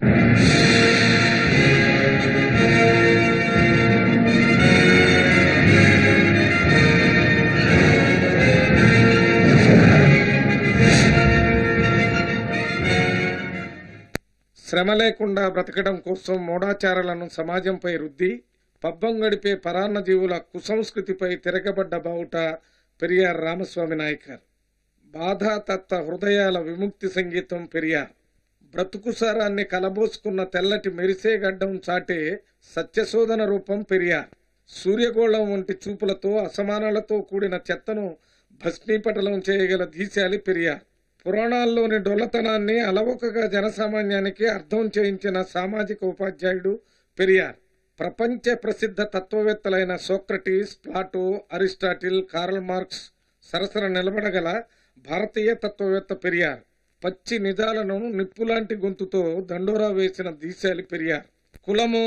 శ్రమ లేకుండా బ్రతకడం కోసం మూఢాచారాలను సమాజంపై రుద్ది పబ్బం గడిపే పరాన్న జీవుల కుసంస్కృతిపై తిరగబడ్డ బావుట పెరియార్ రామస్వామి నాయకర్. బాధాతత్వ హృదయాల విముక్తి సంగీతం పెరియార్. బ్రతుకుసారాన్ని కలబోసుకున్న తెల్లటి మెరిసే గడ్డం చాటే సత్యశోధన రూపం పెరియార్ సూర్యగోళం వంటి చూపులతో అసమానాలతో కూడిన చెత్తను భస్మీపటలం చేయగల దీశాలి పెరియార్ పురాణాల్లోని డొల్లతనాన్ని అలవోకగా జనసామాన్యానికి అర్థం చేయించిన సామాజిక ఉపాధ్యాయుడు పెరియార్ ప్రపంచ ప్రసిద్ధ తత్వవేత్తలైన Socrates Plato Aristotle Karl Marx సరసన నిలబడగల భారతీయ తత్వవేత్త పెరియార్ పచ్చి నిజాలను నిప్పులాంటి గొంతుతో దండోరా వేసిన దీశాలి పెరియార్ కులము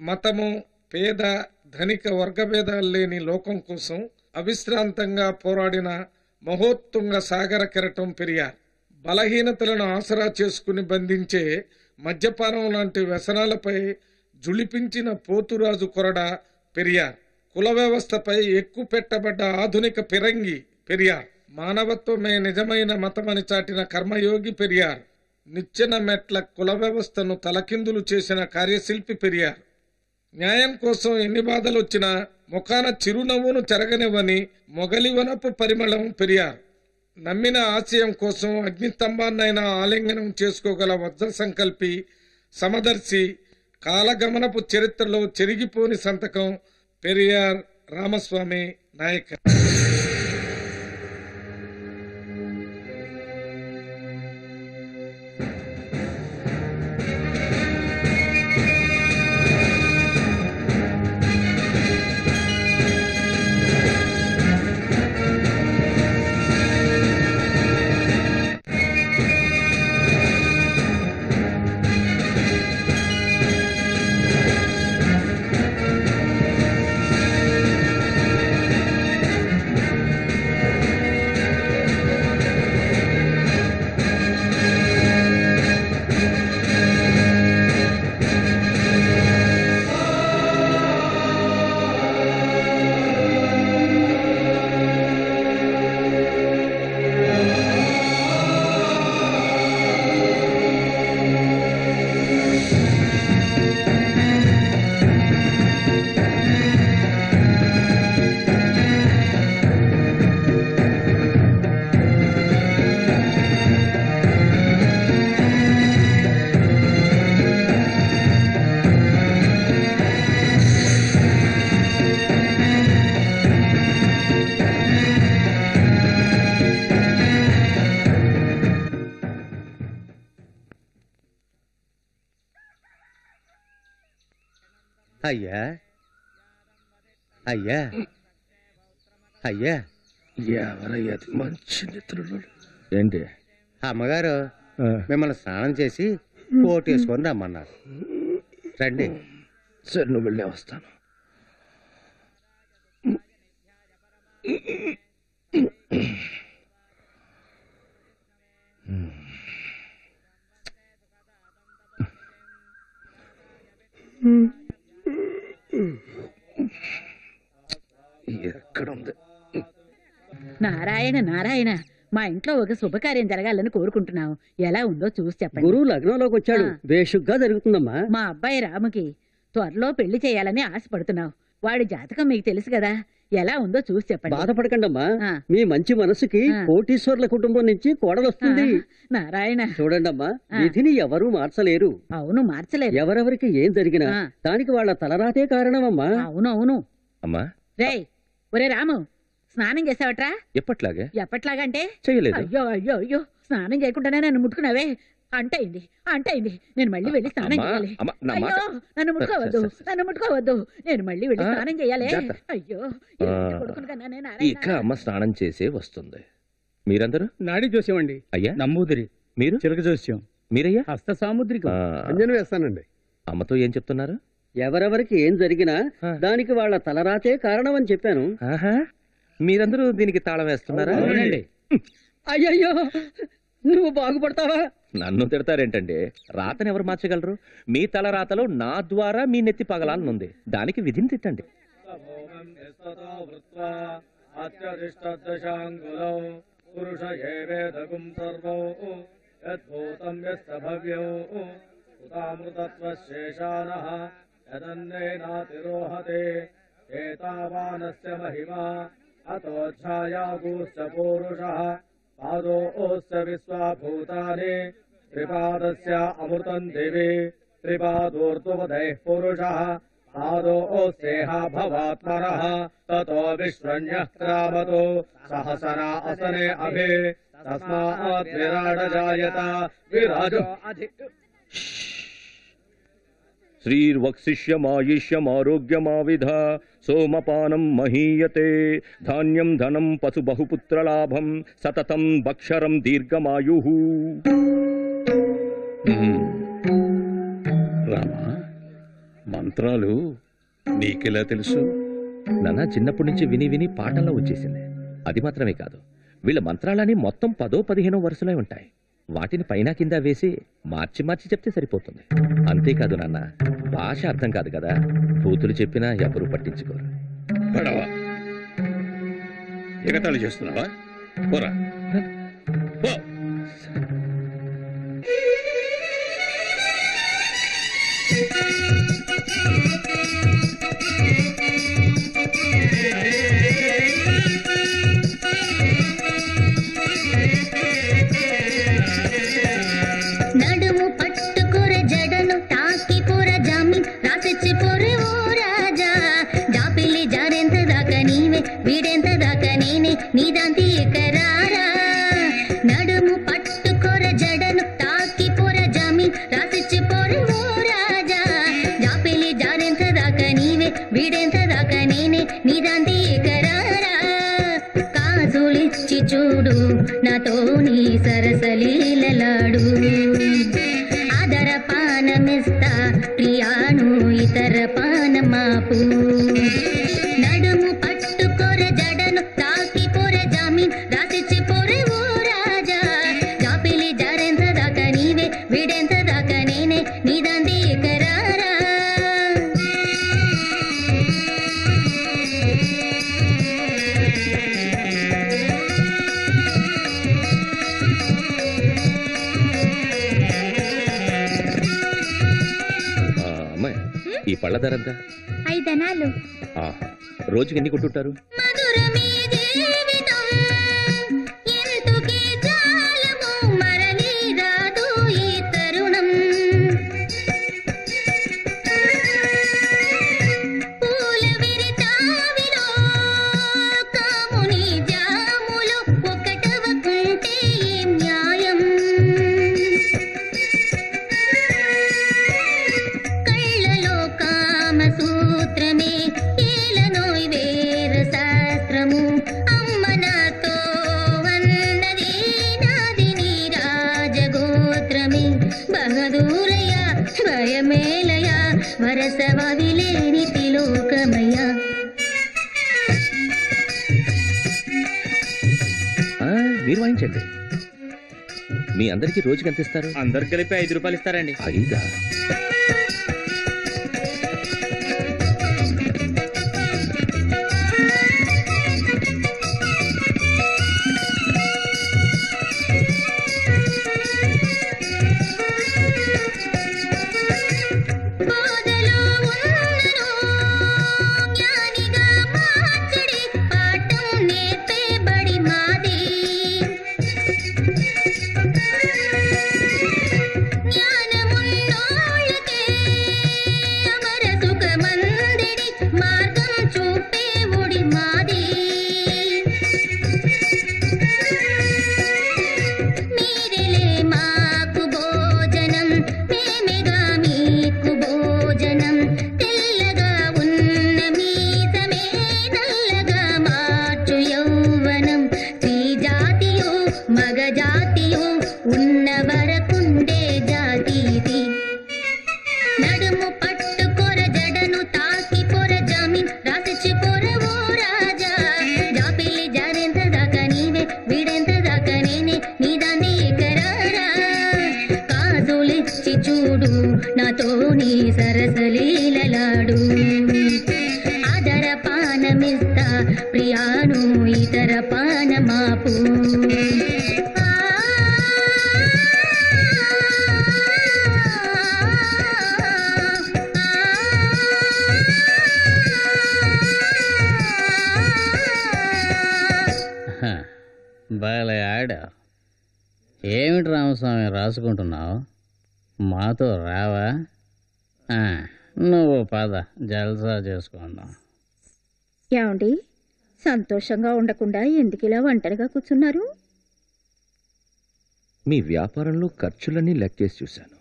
మతము పేద ధనిక వర్గభేదాలు లేని లోకం కోసం అవిశ్రాంతంగా పోరాడిన మహోత్తుంగ సాగర కెరటం పెరియార్ బలహీనతలను ఆసరా చేసుకుని బంధించే మద్యపానం లాంటి వ్యసనాలపై జుళిపించిన పోతురాజు కొరడ పెరియార్ కుల వ్యవస్థపై ఎక్కువ పెట్టబడ్డ ఆధునిక పిరంగి పెరియార్ మానవత్వమే నిజమైన మతమని చాటిన కర్మయోగి పెరియార్ నిచ్చెన మెట్ల కుల వ్యవస్థను తలకిందులు చేసిన కార్యశిల్పి పెరియార్. న్యాయం కోసం ఎన్ని బాధలు వచ్చినా ముఖాన చిరునవ్వును చెరగనివ్వని మొగలివనపు పరిమళం పెరియార్. నమ్మిన ఆశయం కోసం అగ్నిస్తంభాన్నైనా ఆలింగనం చేసుకోగల వజ్ర సంకల్పి సమదర్శి కాలగమనపు చరిత్రలో చెరిగిపోని సంతకం పెరియార్ రామస్వామి నాయక అయ్యా. అయ్యా. అయ్యా. ఎవరయ్యా? మంచి నిద్రలో. ఏంటి? అమ్మగారు మిమ్మల్ని స్నానం చేసి కోట్ వేసుకొని రమ్మన్నారు. రండి. సరే నువ్వు వెళ్ళే వస్తాను. ఎక్కడుంది? నారాయణ నారాయణ మా ఇంట్లో ఒక శుభకార్యం జరగాలని కోరుకుంటున్నాం. ఎలా ఉందో చూసి చెప్పండి. గురువు లగ్నంలోకి వచ్చాడు. బేషుగ్గా జరుగుతుందమ్మా. మా అబ్బాయి రాముకి త్వరలో పెళ్ళి చేయాలని ఆశపడుతున్నావు వాడి జాతకం మీకు తెలుసు కదా. ఎలా ఉందో చూసి చెప్పండి. బాధపడకండమ్మా. ఆ. మీ మంచి మనసుకి. కోటీశ్వర్ల కుటుంబం నుంచి కోడలొస్తుంది ఆ, నారాయణ. చూడండమ్మా. విధిని ఎవరూ మార్చలేరు. అవును మార్చలేదు ఎవరెవరికి ఏం జరిగినా ఆ. దానికి వాళ్ళ తలరాతే కారణమమ్మా. అవును అవును. అమ్మా. రేయ్ ఒరే రాము స్నానం చేసావట్రా? ఎప్పట్లాగే? ఎప్పట్లాగంటే? చేయలేదు అయ్యో అయ్యో అయ్యో స్నానం చేయకుండానే నన్ను ముట్టుకున్నావే. అంటయింది అంటయింది నేను మళ్ళీ వెళ్ళి స్నానం అమ్మా, చేయాలి. అమ్మా, నా మాట- అయ్యో నన్ను ముట్టుకోవద్దు నన్ను ముట్టుకోవద్దు. నేను మళ్ళీ వెళ్ళి ఆ, స్నానం చేయాలి. జాగ్రత్త. అయ్యో ఎలాంటి కొడుకును కన్నానే ఇక. అమ్మ స్నానం చేసే వస్తుంది. మీరందరూ? నాడి జోస్యమండి. అయ్యా? నమ్మూదిరి. మీరు? చిలక జోస్యం. మీరయ్యా? హస్త సాముద్రికం. ఆ, అంజనం వేస్తానండి. అమ్మతో ఏం చెప్తున్నారు? ఎవరెవరికి ఏం జరిగినా ఆ. దానికి వాళ్ళ తలరాతే కారణం అని చెప్పాను. ఆహా. మీరందరూ దీనికి తాళం వేస్తున్నారా? అవునండి. అయ్యయ్యో! నువ్వు బాగుపడతావా? నన్ను తిడతారేంటండి? రాతను ఎవరు మార్చగలరు? మీ తల రాతలో నా ద్వారా మీ నెత్తి పగలాలనుంది. దానికి విధిని తిట్టండి. ఏతావానస్య మహిమా అతోధ్యాయాగూశ్చ పూరుషः। पादोऽस्य विश्वाभूतानि त्रिपादस्य अमृतम् दिवि। त्रिपादोर्तुवधेः पुरुषः। आदौ भवात्मनः। ततो विश्वन्यः क्रामतो सहसरा असने अभे। तस्माद्विराडजायत। विराज। श्रीर्वक्षिष्य मायुष्यमारोग्यमाविध సోమపానం మహీయతే ధాన్యం ధనం పశు బహుపుత్రలాభం సతతం భక్షరం దీర్ఘమాయు. రామా మంత్రాలు నీకెలా తెలుసు? నాన్న చిన్నప్పటి నుంచి విని విని పాటల్లో వచ్చేసింది. అది మాత్రమే కాదు వీళ్ళ మంత్రాలని మొత్తం పదో పదిహేనో వరుసలే ఉంటాయి. వాటిని పైన కింద వేసి మార్చి మార్చి చెప్తే సరిపోతుంది. అంతేకాదు నాన్న భాష అర్థం కాదు కదా. భూతులు చెప్పినా ఎవరూ పట్టించుకోరు. పడవా? ఎగతాళి చేస్తున్నావా? పోరా. పో. నీదాంతి ఎకరారా? నడుము పట్టుకుర జడను తాకి పొర జామి రాసిచ్చి పొరి ఓ రాజా జాపిల్లి జారెంత దాకా నీవే వీడెంత దాకా నేనే నీదాంతి ధర ఎంత ఐదనాలు రోజుకి ఎన్ని కొట్టుంటారు? అందరికి రోజుకి ఎంత ఇస్తారు? అందరికి కలిపి ఐదు రూపాయలు ఇస్తారండి. ఐదా? ఇతర పానమాపు. బాలే ఆడా. ఏమిటి రామస్వామి రాసుకుంటున్నావు? మాతో రావా? నువ్వు పద జల్సా చేసుకుందాం. ఏమండి? సంతోషంగా ఉండకుండా ఎందుకు ఇలా ఒంటరిగా కూర్చున్నారు? మీ వ్యాపారంలో ఖర్చులన్నీ లెక్కేసి చూశాను.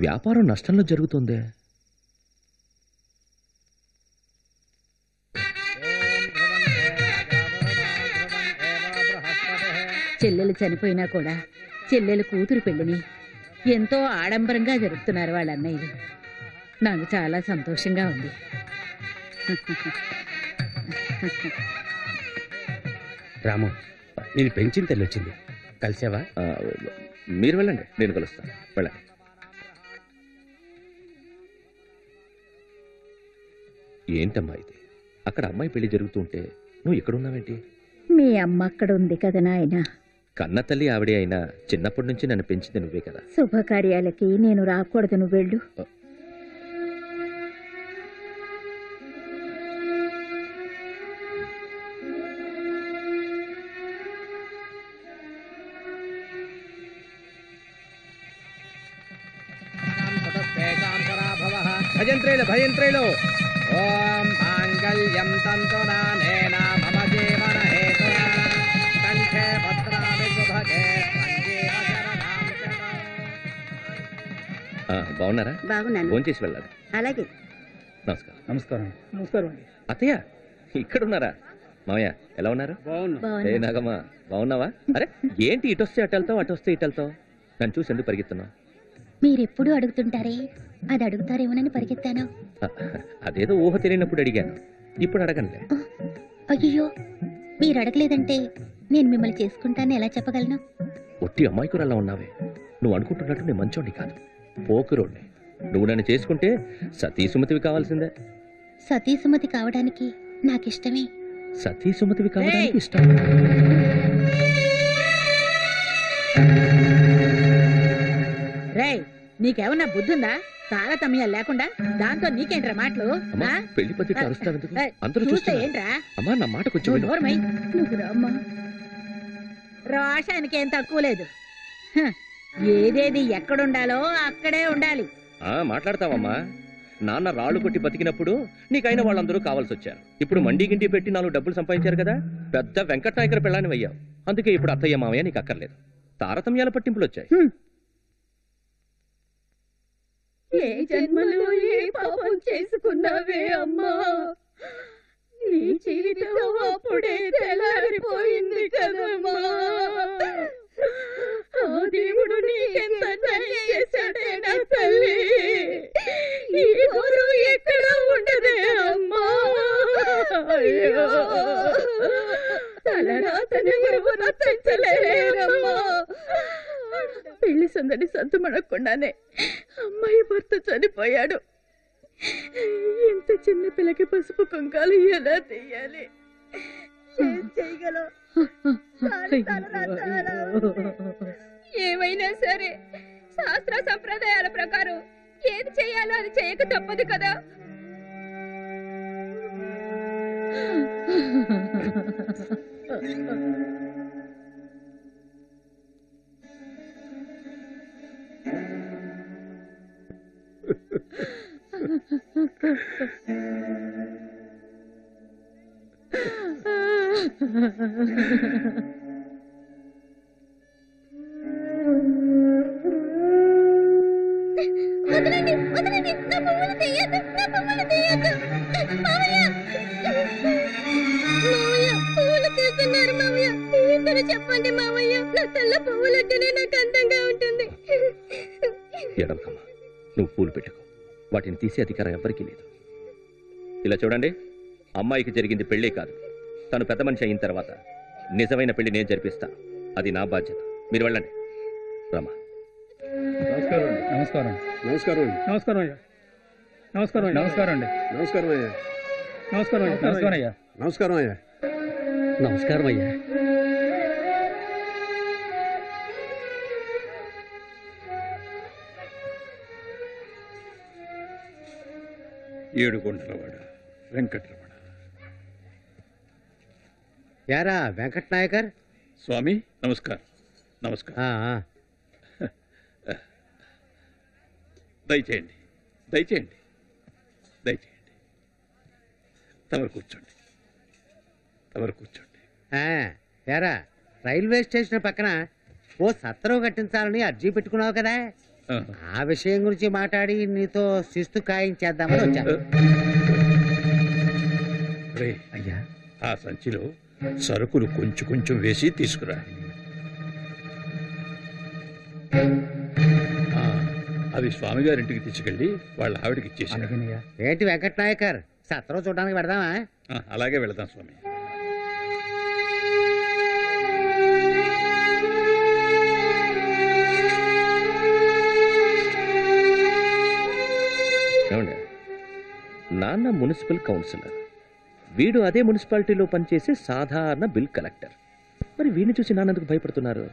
వ్యాపారం నష్టంలో జరుగుతుందే. చెల్లెలు చనిపోయినా కూడా చెల్లెలు కూతురు పెళ్ళిని ఎంతో ఆడంబరంగా జరుపుతున్నారు వాళ్ళ అన్నయ్యలు. నాకు చాలా సంతోషంగా ఉంది. రాము నేను పెంచిన తల్లి వచ్చింది. కలిసావా? మీరు వెళ్ళండి నేను కలుస్తాను. వెళ్ళండి. ఏంటమ్మా ఇది? అక్కడ అమ్మాయి పెళ్ళి జరుగుతుంటే నువ్వు ఇక్కడున్నావేంటి మీ అమ్మ అక్కడ ఉంది కదా నాయన. కన్న తల్లి ఆవిడే అయినా చిన్నప్పటి నుంచి నన్ను పెంచింది నువ్వే కదా. శుభకార్యాలకి నేను రాకూడదు నువ్వు వెళ్ళు. భజంత్రేలు భజంత్రేలు ఓం మాంగళ్యం తంతునానేన మమ జీవన హేతు. కంఠే భద్రామి శుభగే బాగున్నారా? బాగున్నాను. ఫోన్ చేసి వెళ్ళాలి. అలాగే. నమస్కారం. నమస్కారం. నమస్కారం అండి. అత్తయ్య ఇక్కడున్నారా? మామయ్య ఎలా ఉన్నారు? బాగున్నా. ఏ నాగమ్మా బాగున్నావా? అరే ఏంటి ఇటు వస్తే అటు వెళ్తావు అటు వస్తే ఇటు వెళ్తావు నన్ను చూసి ఎందుకు పరిగెత్తున్నావు? మీరెప్పుడు అడుగుతుంటారే? అది అడుగుతారేమోనని పరిగెత్తాను. అదేదో ఊహ తెలియనప్పుడు అడిగాను. ఇప్పుడు అడగనులే. అయ్యో మీరు అడగలేదంటే నేను మిమ్మల్ని చేసుకుంటానని ఎలా చెప్పగలను? ఒట్టి అమ్మాయికురల్లా ఉన్నావే. నువ్వు అనుకుంటున్నట్టు నేను మంచోడిని కాదు. పోకురోడ్ని. నువ్వు నన్ను చేసుకుంటే సతీ సుమతివి కావాల్సిందే. సతీ సుమతి కావడానికి నాకిష్టమే. సతీ సుమతివి కావడానికి! ఇష్టం. రేయ్ నీకేమన్నా బుద్ధుందా? తారతమ్యం లేకుండా దాంతో నీకేంట్రా మాటలు? పెళ్ళి పత్రిక అరుస్తావెందుకు ఏయ్, అందరూ చూస్తే ఏంట్రా? అమ్మా నా మాట కొంచెం నువ్వు విను. నోర్మై నువ్వు రామ్మా. రోషానికి ఏం తక్కువ లేదు. ఏదేది ఎక్కడుండాలో అక్కడే ఉండాలి. ఆ మాట్లాడతావమ్మా. నాన్న రాళ్ళు కొట్టి బతికినప్పుడు నీకైన వాళ్ళందరూ కావాల్సి వచ్చారు ఇప్పుడు మండి పెట్టి నాలుగు డబ్బులు సంపాదించారు కదా? పెద్ద వెంకట నాయకర్ పెళ్ళాన్ని అయ్యావు అందుకే ఇప్పుడు అత్తయ్య మామయ్య నీకు అక్కర్లేదు తారతమ్యాల పట్టింపులు వచ్చాయి ఏ జన్మలో ఏ పాపం చేసుకున్నావే అమ్మా? నీ జీవితం అప్పుడే తెల్లారిపోయింది కదమ్మా. ఆ దేవుడు నీకెంత న్యాయం చేశాడే నా తల్లి. ఈ ఊరు ఎక్కడ ఉండదే అమ్మా? అయ్యో. తలరాతని నువ్వు రచించలేరమ్మా పెళ్ళి సందడి సద్దుమడకుండానే అమ్మాయి భర్త చనిపోయాడు. ఇంత చిన్న పిల్లకి పసుపు కుంకాలు ఎలా తీయాలి? ఏమైనా సరే శాస్త్ర సంప్రదాయాల ప్రకారం ఏది చేయాలో అది చేయక తప్పదు కదా? వదలండి వదలండి. నా పువ్వులు తీయద్దు నా పువ్వులు తీయద్దు. మావయ్య మావయ్య పువ్వులు తీస్తున్నారు మావయ్య తీయద్దని చెప్పండి నా పువ్వులు నాకు అందంగా ఉంటుంది. ఎడవకమ్మా నువ్వు పూలు పెట్టుకో. వాటిని తీసే అధికారం ఎవ్వరికీ లేదు. ఇలా చూడండి అమ్మాయికి జరిగింది పెళ్ళే కాదు. తను పెద్ద మనిషి అయిన తర్వాత నిజమైన పెళ్ళి నేను జరిపిస్తాను అది నా బాధ్యత. మీరు వెళ్ళండి. రమా. నమస్కారం. నమస్కారం. నమస్కారం. నమస్కారం అయ్యా. నమస్కారం అయ్యా. నమస్కారం అండి. నమస్కారం అయ్యా. నమస్కారం అయ్యా. నమస్కారం అయ్యా. నమస్కారం అయ్యా. నమస్కారం అయ్యా. ఏడుకొండలవాడ వెంకటరమణ యారా వెంకట్ నాయకర్ స్వామి నమస్కారం. నమస్కారం. దయచేయండి దయచేయండి దయచేయండి. తమరు కూర్చోండి తమరు కూర్చోండి. యారా రైల్వే స్టేషన్ పక్కన ఓ సత్రం కట్టించాలని అర్జీ పెట్టుకున్నావు కదా? ఆ, విషయం గురించి మాట్లాడి నీతో శిస్తు కాయించేద్దామని వచ్చాను. రే అయ్యా. ఆ సంచిలో సరుకులు కొంచెం కొంచెం వేసి తీసుకురా. ఆ, అవి స్వామిగారింటికి తీసుకెళ్ళి వాళ్ళ ఆవిడకి ఇచ్చేసి ఏంటి వెంకట్ నాయకర్ సత్రం చూడడానికి పెడదామా? అలాగే వెళదాం స్వామి. ఏమండి? నాన్న మున్సిపల్ కౌన్సిలర్. వీడు అదే మున్సిపాలిటీలో పనిచేసే సాధారణ బిల్ కలెక్టర్. మరి వీడిని చూసి నాన్నెందుకు భయపడుతున్నారు?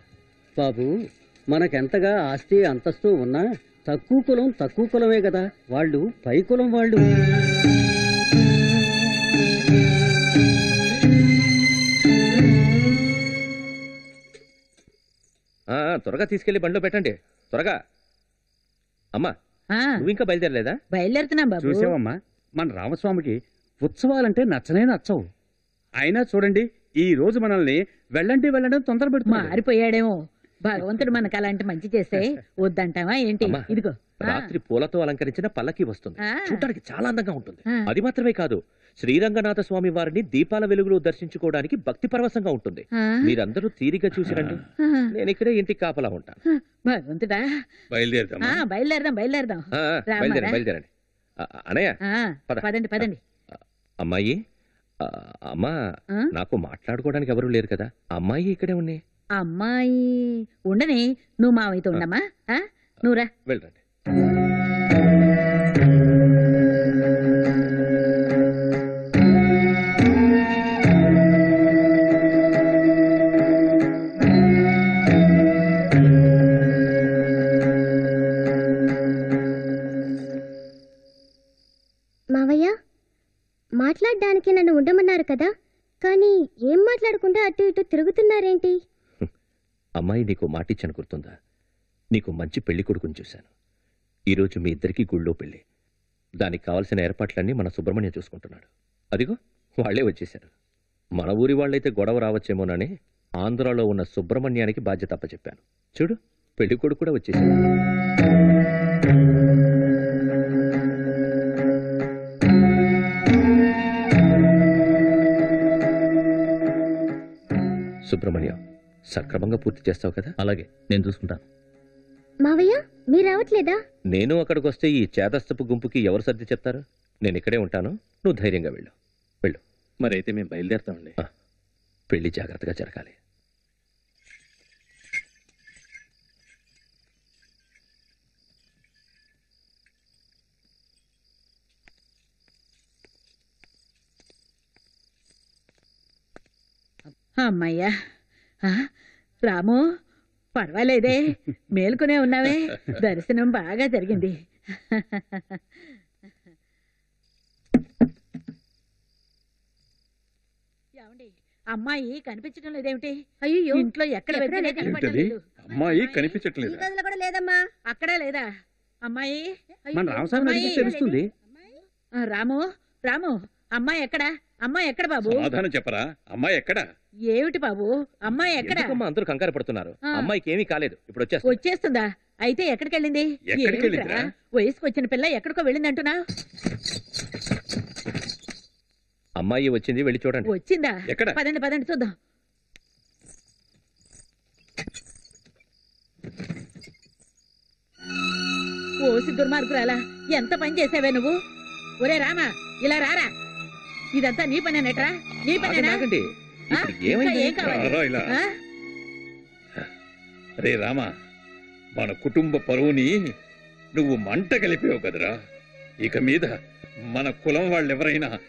బాబు మనకెంతగా ఆస్తి అంతస్తు ఉన్నా తక్కువ కులం తక్కువ కులమే కదా. వాళ్ళు పై కులం వాళ్ళు. త్వరగా తీసుకెళ్ళి బండిలో పెట్టండి. త్వరగా. అమ్మా నువ్వు ఇంకా బయలుదేరలేదా? బయలుదేరుతున్నాం బాబు. చూసావమ్మా మన రామస్వామికి ఉత్సవాలంటే నచ్చనే నచ్చవు. అయినా చూడండి ఈ రోజు మనల్ని వెళ్ళండి వెళ్ళండి తొందర పెడుతున్నారు మారిపోయాడేమో. భగవంతుడు మనకు అలాంటి మంచి చేస్తే వద్దంటావా ఏంటి? ఇదిగో. రాత్రి పూలతో అలంకరించిన పల్లకి వస్తుంది. ఆ. చూడడానికి చాలా అందంగా ఉంటుంది. అది మాత్రమే కాదు శ్రీరంగనాథ స్వామి వారిని దీపాల వెలుగులో దర్శించుకోవడానికి భక్తి పరవశంగా ఉంటుంది. మీరందరూ తీరిగా చూసి రండి. ఆ, నేను ఇక్కడే ఇంటికి కాపలా ఉంటాను బయలుదేరదాం బయలుదేరదాం. బయలుదేరండి రా. అనయ్య. పదండి పదండి. అమ్మాయి? అమ్మా? నాకు మాట్లాడుకోవడానికి ఎవరు లేరు కదా. అమ్మాయి ఇక్కడే ఉన్నాయి అమ్మాయి ఉండని. నువ్వు మావయ్యతో ఉండమ్మా. ఆ? నువ్వురా వెళ్ళండి. మావయ్య మాట్లాడడానికి నన్ను ఉండమన్నారు కదా కానీ ఏం మాట్లాడకుండా అటు ఇటు తిరుగుతున్నారేంటి? అమ్మాయి నీకు మాటిచ్చాను గుర్తుందా? నీకు మంచి పెళ్ళి కొడుకుని చూశాను. ఈరోజు మీ ఇద్దరికీ గుళ్ళో పెళ్ళి దానికి కావలసిన ఏర్పాట్లన్నీ మన సుబ్రహ్మణ్యం చూసుకుంటున్నాడు. అదిగో వాళ్ళే వచ్చేశారు. మన ఊరి వాళ్ళైతే గొడవ రావచ్చేమోనని ఆంధ్రాలో ఉన్న సుబ్రహ్మణ్యానికి బాధ్యత అప్పచెప్పాను. చూడు పెళ్ళి కొడుకు కూడా వచ్చేసాడు సుబ్రహ్మణ్యం సక్రమంగా పూర్తి చేస్తావు కదా? అలాగే నేను చూసుకుంటాను. మావయ్య మీరు రావట్లేదా? నేను అక్కడికి వస్తే ఈ చేదస్తపు గుంపుకి ఎవరు సర్ది చెప్తారు? నేను ఇక్కడే ఉంటాను. నువ్వు ధైర్యంగా వెళ్ళు. వెళ్ళు. మరైతే మేము బయలుదేరుతామండి. పెళ్ళి జాగ్రత్తగా జరగాలి. అమ్మయ్యా. రాము. పర్వాలేదే మేల్కొనే ఉన్నావే. దర్శనం బాగా జరిగింది. ఏమండి అమ్మాయి కనిపించడం లేదేమిటి? అయ్యో ఇంట్లో ఎక్కడ వెతికినా ఏంటది? లేదు. అమ్మాయి కనిపించట్లేదా? గదిలో కూడా లేదమ్మా. అక్కడా లేదా? అమ్మాయి మన రామస్వామిని. తెలుస్తుంది. ఆ, రాము రాము అమ్మాయి ఎక్కడ? అమ్మాయి ఎక్కడ బాబు? సమాధానం చెప్పరా? అమ్మాయి ఎక్కడ? ఏమిటి బాబు? అమ్మాయి ఎక్కడ? ఎందుకమ్మా అందరూ కంగారు పడుతున్నారు? ఆ. అమ్మాయికి ఏమీ కాలేదు. ఇప్పుడు వచ్చేస్తా. వచ్చేస్తుందా? అయితే ఎక్కడికి వెళ్ళింది ఎక్కడికి ఏమిట్రా? వెళ్ళిందిరా? వయసుకు వచ్చిన పిల్ల ఎక్కడికో వెళ్ళిందంటున్నా? అమ్మాయి వచ్చింది వెళ్ళి చూడండి. వచ్చిందా? ఎక్కడ? పదండి పదండి చూద్దాం. ఓసి దుర్మార్గురాలా ఎంత పని చేసావే నువ్వు? ఒరే రామా ఇలా రారా. ఇదంతా నీ పనేనట్రా? నీ ఆగండి, పనేనా? ఆగండి. ఆ? ఇప్పుడు ఏమైంది? రారా ఇలా? రే రామా మన కుటుంబ పరువుని నువ్వు మంట కలిపావు కదరా. ఇక మీద మన కులం వాళ్ళెవరైనా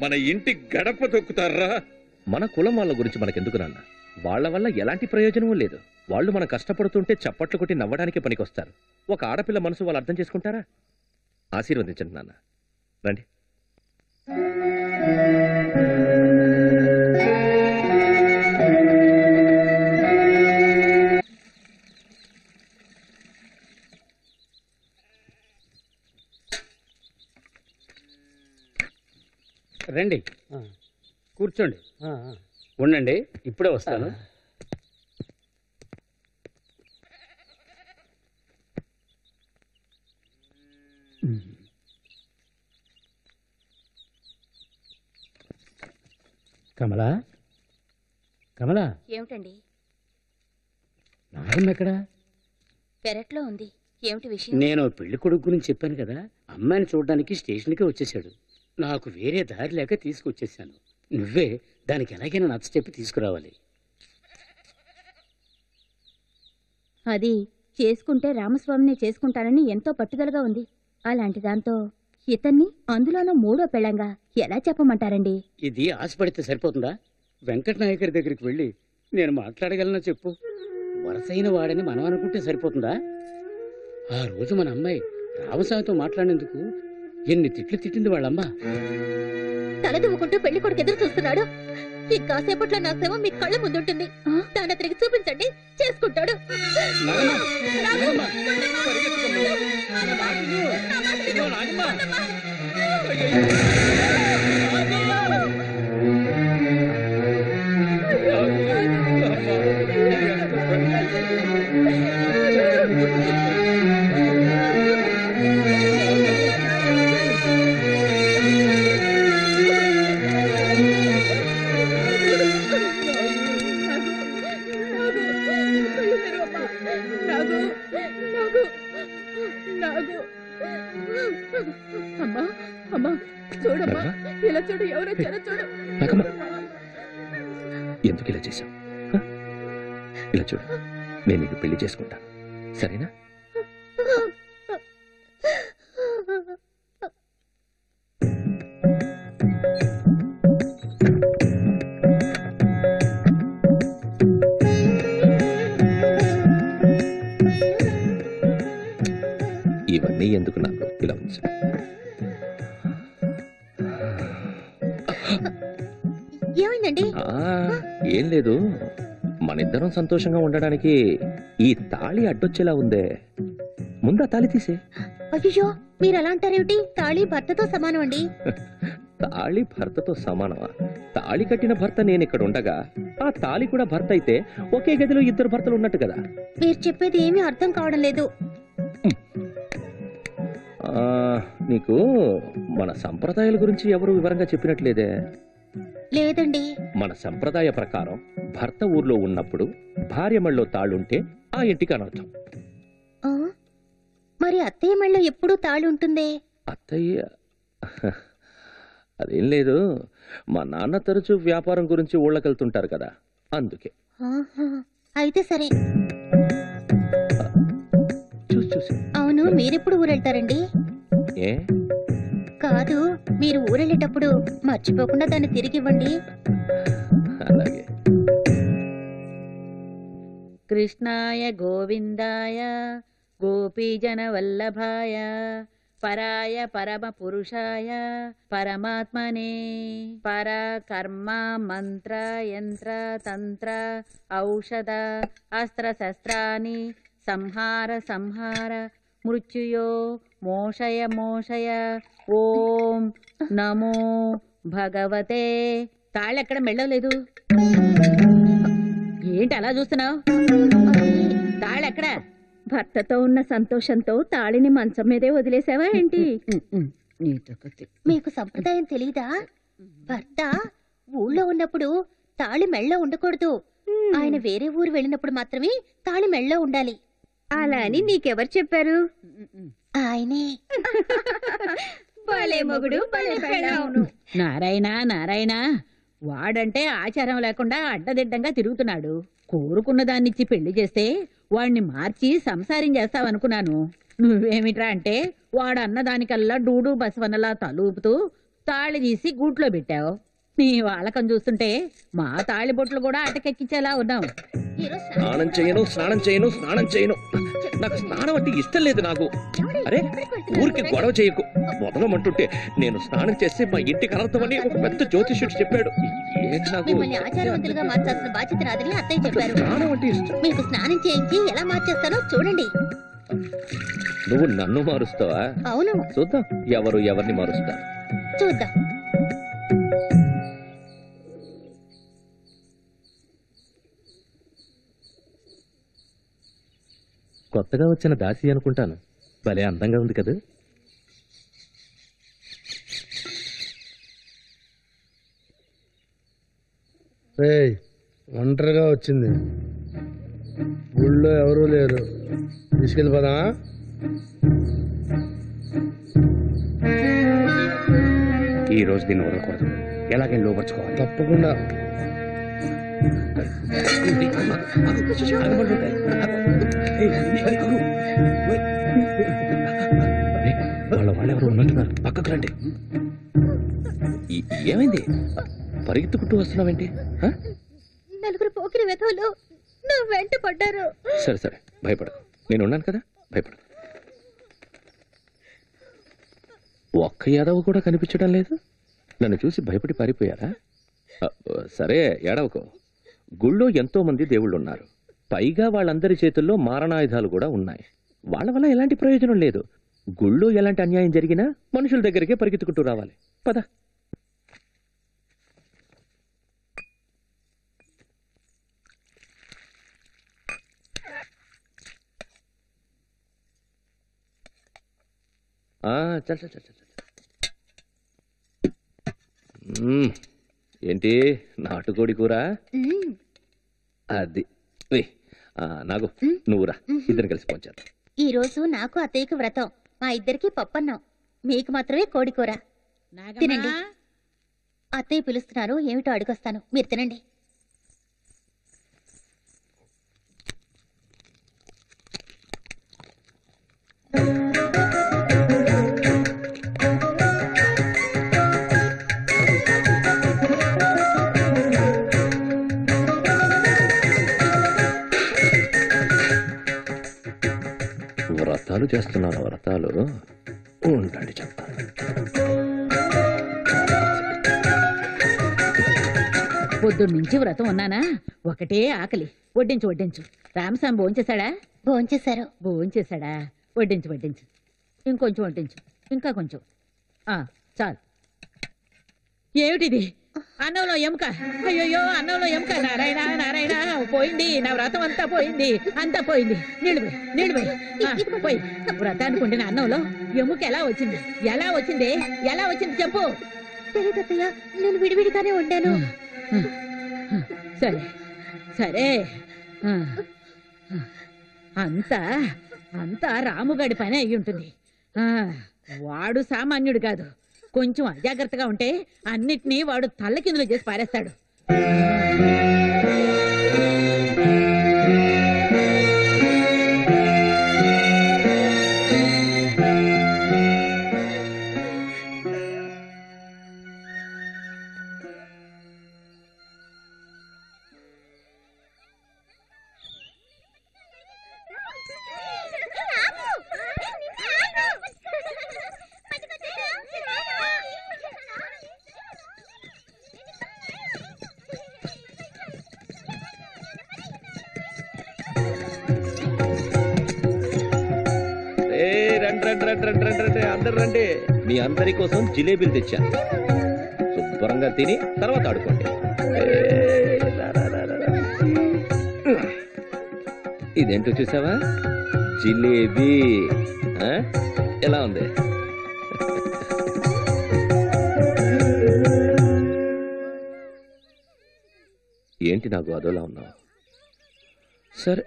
మన ఇంటి గడప తొక్కుతారా? మన కులం వాళ్ళ గురించి మనకెందుకు నాన్న? వాళ్ళ వల్ల ఎలాంటి ప్రయోజనమూ లేదు. వాళ్ళు మనం కష్టపడుతుంటే చప్పట్లు కొట్టి నవ్వడానికి పనికొస్తారు. ఒక ఆడపిల్ల మనసు వాళ్ళు అర్థం చేసుకుంటారా? ఆశీర్వదించండి నాన్న. రండి. రండి. కూర్చోండి. ఉండండి. ఇప్పుడే వస్తాను. కమలా? కమలా? ఏమిటండి? నాగమ్మ ఎక్కడా? పెరట్లో ఉంది. ఏమిటి విషయం? నేను పెళ్ళి కొడుకు గురించి చెప్పాను కదా. అమ్మాయిని చూడడానికి స్టేషన్కే వచ్చేసాడు నాకు వేరే దారి లేక తీసుకొచ్చేసాను నువ్వే దానికి ఎలాగైనా నచ్చ చెప్పి తీసుకురావాలి. అది చేసుకుంటే రామస్వామిని చేసుకుంటానని ఎంతో పట్టుదలగా ఉంది. అలాంటి దాంతో ఇతన్ని అందులోనూ మూడో పెళ్ళంగా ఎలా చెప్పమంటారండి? ఇది ఆశపడితే సరిపోతుందా? వెంకట నాయకరి దగ్గరికి వెళ్ళి నేను మాట్లాడగలనా చెప్పు? వరసైన వాడని మనం అనుకుంటే సరిపోతుందా? ఆ రోజు మన అమ్మాయి రామస్వామితో మాట్లాడేందుకు ఎన్ని తిట్లు తిట్టింది వాళ్ళమ్మ? తలదువ్వుకుంటూ పెళ్ళి కొడుకు ఎదురు చూస్తున్నాడు. ఇంకాసేపట్లో నా శవం మీ కళ్ళ ముందుంటుంది. దాన్ని అతనికి చూపించండి. చేసుకుంటాడు. చూడు ఎవరో వచ్చారో చూడు. ఎందుకు ఇలా చేశావు? ఇలా చూడు నేను నీకు పెళ్ళి చేసుకుంటాను సరేనా? ఇవన్నీ ఎందుకు నాకు మనిద్దరం సంతోషంగా ఉండడానికి ఈ తాళి అడ్డొచ్చేలా ఉందే. ముందా తాళి తీసే. అయ్యో మీరు ఎలా అంటారేమిటి? తాళి భర్తతో సమానం అండి తాళి భర్తతో సమానమా? తాళి కట్టిన భర్త నేను ఇక్కడ ఉండగా ఆ తాళి కూడా భర్త అయితే ఒకే గదిలో ఇద్దరు భర్తలు ఉన్నట్టు కదా. మీరు చెప్పేది ఏమీ అర్థం కావడం లేదు. ఆ, నీకు మన సంప్రదాయాల గురించి ఎవరు వివరంగా చెప్పినట్లేదే? లేదండి. మన సంప్రదాయ ప్రకారం భర్త ఊర్లో ఉన్నప్పుడు భార్య మళ్ళో తాళుంటే ఆ ఇంటికి అనర్థం? మరి అత్తయ్య మెళ్ళ ఎప్పుడూ తాళి ఉంటుందే అత్తయ్య? అదేం లేదు. మా నాన్న తరచూ వ్యాపారం గురించి ఊళ్ళకెళ్తుంటారు కదా అందుకే. అయితే సరే. చూసి చూసి. అవును మీరెప్పుడు ఊరెళ్తారండి? ఏ? కాదు మీరు ఊరెళ్ళేటప్పుడు మర్చిపోకుండా దాన్ని తిరిగి ఇవ్వండి అలాగే. కృష్ణాయ గోవిందాయ గోపీజన వల్లభాయ పరాయ పరమ పురుషాయ పరమాత్మనే. పర కర్మ మంత్ర యంత్ర తంత్ర ఔషధ అస్త్ర శస్త్రాని సంహార సంహార మృత్యుయో మోషయ మోషయ ఓం నమో భగవతే. తాళ్ళెక్కడ మెళ్ళలేదు ఏంటి అలా చూస్తున్నావు? తాళెక్కడ భర్తతో ఉన్న సంతోషంతో తాళిని మంచం మీదే వదిలేసావా ఏంటి? మీకు సంప్రదాయం తెలీదా? భర్త ఊళ్ళో ఉన్నప్పుడు తాళి మెళ్ళ ఉండకూడదు. ఆయన వేరే ఊరు వెళ్ళినప్పుడు మాత్రమే తాళి మెళ్ళ ఉండాలి. అలా అని నీకెవరు చెప్పారు? ఆయనే. భలే మొగుడు భలే నారాయణ నారాయణ వాడంటే ఆచారం లేకుండా అడ్డదిడ్డంగా తిరుగుతున్నాడు. కోరుకున్న దాన్నిచ్చి పెళ్ళి చేస్తే వాణ్ణి మార్చి సంసారం చేస్తావనుకున్నాను. నువ్వేమిట్రా అంటే వాడు అన్నదానికల్లా డూడు బసవనలా తలూపుతూ తాళి తీసి గూట్లో పెట్టావు. నీ వాళ్ళకం చూస్తుంటే మా తాళిబొట్లు కూడా అటకెక్కించేలా ఉన్నాం స్నానం చేయను స్నానం చేయను స్నానం చేయను. నాకు స్నానం అంటే ఇష్టం లేదు నాకు. అరే ఊరికి గొడవ చేయకు. మొదలమంటుంటే నేను స్నానం చేస్తే మా ఇంటికి అనర్థమని ఒక పెద్ద జ్యోతిష్యుడు చెప్పాడు. స్నానం మీకు చేయించి ఎలా మార్చేస్తానో చూడండి. నువ్వు నన్ను మారుస్తావా? అవును. చూద్దాం ఎవరు ఎవరిని మారుస్తారు? చూద్దాం. కొత్తగా వచ్చిన దాసి అనుకుంటాను. భలే అందంగా ఉంది కదా. రేయ్ ఒంటరిగా వచ్చింది. ఊళ్ళో ఎవరూ లేరు. తీసుకెళ్ళిపోదామా ఈ రోజు దీన్ని వదలకూడదు. ఎలాగైనా లోపరుచుకోవాలి. తప్పకుండా. వాళ్ళ వాళ్ళెవరు ఉన్నట్టున్నారు పక్కకు రండి. ఏమైంది? పరిగెత్తుకుంటూ వస్తున్నావేంటి? నలుగురు పోకిరి వెధవులు నా వెంట పడ్డారు. సరే సరే. భయపడకు. నేను ఉన్నాను కదా? భయపడకు. ఒక్క యాదవ్ కూడా కనిపించడం లేదు? నన్ను చూసి భయపడి పారిపోయారా? సరే ఏడవకు. గుళ్ళో ఎంతోమంది దేవుళ్ళున్నారు. దేవుళ్ళు ఉన్నారు పైగా వాళ్ళందరి చేతుల్లో మారణాయుధాలు కూడా ఉన్నాయి. వాళ్ళ వల్ల ఎలాంటి ప్రయోజనం లేదు. గుళ్ళో ఎలాంటి అన్యాయం జరిగినా మనుషుల దగ్గరికే పరిగెత్తుకుంటూ రావాలి. పద. చల్ చల్ చల్ చల్ ఏంటి నాటుకోడి కూర? అది. నాగు నువ్వురా ఇద్దరు కలిసి పోంచారు ఈ రోజు నాకు అత్తయ్యకు వ్రతం. మా ఇద్దరికి పప్పన్నాం. మీకు మాత్రమే కోడి కూర. తినండి. అత్తయ్య పిలుస్తున్నారు ఏమిటో అడిగొస్తాను. మీరు తినండి. వ్రతాలు చేస్తున్నాను వ్రతాలు. ఉండండి చెప్తాను. పొద్దున్న నుంచి వ్రతం ఉన్నానా? ఒకటే ఆకలి. వడ్డించు వడ్డించు. రామస్వామి భోంచేశాడా? భోంచేశారు. భోంచేశాడా? వడ్డించు వడ్డించు. ఇంకొంచెం వడ్డించు. ఇంకా కొంచెం. ఆ చాలు. ఏమిటిది? అన్నంలో ఎముక. అయ్యయ్యో అన్నంలో ఎముక. నారాయణ నారాయణ పోయింది. నా వ్రతం అంతా పోయింది. అంతా పోయింది. నీళ్ళు నీళ్ళు పోయి. వ్రతానికి ఉండిన అన్నంలో ఎముక ఎలా వచ్చింది? ఎలా వచ్చింది? ఎలా వచ్చింది చెప్పు. తెలియదు అత్తయ్య నేను విడివిడిగానే వండాను సరే సరే. అంతా అంతా రాముగాడి పని అయి ఉంటుంది ఆ, వాడు సామాన్యుడు కాదు. కొంచెం అజాగ్రత్తగా ఉంటే అన్నిటినీ వాడు తల్లకిందులు చేసి పారేస్తాడు. జిలేబీలు తెచ్చాను శుభ్రంగా తిని తర్వాత ఆడుకోండి. ఇదేంటో చూసావా? జిలేబీ. ఎలా ఉంది? ఏంటి నాకు అదోలా ఉన్నావు? సరే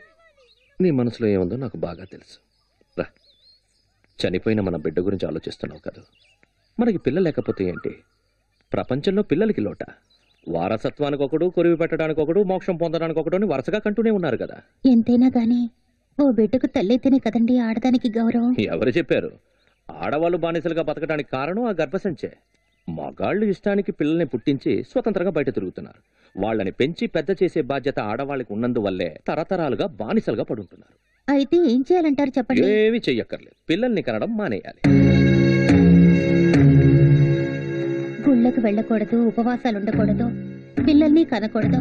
నీ మనసులో ఏముందో నాకు బాగా తెలుసు. రా చనిపోయిన మన బిడ్డ గురించి ఆలోచిస్తున్నావు కదా. మనకి పిల్ల లేకపోతే ఏంటి? ప్రపంచంలో పిల్లలకి లోట. వారసత్వానికి ఒకడు కొరివి పెట్టడానికి ఒకడు మోక్షం పొందడానికి ఒకడు అని వరుసగా కంటూనే ఉన్నారు కదా. ఎంతైనా గాని ఓ బిడ్డకు తల్లైతేనే కదండి ఆడదానికి గౌరవం? ఎవరు చెప్పారు? ఆడవాళ్ళు బానిసలుగా బతకడానికి కారణం ఆ గర్భసంచే. మగాళ్ళు ఇష్టానికి పిల్లల్ని పుట్టించి స్వతంత్రంగా బయట తిరుగుతున్నారు. వాళ్ళని పెంచి పెద్ద చేసే బాధ్యత ఆడవాళ్ళకి ఉన్నందువల్లే తరతరాలుగా బానిసలుగా పడుంటున్నారు. అయితే ఏం చేయాలంటారు చెప్పండి? ఏమి చెయ్యక్కర్లేదు. పిల్లల్ని కనడం మానేయాలి. గుళ్ళకు వెళ్ళకూడదు ఉపవాసాలు ఉండకూడదు పిల్లల్ని కనకూడదు.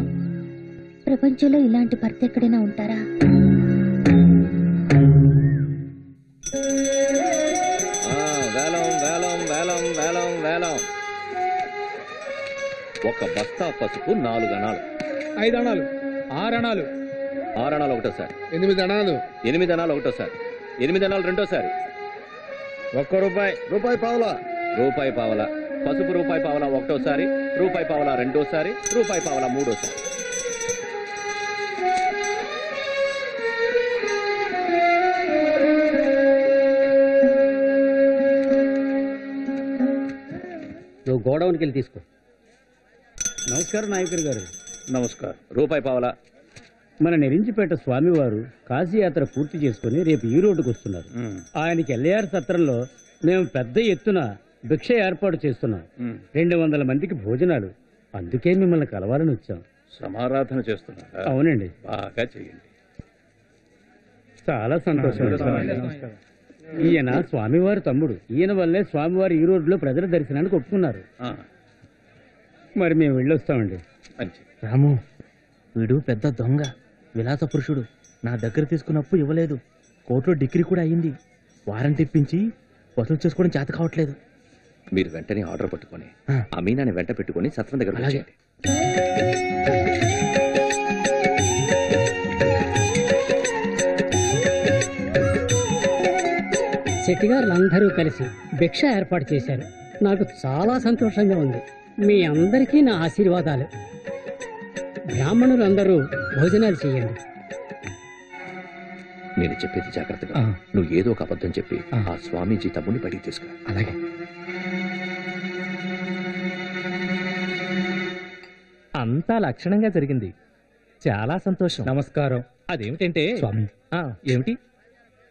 ప్రపంచంలో ఇలాంటి భర్త ఎక్కడైనా ఉంటారా? ఆ, వేలం వేలం వేలం వేలం వేలం. ఒక బస్తా పసుపు నాలుగు అణాలు. ఐదు అణాలు ఆరు అణాలు. ఆరు అణాలు ఒకటోసారి ఎనిమిది అణాలు. ఎనిమిది అణాలు ఒకటోసారి ఎనిమిది అణాలు రెండోసారి ఒక్క రూపాయి. రూపాయి పావులా. రూపాయి పావల. పసుపు రూపాయి పావల ఒకటోసారి రూపాయి పావల రెండోసారి రూపాయి పావల మూడోసారి. నువ్వు గోడౌన్కి వెళ్ళి తీసుకో. నమస్కారం నాయకులు గారు. నమస్కారం. రూపాయి పావల. మన నెరించిపేట స్వామివారు కాశీయాత్ర పూర్తి చేసుకుని రేపు ఈ రోడ్డుకు వస్తున్నారు. ఆయనకి ఎల్ఏఆర్ సత్రంలో మేము పెద్ద ఎత్తున భిక్ష ఏర్పాటు చేస్తున్నాం. రెండు వందల మందికి భోజనాలు. అందుకే మిమ్మల్ని కలవాలని వచ్చాం. సమారాధన చేస్తున్నారా అవునండి. బాగా చేయండి. చాలా సంతోషం. ఈయన స్వామివారి తమ్ముడు. ఈయన వల్లే స్వామివారు ఈ రోడ్లో ప్రజల దర్శనానికి ఒప్పుకున్నారు. మరి మేము వెళ్ళొస్తామండి. రాము వీడు పెద్ద దొంగ విలాస పురుషుడు. నా దగ్గర తీసుకున్న అప్పు ఇవ్వలేదు. కోర్టులో డిగ్రీ కూడా అయింది. వారంటీ ఇప్పించి వసూలు చేసుకోవడం చేత కావట్లేదు. మీరు వెంటనే ఆర్డర్ పట్టుకొని అమీనాని వెంట పెట్టుకొని సత్రం దగ్గర అలాగే. వచ్చేయండి. శెట్టిగారులందరూ కలిసి భిక్ష ఏర్పాటు చేశారు. నాకు చాలా సంతోషంగా ఉంది. మీ అందరికీ నా ఆశీర్వాదాలు. బ్రాహ్మణులందరూ భోజనాలు చేయండి. నేను చెప్పేది జాగ్రత్తగా నువ్వు ఏదో ఒక అబద్ధం చెప్పి ఆ. స్వామీజీ తమ్ముని బయటికి తీసుకురా. అలాగే. అంతా లక్షణంగా జరిగింది. చాలా సంతోషం. నమస్కారం. అదేమిటంటే స్వామి. ఆ, ఏమిటి?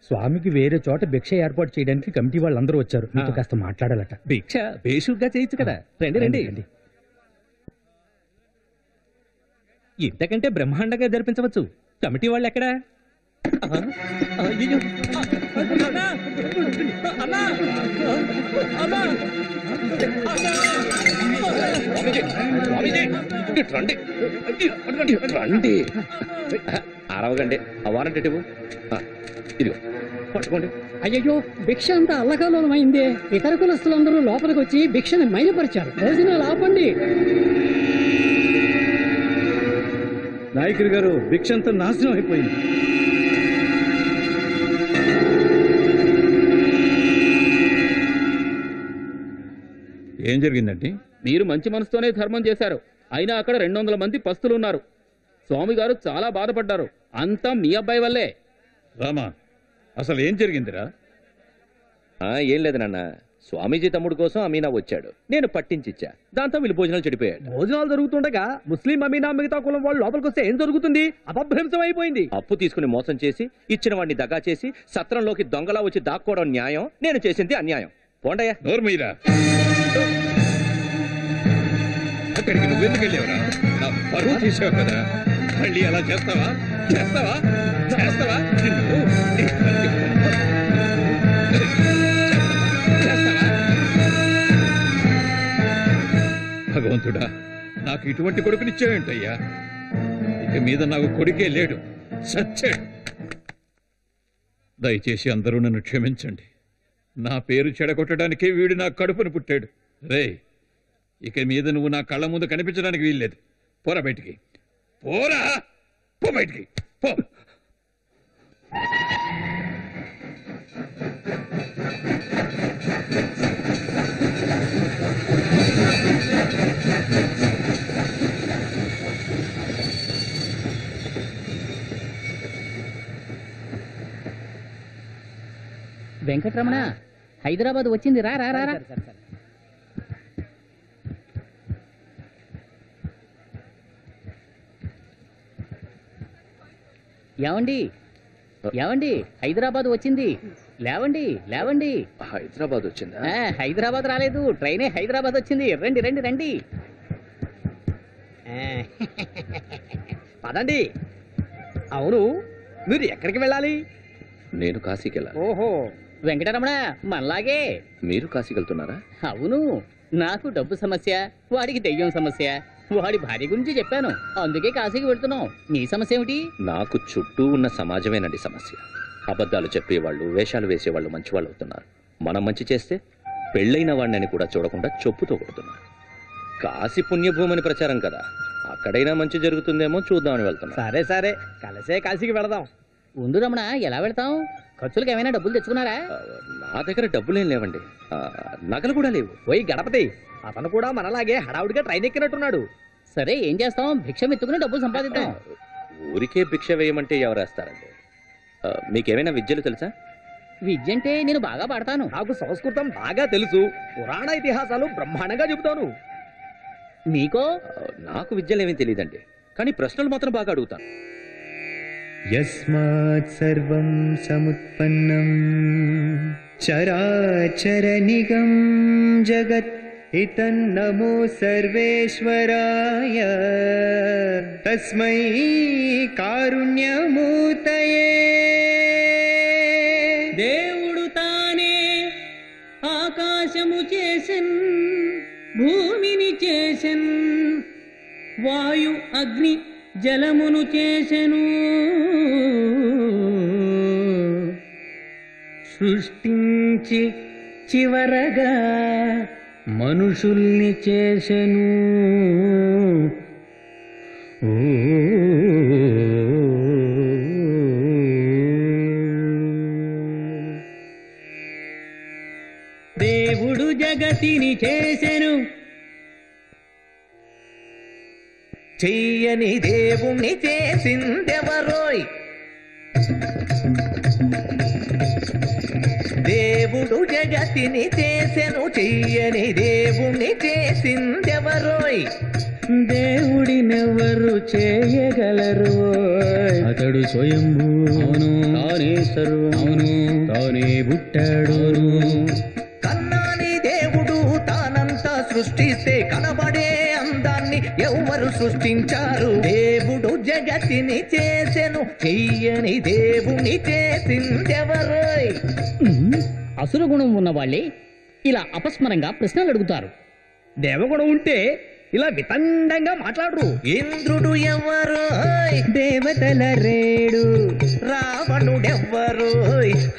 స్వామికి వేరే చోట భిక్ష ఏర్పాటు చేయడానికి కమిటీ వాళ్ళందరూ వచ్చారు. మీతో. కాస్త మాట్లాడాలట. భిక్ష బేషుగ్గా చేయొచ్చు కదా. రండి రండి ఇంతకంటే బ్రహ్మాండంగా జరిపించవచ్చు. కమిటీ వాళ్ళు ఎక్కడా ఆ, అన్నా! అన్నా! అన్నా! రండి రండి అరవగండి ఆ వారంటీ ఇవ్వు. ఇదిగో పట్టుకోండి అయ్యయ్యో భిక్ష అంతా అల్లకల్లోలమైందే ఇతర కులస్తులందరూ లోపలికి వచ్చి భిక్షను మైనపరిచారు భోజనాలు ఆపండి నాయకుడి గారు భిక్షంతా నాశనం అయిపోయింది ఏం జరిగిందండి? మీరు మంచి మనసుతోనే ధర్మం చేశారు. అయినా అక్కడ రెండు వందల మంది పస్తులు ఉన్నారు స్వామి గారు చాలా బాధపడ్డారు. అంతా మీ అబ్బాయి వల్లే. రామా అసలు ఏం జరిగిందిరా? ఏం లేదు నాన్న. స్వామీజీ తమ్ముడు కోసం అమీనా వచ్చాడు. నేను పట్టించిచ్చా. దాంతో వీళ్ళు భోజనాలు చెడిపోయాడు. భోజనాలు జరుగుతుండగా ముస్లిం అమీనా మిగతా కులం వాళ్ళు లోపలికి వస్తే ఏం జరుగుతుంది? అపభ్రంశం అయిపోయింది అప్పు తీసుకుని మోసం చేసి ఇచ్చిన వాడిని దగా చేసి సత్రంలోకి దొంగలా వచ్చి దాక్కోవడం న్యాయం. నేను చేసింది అన్యాయం. పోండయ్యా. నోర్మీరా. అక్కడికి నువ్వెందుకు వెళ్ళావురా? నా పరువు తీసావు కదా. మళ్ళీ అలా చేస్తావా? చేస్తావా? చేస్తావా? నిన్ను చేస్తావా? భగవంతుడా నాకు ఇటువంటి కొడుకునిచ్చావేంటయ్యా ఇక మీద నాకు కొడుకే లేడు సచ్చాడు. దయచేసి అందరూ నన్ను క్షమించండి. నా పేరు చెడగొట్టడానికే వీడు నా కడుపును పుట్టాడు. రే ఇక మీద నువ్వు నా కళ్ళ ముందు కనిపించడానికి వీల్లేదు. పోరా బయటికి. పోరా? పో బయటికి. పో. వెంకటరమణ హైదరాబాద్ వచ్చింది. రా రా రా ఏమండి? ఏమండి? హైదరాబాద్ వచ్చింది. లేవండి లేవండి. హైదరాబాద్ వచ్చిందా? హైదరాబాద్ రాలేదు. ట్రైనే హైదరాబాద్ వచ్చింది. రండి రండి రండి. పదండి. అవును మీరు ఎక్కడికి వెళ్ళాలి? నేను కాశీకి వెళ్ళాలి. ఓహో వెంకటరమణ మనలాగే. మీరు కాశీకి వెళ్తున్నారా? అవును నాకు డబ్బు సమస్య వాడికి దెయ్యం సమస్య. వాడి భార్య గురించి చెప్పాను. అందుకే కాశీకి వెళ్తున్నాం. నీ సమస్య ఏమిటి? నాకు చుట్టూ ఉన్న సమాజమేనండి సమస్య. అబద్ధాలు చెప్పేవాళ్ళు వేషాలు వేసేవాళ్ళు మంచివాళ్ళు అవుతున్నారు. మనం మంచి చేస్తే పెళ్ళైన వాడిని కూడా చూడకుండా చొప్పుతో కొడుతున్నారు. కాశీ పుణ్యభూమని ప్రచారం కదా. అక్కడైనా మంచి జరుగుతుందేమో చూద్దామని వెళ్తున్నా. సరే సరే. కలిసే కాశీకి వెళదాం. ఉండు రమణ ఎలా వెళ్తాం? ఖర్చులకు ఏమైనా డబ్బులు తెచ్చుకున్నారా? నా దగ్గర డబ్బులేం లేవండి. ఆ, నగలు కూడా లేవు. పోయి గణపతి! అతను కూడా మనలాగే హడావుడిగా ట్రైన్ ఎక్కినట్టున్నాడు. సరే ఏం చేస్తాం? భిక్ష మెత్తుకుని డబ్బులు సంపాదిద్దాం. ఊరికే భిక్ష వేయమంటే ఎవరేస్తారండి మీకేమైనా విద్యలు తెలుసా? విద్య అంటే నేను బాగా పాడతాను. నాకు సంస్కృతం బాగా తెలుసు. పురాణ ఇతిహాసాలు బ్రహ్మాండంగా చెబుతాను. మీకో? నాకు విద్యలేమీ తెలియదండి. కానీ ప్రశ్నలు మాత్రం బాగా అడుగుతాను. సర్వం సముత్పన్నం. చరాచర నిగం జగత్ इतन्नमो सर्वेश्वराय तस्मै कारुण्यमूर्तये దేవుడు తానే ఆకాశము చేసెన్ భూమిని చేసెన్ వాయు అగ్ని జలమును చేసెను సృష్టించి చివరగా మనుషుల్ని చేసెను. దేవుడు జగతిని చేసెను. చెయ్యని దేవుణ్ణి చేసిందెవరోయ్? దేవుడు జగతిని చేసెను చెయ్యని దేవుణ్ణి చేసిందెవరోయ్? దేవుడినెవరు చేయగలరు అతడు స్వయంభూ అవును. తానే సర్వం అవును. తానే పుట్టాడు. కన్నాని దేవుడు తానంతా సృష్టిస్తే కనబడే అందాన్ని ఎవరు సృష్టించారు? దేవుడు జగతిని చేసెను చెయ్యని దేవుని చేసిందెవరోయ్? అసుర గుణం ఇలా అపస్మరంగా ప్రశ్నలు అడుగుతారు. దేవగుణం ఉంటే ఇలా వితండంగా మాట్లాడరు. ఇంద్రుడు ఎవరు? దేవతల రేడు. రావణుడెవ్వరు?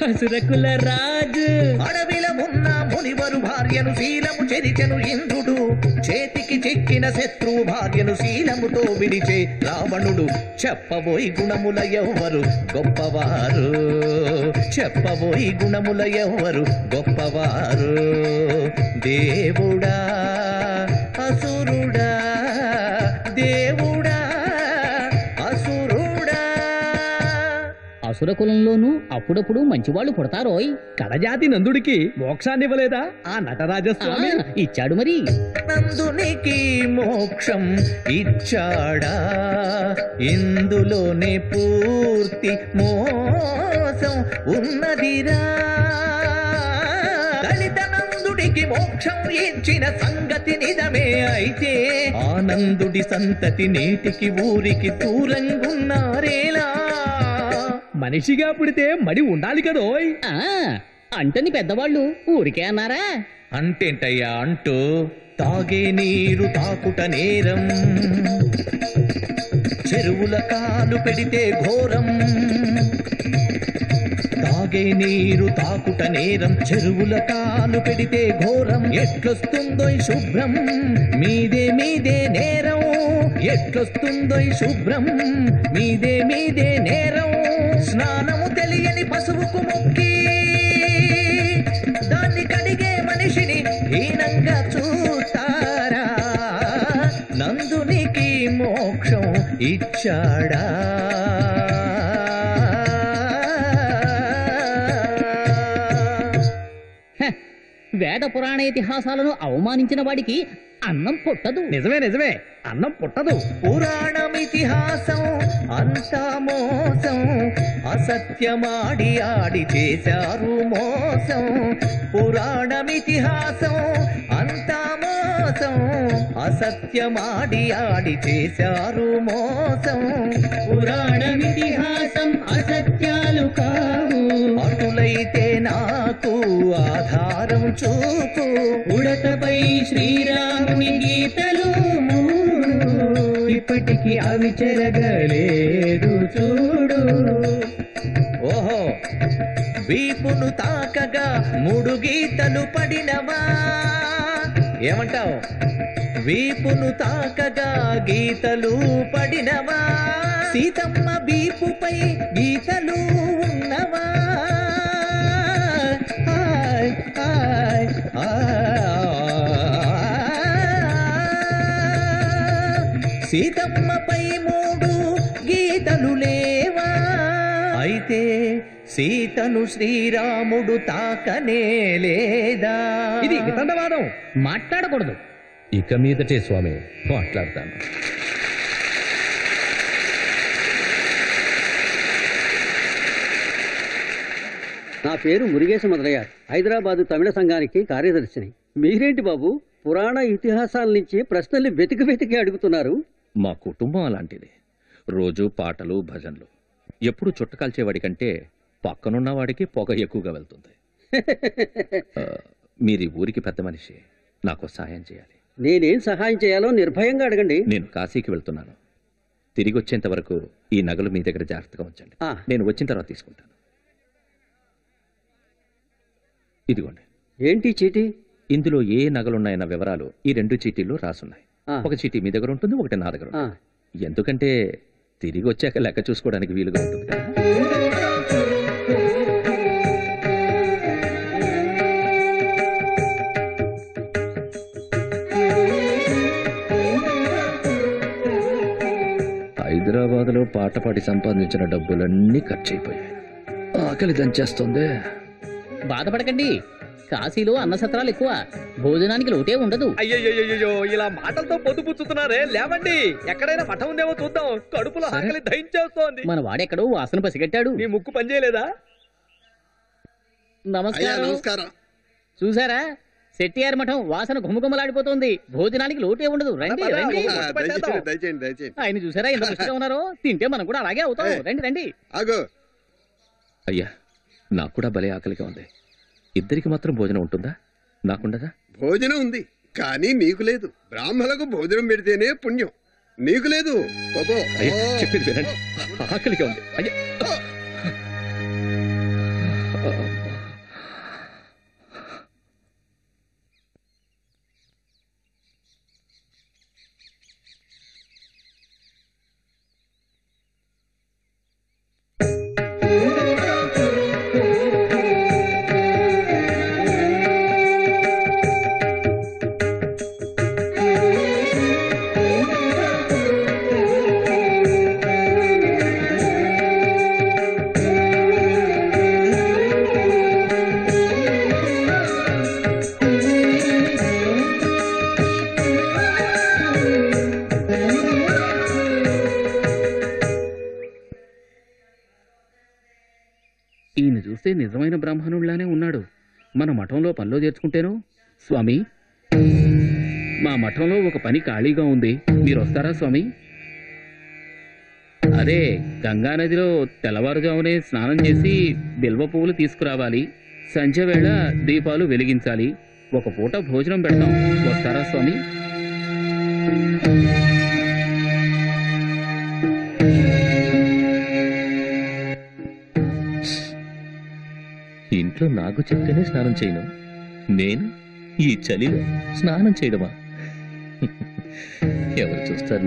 అసురకుల రాజు. అడవిల ఉన్న మునివరు భార్యను శీలము చెరిచెను ఇంద్రుడు. చేతికి చిక్కిన శత్రువు భార్యను శీలముతో విడిచే రావణుడు. చెప్పబోయి గుణముల ఎవ్వరు? గొప్పవారు. చెప్పబోయి గుణముల ఎవ్వరు? గొప్పవారు. దేవుడా! అసురుడా దేవుడా అసురుడా. అసుర కులంలోనూ అప్పుడప్పుడు మంచివాళ్ళు పుడతారోయ్. కడజాతి నందుడికి మోక్షాన్ని ఇవ్వలేదా ఆ నటరాజస్వామి ఇచ్చాడు మరి. నందునికి మోక్షం ఇచ్చాడా? ఇందులోనే పూర్తి మోసం ఉన్నదిరా. దళిత నందుడికి మోక్షం ఇచ్చిన సంగతి నిజమే అయితే ఆనందుడి సంతతి నేటికి ఊరికి దూరంగున్నారేలా మనిషిగా పుడితే మడి ఉండాలి కదోయ్. అంటని పెద్దవాళ్ళు. ఊరికే అన్నారా? అంటేంటయ్యా అంటూ తాగే నీరు తాకుట నేరం చెరువుల కాలు పెడితే ఘోరం. తాగే నీరు తాకుట నేరం. చెరువుల కాలు పెడితే ఘోరం. ఎట్లొస్తుందో శుభ్రం. మీదే మీదే నేరం. ఎట్లొస్తుందో శుభ్రం. మీదే మీదే నేరం. స్నానము తెలియని పశువుకు మొక్కి దాన్ని కడిగే మనిషిని హీనంగా చూస్తారా? నందునికి మోక్షం ఇచ్చాడా? వేద పురాణ ఇతిహాసాలను అవమానించిన వాడికి అన్నం పుట్టదు. నిజమే నిజమే. అన్నం పుట్టదు. పురాణం ఇతిహాసం అంతా మోసం. అసత్యమాడి ఆడి చేశారు మోసం. పురాణమితిహాసం అంతా మోసం. అసత్యమాడి ఆడి చేశారు మోసం. పురాణమితిహాసం అసత్యాలు కావు. అటులైతే నాకు ఆధారం చూపు. ఉడతపై శ్రీరాముని గీతలు ఇప్పటికీ అవి చెరగలేదు చూడు. ఓహో వీపును తాకగా మూడు గీతలు పడినవా? ఏమంటావు? వీపును తాకగా గీతలు పడినవా? సీతమ్మ వీపుపై గీతలు ఉన్నవా? హాయ్, హాయ్, సీతమ్మపై మూడు గీతలు లేవా? అయితే సీతను శ్రీరాముడు తాకనే లేదా ఇది వితండవాదం. మాట్లాడకూడదు. ఇక మీదటే స్వామి మాట్లాడతాను. నా పేరు మురిగేశ మొదలయ్య హైదరాబాదు తమిళ సంఘానికి కార్యదర్శిని. మీరేంటి బాబు? పురాణ ఇతిహాసాల నుంచి ప్రశ్నల్ని వెతికి వెతికి అడుగుతున్నారు. మా కుటుంబం అలాంటిది. రోజు పాటలు భజనలు. ఎప్పుడు చుట్టకాల్చేవాడి కంటే పక్కనున్న వాడికి పొగ ఎక్కువగా వెళ్తుంది. మీరీ ఊరికి పెద్ద మనిషి. నాకు సాయం చేయాలి. నేనేం సహాయం చేయాలో నిర్భయంగా అడగండి. నేను కాశీకి వెళ్తున్నాను. తిరిగి వచ్చేంత వరకు ఈ నగలు మీ దగ్గర జాగ్రత్తగా ఉంచండి. నేను వచ్చిన తర్వాత తీసుకుంటాను. ఇదిగోండి. ఏంటి చీటీ? ఇందులో ఏ నగలున్నాయన్న వివరాలు ఈ రెండు చీటీల్లో రాసున్నాయి. ఒక చీటీ మీ దగ్గర ఉంటుంది ఒకటి నా దగ్గర. ఎందుకంటే తిరిగి వచ్చాక లెక్క చూసుకోవడానికి వీలుగా ఉంటుంది హైదరాబాద్లో పాట పాడి సంపాదించిన డబ్బులన్నీ ఖర్చు అయిపోయాయి. ఆకలి దంచేస్తుంది. బాధపడకండి. కాశీలో అన్న సత్రాలు ఎక్కువ. భోజనానికి లోటే ఉండదు. అయ్యయ్యో ఇలా మాటలతో పొద్దు పుచ్చుతున్నారే లేవండి. ఎక్కడైనా మఠం ఉందేమో చూద్దాం. కడుపులో ఆకలి దహించేస్తోంది మన వాడెక్కడో వాసన పసిగట్టాడు. నీ ముక్కు పనిచేయలేదా? నమస్కారం. నమస్కారం. చూసారా శెట్టియార్ మఠం వాసన గుమగుమలాడిపోతుంది భోజనానికి లోటే ఉండదు. రండి రండి. దయచేయండి దయచేయండి ఆయన చూసారా? ఎంత పుష్టిగా ఉన్నారో? తింటే మనం కూడా అలాగే అవుతాం. రండి రండి. ఆగు. అయ్యా నాకు కూడా భలే ఆకలిగా ఉంది. ఇద్దరికి మాత్రం భోజనం ఉంటుందా? నాకుండదా? భోజనం ఉంది కానీ నీకు లేదు. బ్రాహ్మణులకు భోజనం పెడితేనే పుణ్యం. నీకు లేదు. చెప్పింది వినండి. ఆకలిగా ఉంది. అయ్యా. చూస్తే నిజమైన బ్రాహ్మణుళ్ళానే ఉన్నాడు. మన మఠంలో పనిలో చేర్చుకుంటేను? స్వామి? మా మఠంలో ఒక పని ఖాళీగా ఉంది. మీరు వస్తారా స్వామి? అదే గంగా నదిలో తెల్లవారుజామునే స్నానం చేసి బిల్వ పువ్వులు తీసుకురావాలి. సంధ్య వేళ దీపాలు వెలిగించాలి. ఒక పూట భోజనం పెడతాం. వస్తారా స్వామి? ఇంట్లో నాకు చెప్తేనే స్నానం చేయను. నేను ఈ చలిలో స్నానం చేయడమా? ఎవరు చూస్తారు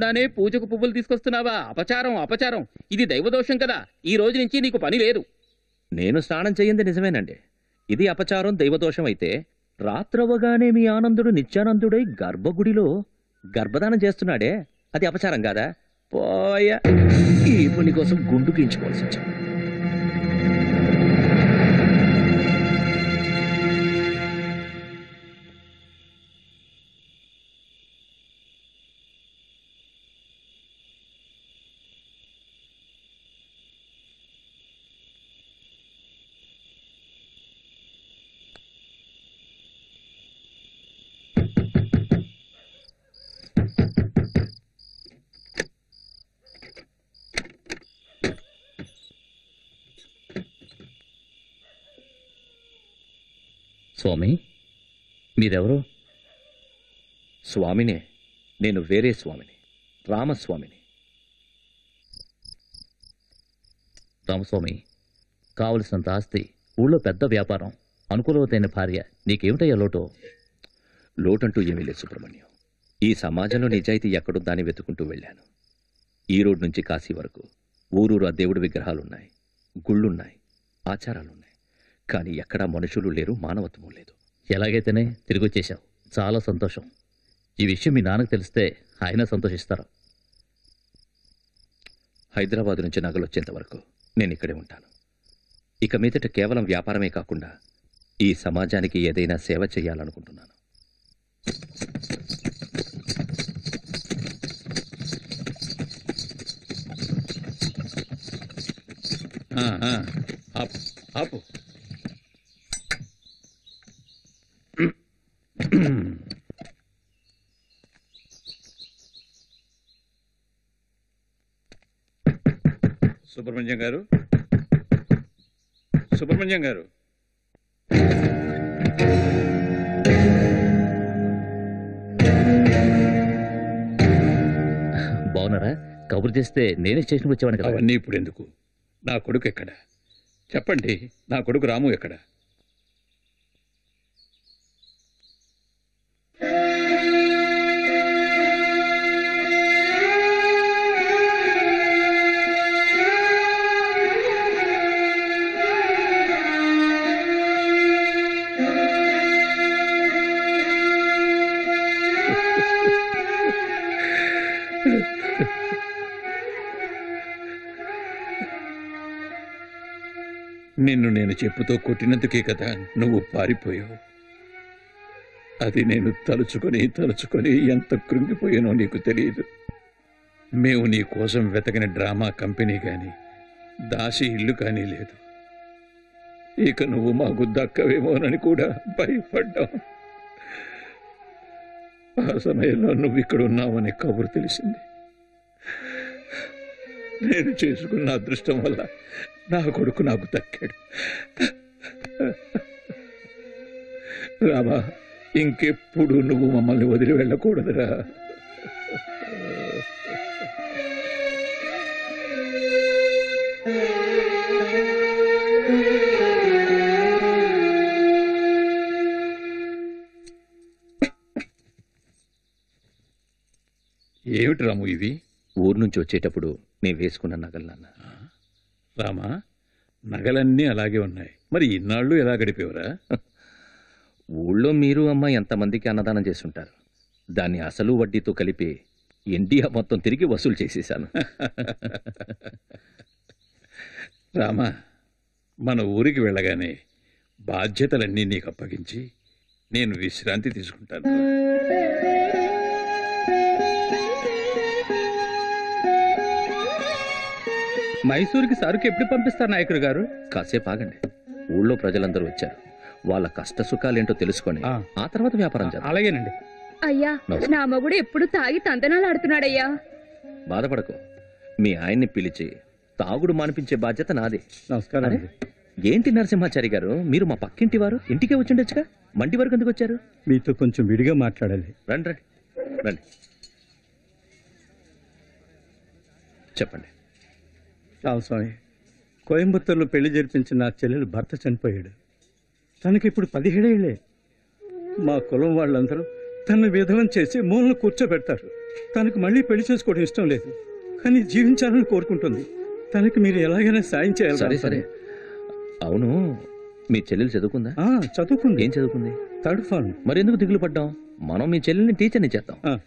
స్నానం పూజకు పువ్వులు తీసుకొస్తున్నావా? అపచారం అపచారం. ఇది దైవదోషం కదా. ఈ రోజు నుంచి నీకు పని లేదు. నేను స్నానం చెయ్యింది నిజమేనండి. ఇది అపచారం దైవదోషం అయితే రాత్రవగానే మీ ఆనందుడు నిత్యానందుడై గర్భగుడిలో గర్భదానం చేస్తున్నాడే. అది అపచారం కాదా? పోయా. ఈ పని కోసం గుండు గీయించుకోవాల్సి వచ్చింది. స్వామి? మీరెవరు? స్వామినే. నేను వేరే స్వామిని. రామస్వామిని. రామస్వామి కావలసినంత ఆస్తి ఊళ్ళో పెద్ద వ్యాపారం అనుకూలవతైన భార్య నీకేమిటయ్యా లోటు? లోటంటూ ఏమీ లేదు సుబ్రహ్మణ్యం. ఈ సమాజంలో నిజాయితీ ఎక్కడుందని వెతుకుంటూ వెళ్ళాను. ఈ రోడ్ నుంచి కాశీ వరకు ఊరూరు ఆ దేవుడి విగ్రహాలున్నాయి. గుళ్ళున్నాయి. ఆచారాలున్నాయి. కానీ ఎక్కడా మనుషులు లేరు మానవత్వం లేదు. ఎలాగైతేనే తిరిగి వచ్చేశావు చాలా సంతోషం. ఈ విషయం మీ నాన్నకు తెలిస్తే ఆయన సంతోషిస్తారు? హైదరాబాద్ నుంచి నగలు వచ్చేంత వరకు నేను ఇక్కడే ఉంటాను. ఇక మీదట కేవలం వ్యాపారమే కాకుండా ఈ సమాజానికి ఏదైనా సేవ చేయాలనుకుంటున్నాను. ఆపు. సుబ్రహ్మణ్యం గారు? సుబ్రహ్మణ్యం గారు? బాగున్నారా కబురు చేస్తే నేనే స్టేషన్కి వచ్చేవాడిని కదా. అవన్నీ ఇప్పుడు ఎందుకు? నా కొడుకు ఎక్కడ? చెప్పండి నా కొడుకు రాము ఎక్కడ? నిన్ను నేను చెప్పుతో కొట్టినందుకే కదా నువ్వు పారిపోయావు. అది నేను తలుచుకొని తలుచుకొని ఎంత కృంగిపోయానో నీకు తెలియదు. మేము నీ కోసం వెతకిన డ్రామా కంపెనీ కానీ దాసి ఇల్లు కానీ లేదు. ఇక నువ్వు మాకు దక్కవేమోనని కూడా భయపడ్డాం ఆ సమయంలో నువ్వు ఇక్కడ ఉన్నావని కబురు తెలిసింది. నేను చేసుకున్న అదృష్టం వల్ల నా కొడుకు నాకు దక్కాడు. రామా ఇంకెప్పుడు నువ్వు మమ్మల్ని వదిలి వెళ్ళకూడదురా. ఏమిటి రాము ఇవి ఊరు నుంచి వచ్చేటప్పుడు నేను వేసుకున్న నగలు నాన్న. రామా నగలన్నీ అలాగే ఉన్నాయి. మరి ఇన్నాళ్ళు ఎలా గడిపేవరా? ఊళ్ళో మీరు అమ్మ ఎంతమందికి అన్నదానం చేస్తుంటారు దాన్ని అసలు వడ్డీతో కలిపి ఇండియా మొత్తం తిరిగి వసూలు చేసేశాను. రామా మన ఊరికి వెళ్ళగానే బాధ్యతలన్నీ నీకు అప్పగించి నేను విశ్రాంతి తీసుకుంటాను. మైసూరుకి సరుకు ఎప్పుడు పంపిస్తారు నాయకుడు గారు? కాసేపు ఆగండి. ఊళ్ళో ప్రజలందరూ వచ్చారు. వాళ్ళ కష్ట సుఖాలేంటో తెలుసుకొని ఆ. తర్వాత వ్యాపారం చేద్దాం. అలాగేనండి. అయ్యా. నా మగుడు ఎప్పుడు తాగి తంతనాలు ఆడుతున్నాడయ్యా బాధపడకు. మీ ఆయన్ని పిలిచి తాగుడు మానిపించే బాధ్యత నాదే. నమస్కారం ఏంటి నరసింహాచారి గారు? మీరు మా పక్కింటి వారు? ఇంటికే వచ్చిండొచ్చుగా? మంటి వరకు ఎందుకు వచ్చారు? మీతో కొంచెం విడిగా మాట్లాడాలి. రండి రండి. రండి. చెప్పండి. రామస్వామి కోయంబత్తూరులో పెళ్ళి జరిపించిన నా చెల్లెలు భర్త చనిపోయాడు. తనకి ఇప్పుడు పదిహేడేళ్ళే. మా కులం వాళ్ళందరూ తనను విధవం చేసి మూలను కూర్చోబెడతారు. తనకు మళ్ళీ పెళ్ళి చేసుకోవడం ఇష్టం లేదు. కానీ జీవించాలని కోరుకుంటుంది. తనకి మీరు ఎలాగైనా సాయం చేయాలి సరే సరే. అవును మీ చెల్లెలు చదువుకుందా? ఆ, చదువుకుంది. ఏం చదువుకుంది? Third form. మరి ఎందుకు దిగులు పడ్డాం మనం మీ చెల్లెల్ని టీచర్ని చేద్దాం.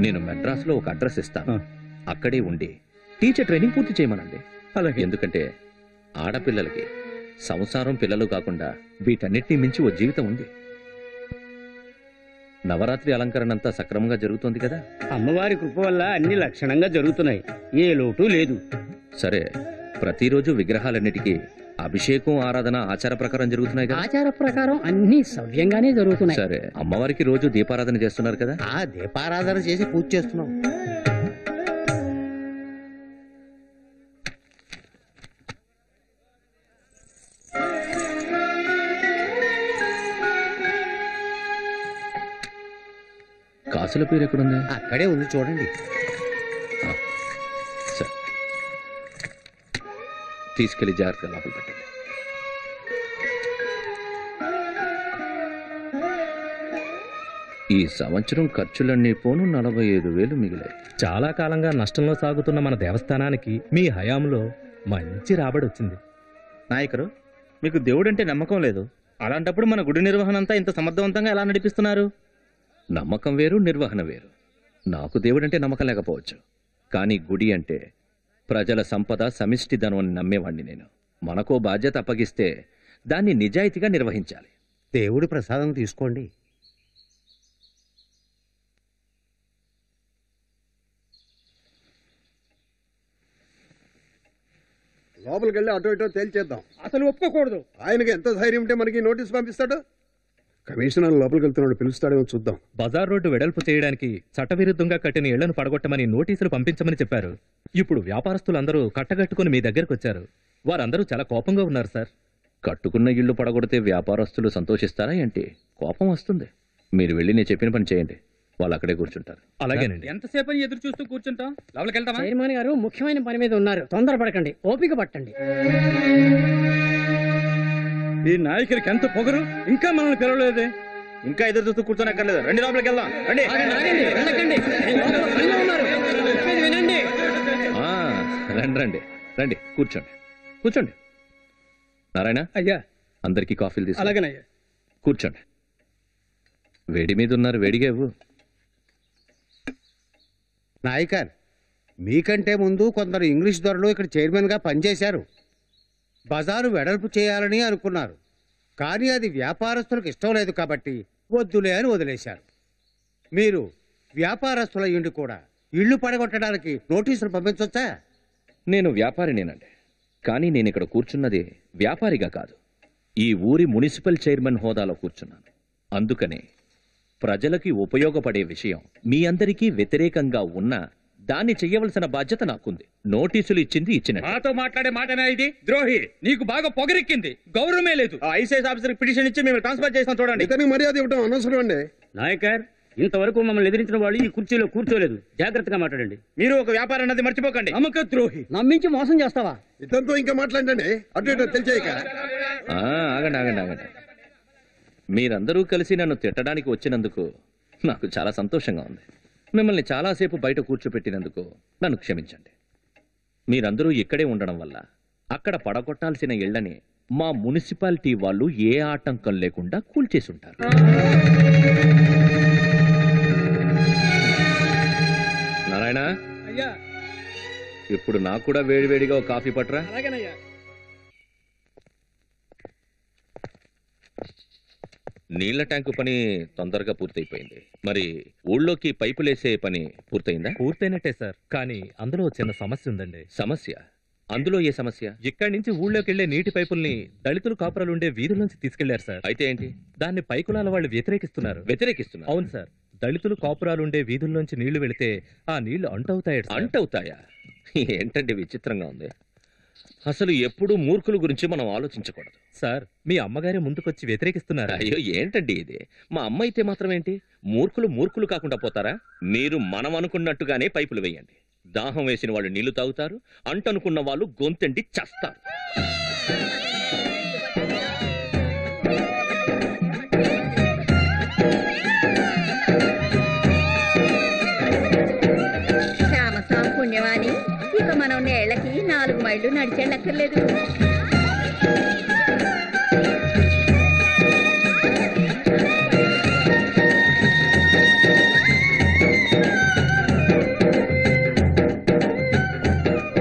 నేను మెడ్రాస్లో ఒక అడ్రస్ ఇస్తాను. అక్కడే ఉండి టీచర్ ట్రైనింగ్ పూర్తి చేయమనండి. అలాగే ఎందుకంటే ఆడపిల్లలకి సంసారం పిల్లలు కాకుండా వీటన్నిటిని మించి ఓ జీవితం ఉంది. నవరాత్రి అలంకరణ అంతా సక్రమంగా జరుగుతోంది కదా? అమ్మవారి కృప వల్ల అన్ని లక్షణంగా జరుగుతున్నాయి. ఏ లోటు లేదు. సరే ప్రతిరోజు విగ్రహాలన్నిటికీ అభిషేకం ఆరాధన ఆచార ప్రకారం జరుగుతున్నాయి కదా? ఆచార ప్రకారం అన్ని సవ్యంగానే జరుగుతున్నాయి. సరే అమ్మవారికి రోజు దీపారాధన చేస్తున్నారు కదా? ఆ దీపారాధన చేసి పూజ చేస్తున్నాం. కాసుల పేరు ఎక్కడుంది? అక్కడే ఉంది చూడండి. సరే. తీసుకెళ్ళి జాగ్రత్తగా లోపల పెట్టండి. ఈ సంవత్సరం ఖర్చులన్నీ పోను నలభై ఐదు వేలు మిగిలాయి. చాలా కాలంగా నష్టంలో సాగుతున్న మన దేవస్థానానికి మీ హయాంలో మంచి రాబడి వచ్చింది. నాయకరు మీకు దేవుడంటే నమ్మకం లేదు. అలాంటప్పుడు మన గుడి నిర్వహణ అంతా ఇంత సమర్థవంతంగా ఎలా నడిపిస్తున్నారు? నమ్మకం వేరు నిర్వహణ వేరు. నాకు దేవుడంటే నమ్మకం లేకపోవచ్చు. కానీ గుడి అంటే ప్రజల సంపద సమిష్టి ధనం అని నమ్మేవాణ్ణి నేను. మనకో బాధ్యత అప్పగిస్తే దాన్ని నిజాయితీగా నిర్వహించాలి. దేవుడి ప్రసాదం తీసుకోండి. లోపలికి వెళ్ళి అటో ఇటో తేల్చేద్దాం. అసలు ఒప్పుకోకూడదు. ఆయనకి ఎంత ధైర్యం ఉంటే మనకి నోటీస్ పంపిస్తాడు? కమిషనర్ లోపలికి వెళ్తున్నాడు పిలుస్తాడేమో చూద్దాం. బజార్ రోడ్డు వెడల్పు చేయడానికి చట్టవిరుద్ధంగా కట్టిన ఇళ్ళను పడగొట్టమని నోటీసులు పంపించమని చెప్పారు. ఇప్పుడు వ్యాపారస్తులందరూ కట్టగట్టుకుని మీ దగ్గరకు వచ్చారు వారందరూ చాలా కోపంగా ఉన్నారు సార్. కట్టుకున్న ఇల్లు పడగొడితే వ్యాపారస్తులు సంతోషిస్తారా ఏంటి? కోపం వస్తుంది. మీరు వెళ్ళి నేను చెప్పిన పని చేయండి. వాళ్ళు అక్కడే కూర్చుంటారు. అలాగేనండి. ఎంతసేపు అని ఎదురు చూస్తూ కూర్చుంటాం? లోపలికి వెళ్తామా చైర్మన్ గారు ముఖ్యమైన పని మీద ఉన్నారు. తొందరపడకండి. ఓపిక పట్టండి. ఈ నాయకుడికి ఎంత పొగరు? ఇంకా మనల్ని పిలవలేదే. ఇంకా ఎదురు చూస్తూ కూర్చొని అక్కర్లేదు రండి లోపలికి వెళ్దాం. రండి. రండి రండి. రండి కూర్చోండి. కూర్చోండి. నారాయణ అయ్యా. అందరికీ కాఫీలు తీసు అలాగేనయ్యా. కూర్చోండి. వేడి మీద ఉన్నారు వేడిగా ఇవ్వు. నాయకర్ మీకంటే ముందు కొందరు ఇంగ్లీష్ దొరలు ఇక్కడ చైర్మన్గా పనిచేశారు. బజారు వెడల్పు చేయాలని అనుకున్నారు. కానీ అది వ్యాపారస్తులకు ఇష్టం లేదు కాబట్టి వద్దులే అని వదిలేశారు. మీరు వ్యాపారస్తుల ఇండి కూడా ఇళ్ళు పడగొట్టడానికి నోటీసులు పంపించవచ్చా నేను వ్యాపారినేనండి. కానీ నేను ఇక్కడ కూర్చున్నది వ్యాపారిగా కాదు. ఈ ఊరి మున్సిపల్ చైర్మన్ హోదాలో కూర్చున్నాను. అందుకనే ప్రజలకి ఉపయోగపడే విషయం మీ అందరికీ వ్యతిరేకంగా ఉన్నా దాన్ని చెయ్యవలసిన బాధ్యత నాకుంది. నోటీసులు ఇచ్చింది ఇచ్చిన మాతో మాట్లాడే మాటనే ఇది? ద్రోహి నీకు బాగా పొగరెక్కింది. గౌరవమే లేదు. ఆ ఐసీఎస్ ఆఫీసర్ పిటిషన్ ఇచ్చి మేము ట్రాన్స్ఫర్ చేస్తాం చూడండి. ఇతనికి మర్యాద ఇవ్వడం అనవసరం అండి. నాయకర్ ఇంతవరకు మమ్మల్ని ఎదిరించిన వాళ్ళు ఈ కుర్చీలో కూర్చోలేదు. జాగ్రత్తగా మాట్లాడండి. మీరు ఒక వ్యాపారం అన్నది మర్చిపోకండి. నమ్మక ద్రోహి నమ్మించి మోసం చేస్తావా? ఇతనితో ఇంకా మాట్లాడండి. అటు ఇటో తెలిచేయక. ఆ, ఆగండి ఆగండి ఆగండి. మీరందరూ కలిసి నన్ను తిట్టడానికి వచ్చినందుకు నాకు చాలా సంతోషంగా ఉంది. మిమ్మల్ని చాలాసేపు బయట కూర్చోపెట్టినందుకు నన్ను క్షమించండి. మీరందరూ ఇక్కడే ఉండడం వల్ల అక్కడ పడగొట్టాల్సిన ఇళ్ళని మా మున్సిపాలిటీ వాళ్ళు ఏ ఆటంకం లేకుండా కూల్చేసి ఉంటారు నారాయణ ఇప్పుడు నాకు కూడా వేడివేడిగా కాఫీ పట్రా? నీళ్ళ ట్యాంకు పని తొందరగా పూర్తయిపోయింది. మరి ఊళ్ళోకి పైపులేసే పని పూర్తయిందా? పూర్తయినట్టే సార్. కానీ అందులో చిన్న సమస్య ఉందండి. సమస్య? అందులో ఏ సమస్య? ఇక్కడి నుంచి ఊళ్ళోకి వెళ్ళే నీటి పైపుల్ని దళితులు కాపురాలు ఉండే వీధుల నుంచి తీసుకెళ్ళారు సార్. అయితే ఏంటి? దాన్ని పైకులాల వాళ్ళు వ్యతిరేకిస్తున్నారు. వ్యతిరేకిస్తున్నారు. అవును సార్. దళితులు కాపురాలుండే వీధుల్లోంచి నీళ్ళు వెళితే ఆ నీళ్ళు అంటవుతాయట అంటవుతాయా? ఏంటండి విచిత్రంగా ఉంది. అసలు ఎప్పుడూ మూర్ఖుల గురించి మనం ఆలోచించకూడదు. సార్ మీ అమ్మగారే ముందుకొచ్చి వ్యతిరేకిస్తున్నారు? అయ్యో ఏంటండి ఇది? మా అమ్మ అయితే మాత్రం ఏంటి మూర్ఖులు మూర్ఖులు కాకుండా పోతారా? మీరు మనం అనుకున్నట్టుగానే పైపులు వేయండి. దాహం వేసిన వాళ్ళు నీళ్ళు తాగుతారు అంటనుకున్న వాళ్ళు గొంతెండి చస్తారు. ఇక మనం నేళ్ళకి నాలుగు మైళ్ళు నడిచేళ్ళక్కర్లేదు.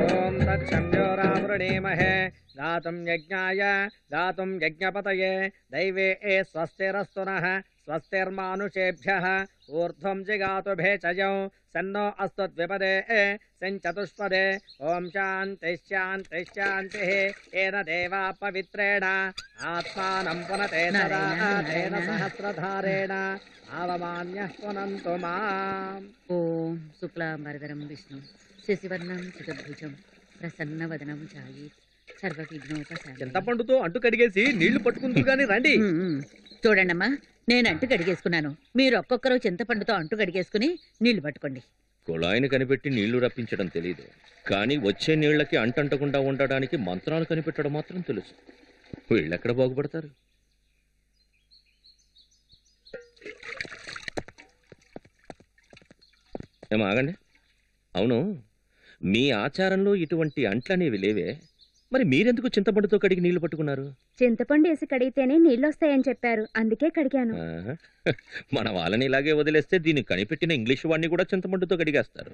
ఓం యజ్ఞాయ గాతుం యజ్ఞపతయే దైవే ఏ స్వస్తిరస్తు నః స్వస్తిర్మానుషేభ్యः ఊర్ధ్వం జిగాతు భేచయం సన్నో అస్తు ద్విపదే సంచతుష్పదే ఓం శాంతి శాంతి శాంతి ఏన దేవా పవిత్రేణ ఆత్మానం పునతే సదా తేన సహస్రధారేణ ఆవమాన్యః పునంతు మాం ఓం శుక్లాంబరధరం విష్ణు శశివర్ణం చతుర్భుజం ప్రసన్నవదనం ఛాయి సర్వవిఘ్నోపశాంతి చింతపండుతో అంటు కడిగేసి నీళ్ళు పట్టుకుంటూ గాని రండి. చూడండమ్మా నేను అంటు కడిగేసుకున్నాను. మీరు ఒక్కొక్కరు చింతపండుతో అంటు కడిగేసుకుని నీళ్ళు పట్టుకోండి. కుళాయిని కనిపెట్టి నీళ్ళు రప్పించడం తెలియదు కానీ వచ్చే నీళ్ళకి అంటంటకుండా ఉండడానికి మంత్రాలు కనిపెట్టడం మాత్రం తెలుసు. వీళ్ళెక్కడ బాగుపడతారు? ఏం ఆగండి. అవును మీ ఆచారంలో ఇటువంటి అంట్లనేవి లేవే. మరి మీరెందుకు చింతపండుతో కడిగి నీళ్ళు పట్టుకున్నారు? చింతపండు వేసి కడిగితేనే నీళ్ళొస్తాయని చెప్పారు. అందుకే కడిగాను. మన వాళ్ళని ఇలాగే వదిలేస్తే దీన్ని కనిపెట్టిన ఇంగ్లీష్ వాడిని కూడా చింతపండుతో కడిగేస్తారు.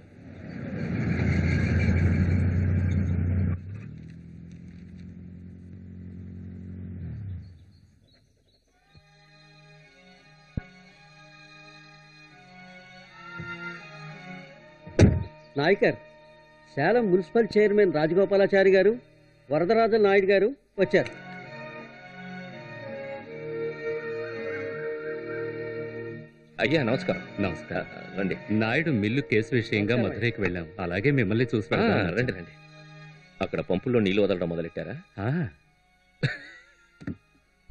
నాయకర్ సేలం మున్సిపల్ చైర్మన్ రాజగోపాలాచారి గారు వరదరాజన్ నాయుడు గారు వచ్చారు. అయ్యా నమస్కారం. నమస్కారం. రండి. నాయుడు మిల్లు కేసు విషయంగా మధురైకి వెళ్ళాం. అలాగే మిమ్మల్ని చూసి ఆ, వెళ్దాం. రండి రండి. అక్కడ పంపుల్లో నీళ్ళు వదలడం మొదలెట్టారా? ఆ,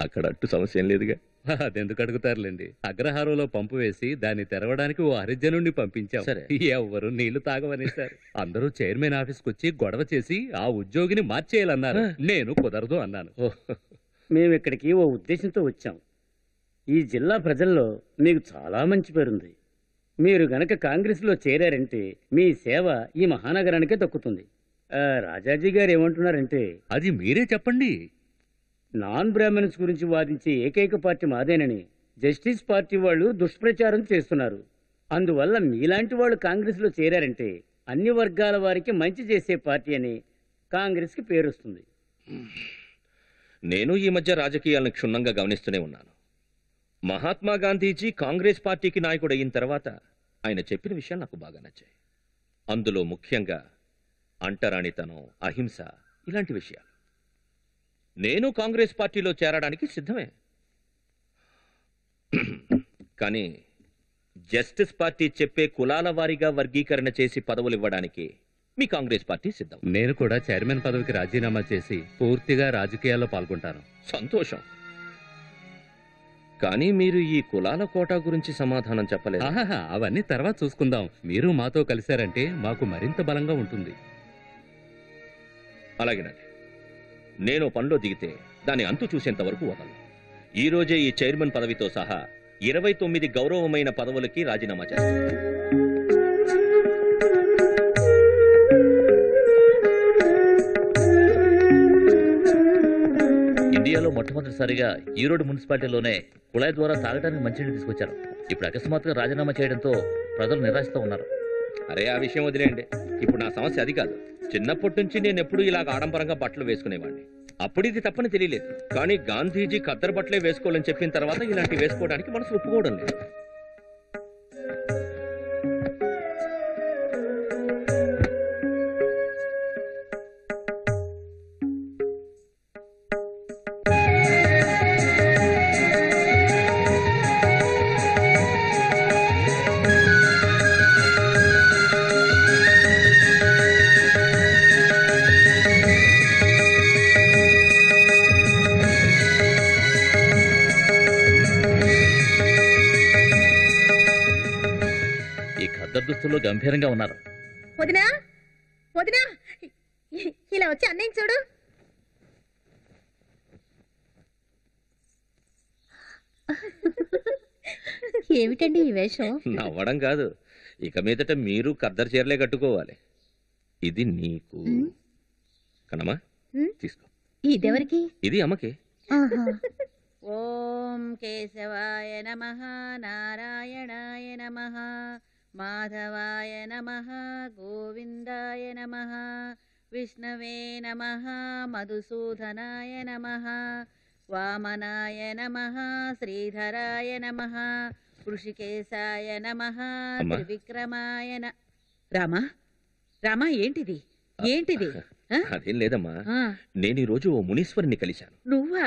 అక్కడ అట్టు సమస్య ఏం లేదుగా. అదెందుకు అడుగుతారులేండి? అగ్రహారంలో పంపు వేసి దాన్ని తెరవడానికి ఓ హరిజనుడిని పంపించాం. సరే. ఎవ్వరు నీళ్ళు తాగవనేశారు అందరూ చైర్మన్ ఆఫీస్కి వచ్చి గొడవ చేసి ఆ ఉద్యోగిని మార్చేయాలన్నారు. నేను కుదరదు అన్నాను. మేము ఇక్కడికి ఓ ఉద్దేశంతో వచ్చాం. ఈ జిల్లా ప్రజల్లో మీకు చాలా మంచి పేరుంది. మీరు గనక కాంగ్రెస్లో చేరారంటే మీ సేవ ఈ మహానగరానికే దక్కుతుంది. రాజాజీ గారు ఏమంటున్నారంటే అది మీరే చెప్పండి. నాన్ బ్రాహ్మణ్స్ గురించి వాదించే ఏకైక పార్టీ మాదేనని. జస్టిస్ పార్టీ వాళ్ళు దుష్ప్రచారం చేస్తున్నారు. అందువల్ల మీలాంటి వాళ్ళు కాంగ్రెస్లో చేరారంటే అన్ని వర్గాల వారికి మంచి చేసే పార్టీ అని కాంగ్రెస్కి పేరుస్తుంది. నేను ఈ మధ్య రాజకీయాలను క్షుణ్ణంగా గమనిస్తూనే ఉన్నాను. మహాత్మా గాంధీజీ కాంగ్రెస్ పార్టీకి నాయకుడు అయిన తర్వాత ఆయన చెప్పిన విషయాలు నాకు బాగా నచ్చాయి. అందులో ముఖ్యంగా అంటరానితనం అహింస ఇలాంటి విషయాలు. నేను కాంగ్రెస్ పార్టీలో చేరడానికి సిద్ధమే. కానీ జస్టిస్ పార్టీ చెప్పే కులాల వారీగా వర్గీకరణ చేసి పదవులు ఇవ్వడానికి మీ కాంగ్రెస్ పార్టీ సిద్ధం. నేను కూడా చైర్మన్ పదవికి రాజీనామా చేసి పూర్తిగా రాజకీయాల్లో పాల్గొంటాను. సంతోషం. కానీ మీరు ఈ కులాల కోటా గురించి సమాధానం చెప్పలేదు? ఆహాహా అవన్నీ తర్వాత చూసుకుందాం. మీరు మాతో కలిశారంటే మాకు మరింత బలంగా ఉంటుంది. అలాగేనండి. నేను పనిలో దిగితే దాని అంతు చూసేంత వరకు వదలను. ఈ రోజే ఈ చైర్మన్ పదవితో సహా ఇరవై తొమ్మిది గౌరవమైన పదవులకి రాజీనామా చేస్తాను. ఇండియాలో మొట్టమొదటిసారిగా ఈరోడ్ మున్సిపాలిటీలోనే కుళాయి ద్వారా తాగడానికి మంచినీళ్ళు తీసుకొచ్చారు. ఇప్పుడు అకస్మాత్తుగా రాజీనామా చేయడంతో ప్రజలు నిరాశతో ఉన్నారు. అరే ఆ విషయం వదిలేయండి. ఇప్పుడు నా సమస్య అది కాదు. చిన్నప్పటి నుంచి నేను ఎప్పుడూ ఇలాగ ఆడంబరంగా బట్టలు వేసుకునేవాడిని. అప్పుడు ఇది తప్పని తెలియలేదు. కానీ గాంధీజీ ఖద్దరు బట్టలే వేసుకోవాలని చెప్పిన తర్వాత ఇలాంటి వేసుకోవడానికి మనసు ఒప్పుకోవడం లేదు. గంభీరంగా ఉన్నారు. వదినా వదినా ఇలా వచ్చి అన్నయ్య చూడు. ఏమిటండి ఈ వేషం? నవ్వడం కాదు. ఇక మీదట మీరు కద్దరు చీరలే కట్టుకోవాలి. ఇది నీకు. కనమా. తీసుకో. ఇదెవరికి? ఇది అమ్మకి. ఓం కేశవాయ నమ నారాయణాయ నమ. మాధవాయ నమ గోవిందాయ నమ విష్ణవే నమ మధుసూదనాయ నమ వామనాయ నమ శ్రీధరాయ నమ ఋషికేశాయ నమ. త్రివిక్రమాయ రామా? రామా ఏంటిది? ఏంటిది? అదేం లేదమ్మా. నేను ఈ రోజు ఓ మునీశ్వరుని కలిశాను. నువ్వా?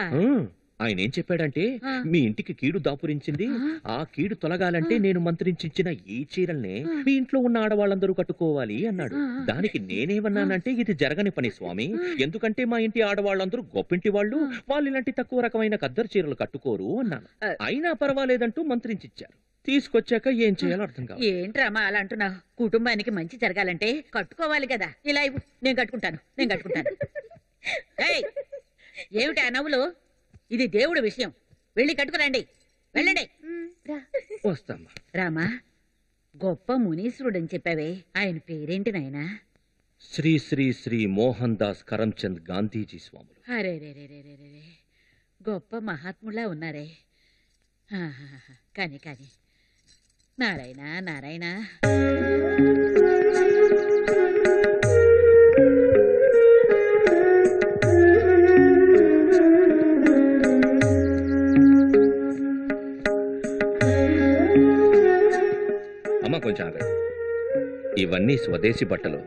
ఆయన ఏం చెప్పాడంటే. మీ ఇంటికి కీడు దాపురించింది. ఆ. కీడు తొలగాలంటే నేను మంత్రించిన ఈ చీరల్నే మీ ఇంట్లో ఉన్న ఆడవాళ్ళందరూ కట్టుకోవాలి అన్నాడు. దానికి నేనేమన్నానంటే ఇది జరగని పని స్వామి. ఎందుకంటే మా ఇంటి ఆడవాళ్ళందరూ గొప్పింటి వాళ్ళు వాళ్ళు ఇలాంటి తక్కువ రకమైన కద్దరు చీరలు కట్టుకోరు అన్నాను. అయినా పర్వాలేదంటూ మంత్రించిచ్చారు. తీసుకొచ్చాక ఏం చేయాలో అర్థం కాదు ఏంట్రామా అలా అంటున్నావు? కుటుంబానికి మంచి జరగాలంటే కట్టుకోవాలి కదా. ఇలా ఇవ్వు. నేను కట్టుకుంటాను. నేను కట్టుకుంటాను. ఏమిటి ఆ నవ్వులు? ఇది దేవుడి విషయం. వెళ్ళి కట్టుకురండి. వెళ్ళండి. వస్తామ్మా. రామా గొప్ప మునీశ్వరుడని చెప్పావే. ఆయన పేరేంటి నాయనా? శ్రీ శ్రీ శ్రీ మోహన్ దాస్ కరమ్చంద్ గాంధీజీ స్వాములు. అరే రే రే రే రే రే రే. గొప్ప మహాత్ములా ఉన్నారే. ఆహాహా. కాని కాని. నారాయణ నారాయణ. ఇవన్నీ స్వదేశీ బట్టలు.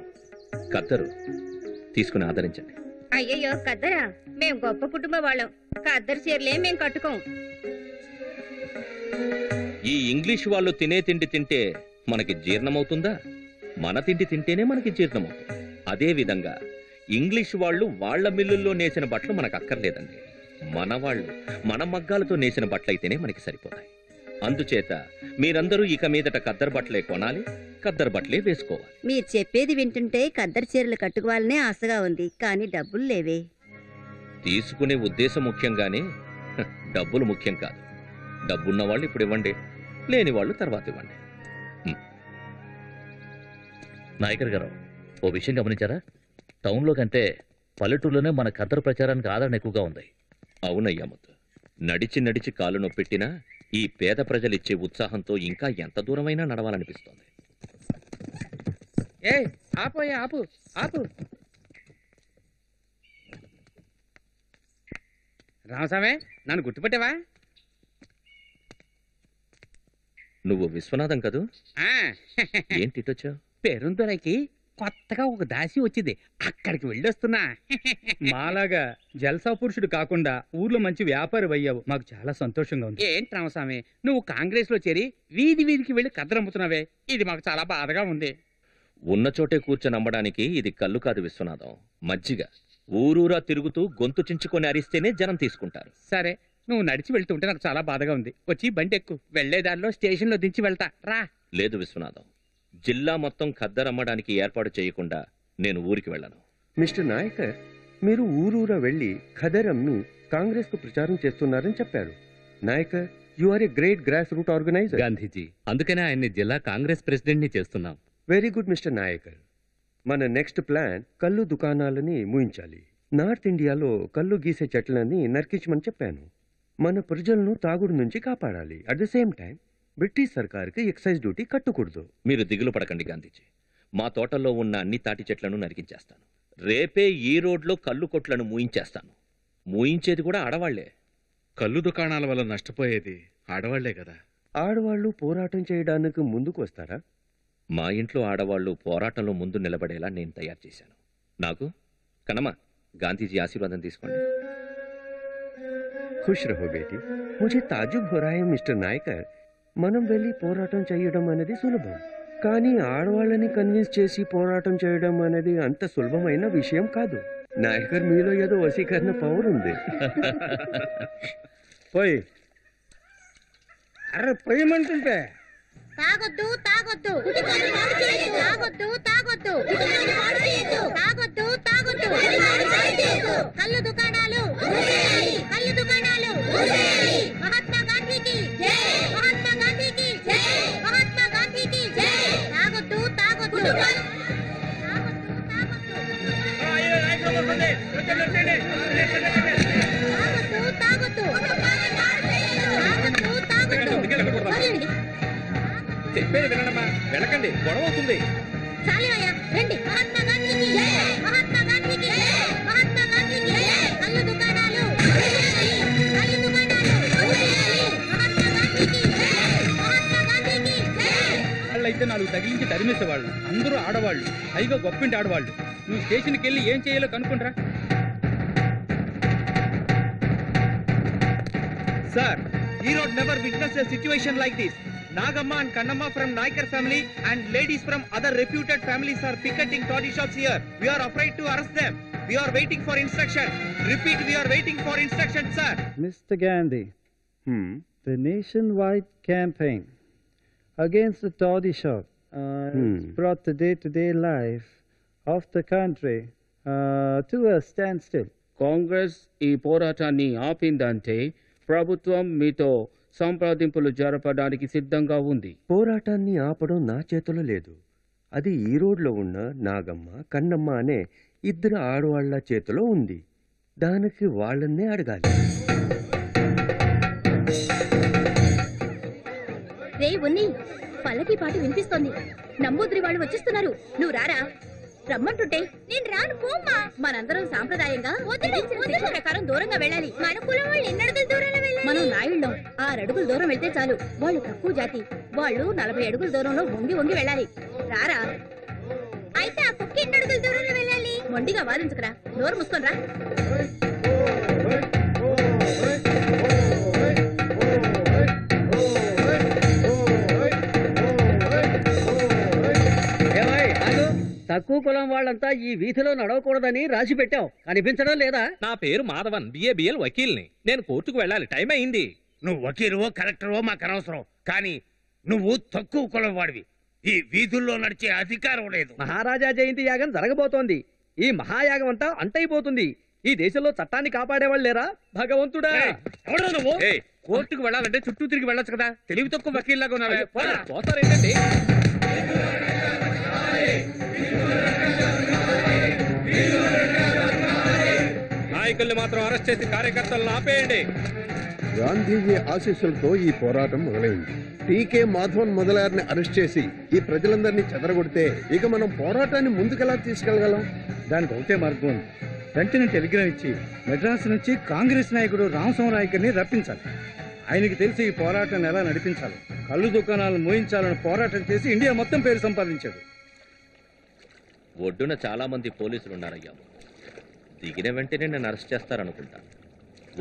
కద్దరు తీసుకుని ఆదరించండి. అయ్యయ్యో కద్దరా మేం గొప్ప కుటుంబ వాళ్ళం. కద్దరు చీరలే మేం కట్టుకోం. ఈ ఇంగ్లీష్ వాళ్ళు తినే తిండి తింటే మనకి జీర్ణమవుతుందా? మన తిండి తింటేనే మనకి జీర్ణమవుతుంది. అదే విధంగా ఇంగ్లీష్ వాళ్ళు వాళ్ళ మిల్లుల్లో నేసిన బట్టలు మనకు అక్కర్లేదండి. మన వాళ్ళు మన మగ్గాలతో నేసిన బట్టలైతేనే మనకి సరిపోతాయి. అందుచేత మీరందరూ ఇక మీదట కద్దరు బట్టలే కొనాలి కద్దరు బట్టలే వేసుకోవాలి. మీరు చెప్పేది వింటుంటే కద్దరు చీరలు కట్టుకోవాలనే ఆశగా ఉంది కానీ డబ్బులు లేవే. తీసుకునే ఉద్దేశం ముఖ్యంగానే డబ్బులు ముఖ్యం కాదు. డబ్బున్న వాళ్ళు ఇప్పుడు ఇవ్వండి లేని వాళ్ళు తర్వాత ఇవ్వండి. నాయకర్ గారు ఓ విషయం గమనించారా? టౌన్లో కంటే పల్లెటూరులోనే మన ఖద్దరు ప్రచారానికి ఆదరణ ఎక్కువగా ఉంది. అవునయ్యా ముద్దు నడిచి నడిచి కాలు నొప్పెట్టినా ఈ పేద ప్రజలిచ్చే ఉత్సాహంతో ఇంకా ఎంత దూరమైనా నడవాలనిపిస్తోంది. ఏ ఆపోయే ఆపు ఆపు. రామస్వామి నన్ను గుర్తుపెట్టావా? నువ్వు విశ్వనాథం కదూ? ఏంటి పెరుందొరకి కొత్తగా ఒక దాసి వచ్చింది. అక్కడికి వెళ్ళొస్తున్నా. మాలాగా జల్సా పురుషుడు కాకుండా ఊర్లో మంచి వ్యాపారి అయ్యావు మాకు చాలా సంతోషంగా ఉంది. ఏంటి రామస్వామి నువ్వు కాంగ్రెస్లో చేరి వీధి వీధికి వెళ్ళి కద్దరమ్ముతున్నావే ఇది మాకు చాలా బాధగా ఉంది. ఉన్న చోటే కూర్చొని అమ్మడానికి ఇది కళ్ళు కాదు విశ్వనాథం. మజ్జిగ. ఊరూరా తిరుగుతూ గొంతు చించుకొని అరిస్తేనే జనం తీసుకుంటారు. సరే నువ్వు నడిచి వెళ్తుంటే నాకు చాలా బాధగా ఉంది. వచ్చి బండి ఎక్కు. వెళ్ళే దారిలో స్టేషన్లో దించి వెళ్తా. రా. లేదు విశ్వనాథం. జిల్లా మొత్తం ఖద్దరమ్మడానికి ఏర్పాటు చేయకుండా నేను ఊరికి వెళ్ళను. మిస్టర్ నాయకర్ మీరు ఊరూరా వెళ్ళి ఖదర్ అమ్మి కాంగ్రెస్కు ప్రచారం చేస్తున్నారని చెప్పారు. Naicker you are a great grass root organizer Gandhiji అందుకనే ఆయన్ని జిల్లా కాంగ్రెస్ ప్రెసిడెంట్ని చేస్తున్నాం. Very good mister Naicker. మన నెక్స్ట్ ప్లాన్ కళ్ళు దుకాణాలని మూయించాలి. నార్త్ ఇండియాలో కళ్ళు గీసే చెట్లని నరికించమని చెప్పాను. మన ప్రజలను తాగుడు నుంచి కాపాడాలి. At the same time British సర్కార్కి excise duty కట్టకూడదు. మీరు దిగులు పడకండి గాంధీజీ. మా తోటల్లో ఉన్న అన్ని తాటి చెట్లను నరికించేస్తాను. రేపే ఈ రోడ్లో కళ్ళు కొట్లను మూయించేస్తాను. మూయించేది కూడా ఆడవాళ్ళే. కళ్ళు దుకాణాల వల్ల నష్టపోయేది ఆడవాళ్ళే కదా. ఆడవాళ్ళు పోరాటం చేయడానికి ముందుకు వస్తారా? మా ఇంట్లో ఆడవాళ్ళు పోరాటంలో ముందు నిలబడేలా నేను తయారు చేశాను. నాకు? కనమా గాంధీజీ ఆశీర్వాదం తీసుకోండి. ఖుష్ రహో బేటీ. ముజే ताजुब हो रहा है మనం వెళ్ళి పోరాటం చేయడం అనేది సులభం. కానీ ఆడవాళ్ళని కన్విన్స్ చేసి పోరాటం చేయడం అనేది అంత సులభమైన విషయం కాదు. నాయకర్ మీలో ఏదో వశీకరణ పవర్ ఉంది. పోయి. అరే పొయ్యమంటుంటే తాగొద్దు తాగొద్దు. తాగొద్దు తాగొద్దు. తాగొద్దు తాగొద్దు. కళ్ళు దుకాణాలు. కళ్ళు దుకాణాలు. చెప్పేది వినడమ్మా వెళ్ళకండి గొడవ అవుతుంది. చాలేవయ్యా రండి. మహాత్మా గాంధీకి మహాత్మా చేస్తే నాలుగు తగిలించి తరిమేసేవాళ్ళు. అందరూ ఆడవాళ్ళు. హైగా గొప్పింటి ఆడవాళ్ళు. నువ్వు స్టేషన్కి వెళ్ళి ఏం చేయాలో కనుక్కుంట్రా? సార్ ఈ road never witness situation like this. Nagamma and Kannamma from Naicker family and ladies from other reputed families are picketing toddy shops here. We are afraid to arrest them we are waiting for instruction repeat we are waiting for instruction sir mister Gandhi the nation wide campaign against the toddy shop. Uh, Hmm. brought the day-to-day life of the country uh, to a standstill. Congress ఈ పోరాటాన్ని ఆపిందంటే ప్రభుత్వం మీతో సంప్రదింపులు జరపడానికి సిద్ధంగా ఉంది. పోరాటాన్ని ఆపడం నా చేతిలో లేదు. అది ఈ రోడ్లో ఉన్న నాగమ్మ కన్నమ్మ అనే ఇద్దరు ఆడవాళ్ళ చేతిలో ఉంది. దానికి వాళ్ళన్నే అడగాలి. రే ఉన్ని పల్లకి పాట వినిపిస్తోంది. నమ్మూద్రి వాళ్ళు వచ్చేస్తున్నారు. నువ్వు రారా? రమ్మంటుంటే నేను రాను పోమ్మా. మనందరం సాంప్రదాయంగా ప్రకారం దూరంగా వెళ్ళాలి. మన కులం వాళ్ళు దూరంలో వెళ్ళాలి. మనం నాయుళ్ళం. ఆరు అడుగుల దూరం వెళ్తే చాలు. వాళ్ళు తక్కువ జాతి. వాళ్ళు నలభై అడుగుల దూరంలో వంగి వంగి వెళ్ళాలి. రారా? అయితే ఆ కుక్క ఎన్ని అడుగుల దూరంలో వెళ్ళాలి? మొండిగా వాదించకరా. నోరు మూసుకొని రా. తక్కువ కులం వాళ్ళంతా ఈ వీధిలో నడవకూడదని రాసి పెట్టావు. కనిపించడం లేదా? నా పేరు మాధవన్ బిఏబిఎల్ వకీల్ని. నేను కోర్టుకు వెళ్ళాలి టైం అయింది. నువ్వు వకీలువో కలెక్టరో మాకు అనవసరం. కానీ నువ్వు తక్కువ కులం వాడివి. ఈ వీధుల్లో నడిచే అధికారం లేదు. మహారాజా జయంతి యాగం జరగబోతోంది. ఈ మహాయాగం అంతా అంతైపోతుంది. ఈ దేశంలో చట్టాన్ని కాపాడేవాళ్ళు లేరా? భగవంతుడా! ఎవడు నువ్వు? ఏయ్, కోర్టుకు వెళ్ళాలంటే చుట్టూ తిరిగి వెళ్ళొచ్చు కదా. తెలివి తక్కువ వకీల్లాగా ఉన్నావే. పోరా. పోతారేంటండి? నాయకుల్ని మాత్రం అరెస్ట్ చేసి కార్యకర్తలను ఆపేయండి. గాంధీజీ ఆశీస్సులతో ఈ పోరాటం మొదలైంది. టీకే మాధవన్ మొదలారిని అరెస్ట్ చేసి ఈ ప్రజలందరినీ చెదరగొడితే ఇక మనం పోరాటాన్ని ముందుకెలా తీసుకెళ్ళగలం? దానికి ఒకటే మార్గం ఉంది. వెంటనే టెలిగ్రామ్ ఇచ్చి మెడ్రాస్ నుంచి కాంగ్రెస్ నాయకుడు రామస్వామరాయకర్ని రప్పించాలి. ఆయనకి తెలిసి ఈ పోరాటాన్ని ఎలా నడిపించాలి. కళ్ళు దుకాణాలను మోయించాలని పోరాటం చేసి ఇండియా మొత్తం పేరు సంపాదించాడు. ఒడ్డున చాలా మంది పోలీసులు ఉన్నారయ్యా దిగిన వెంటనే నన్ను అరెస్ట్ చేస్తారనుకుంటా.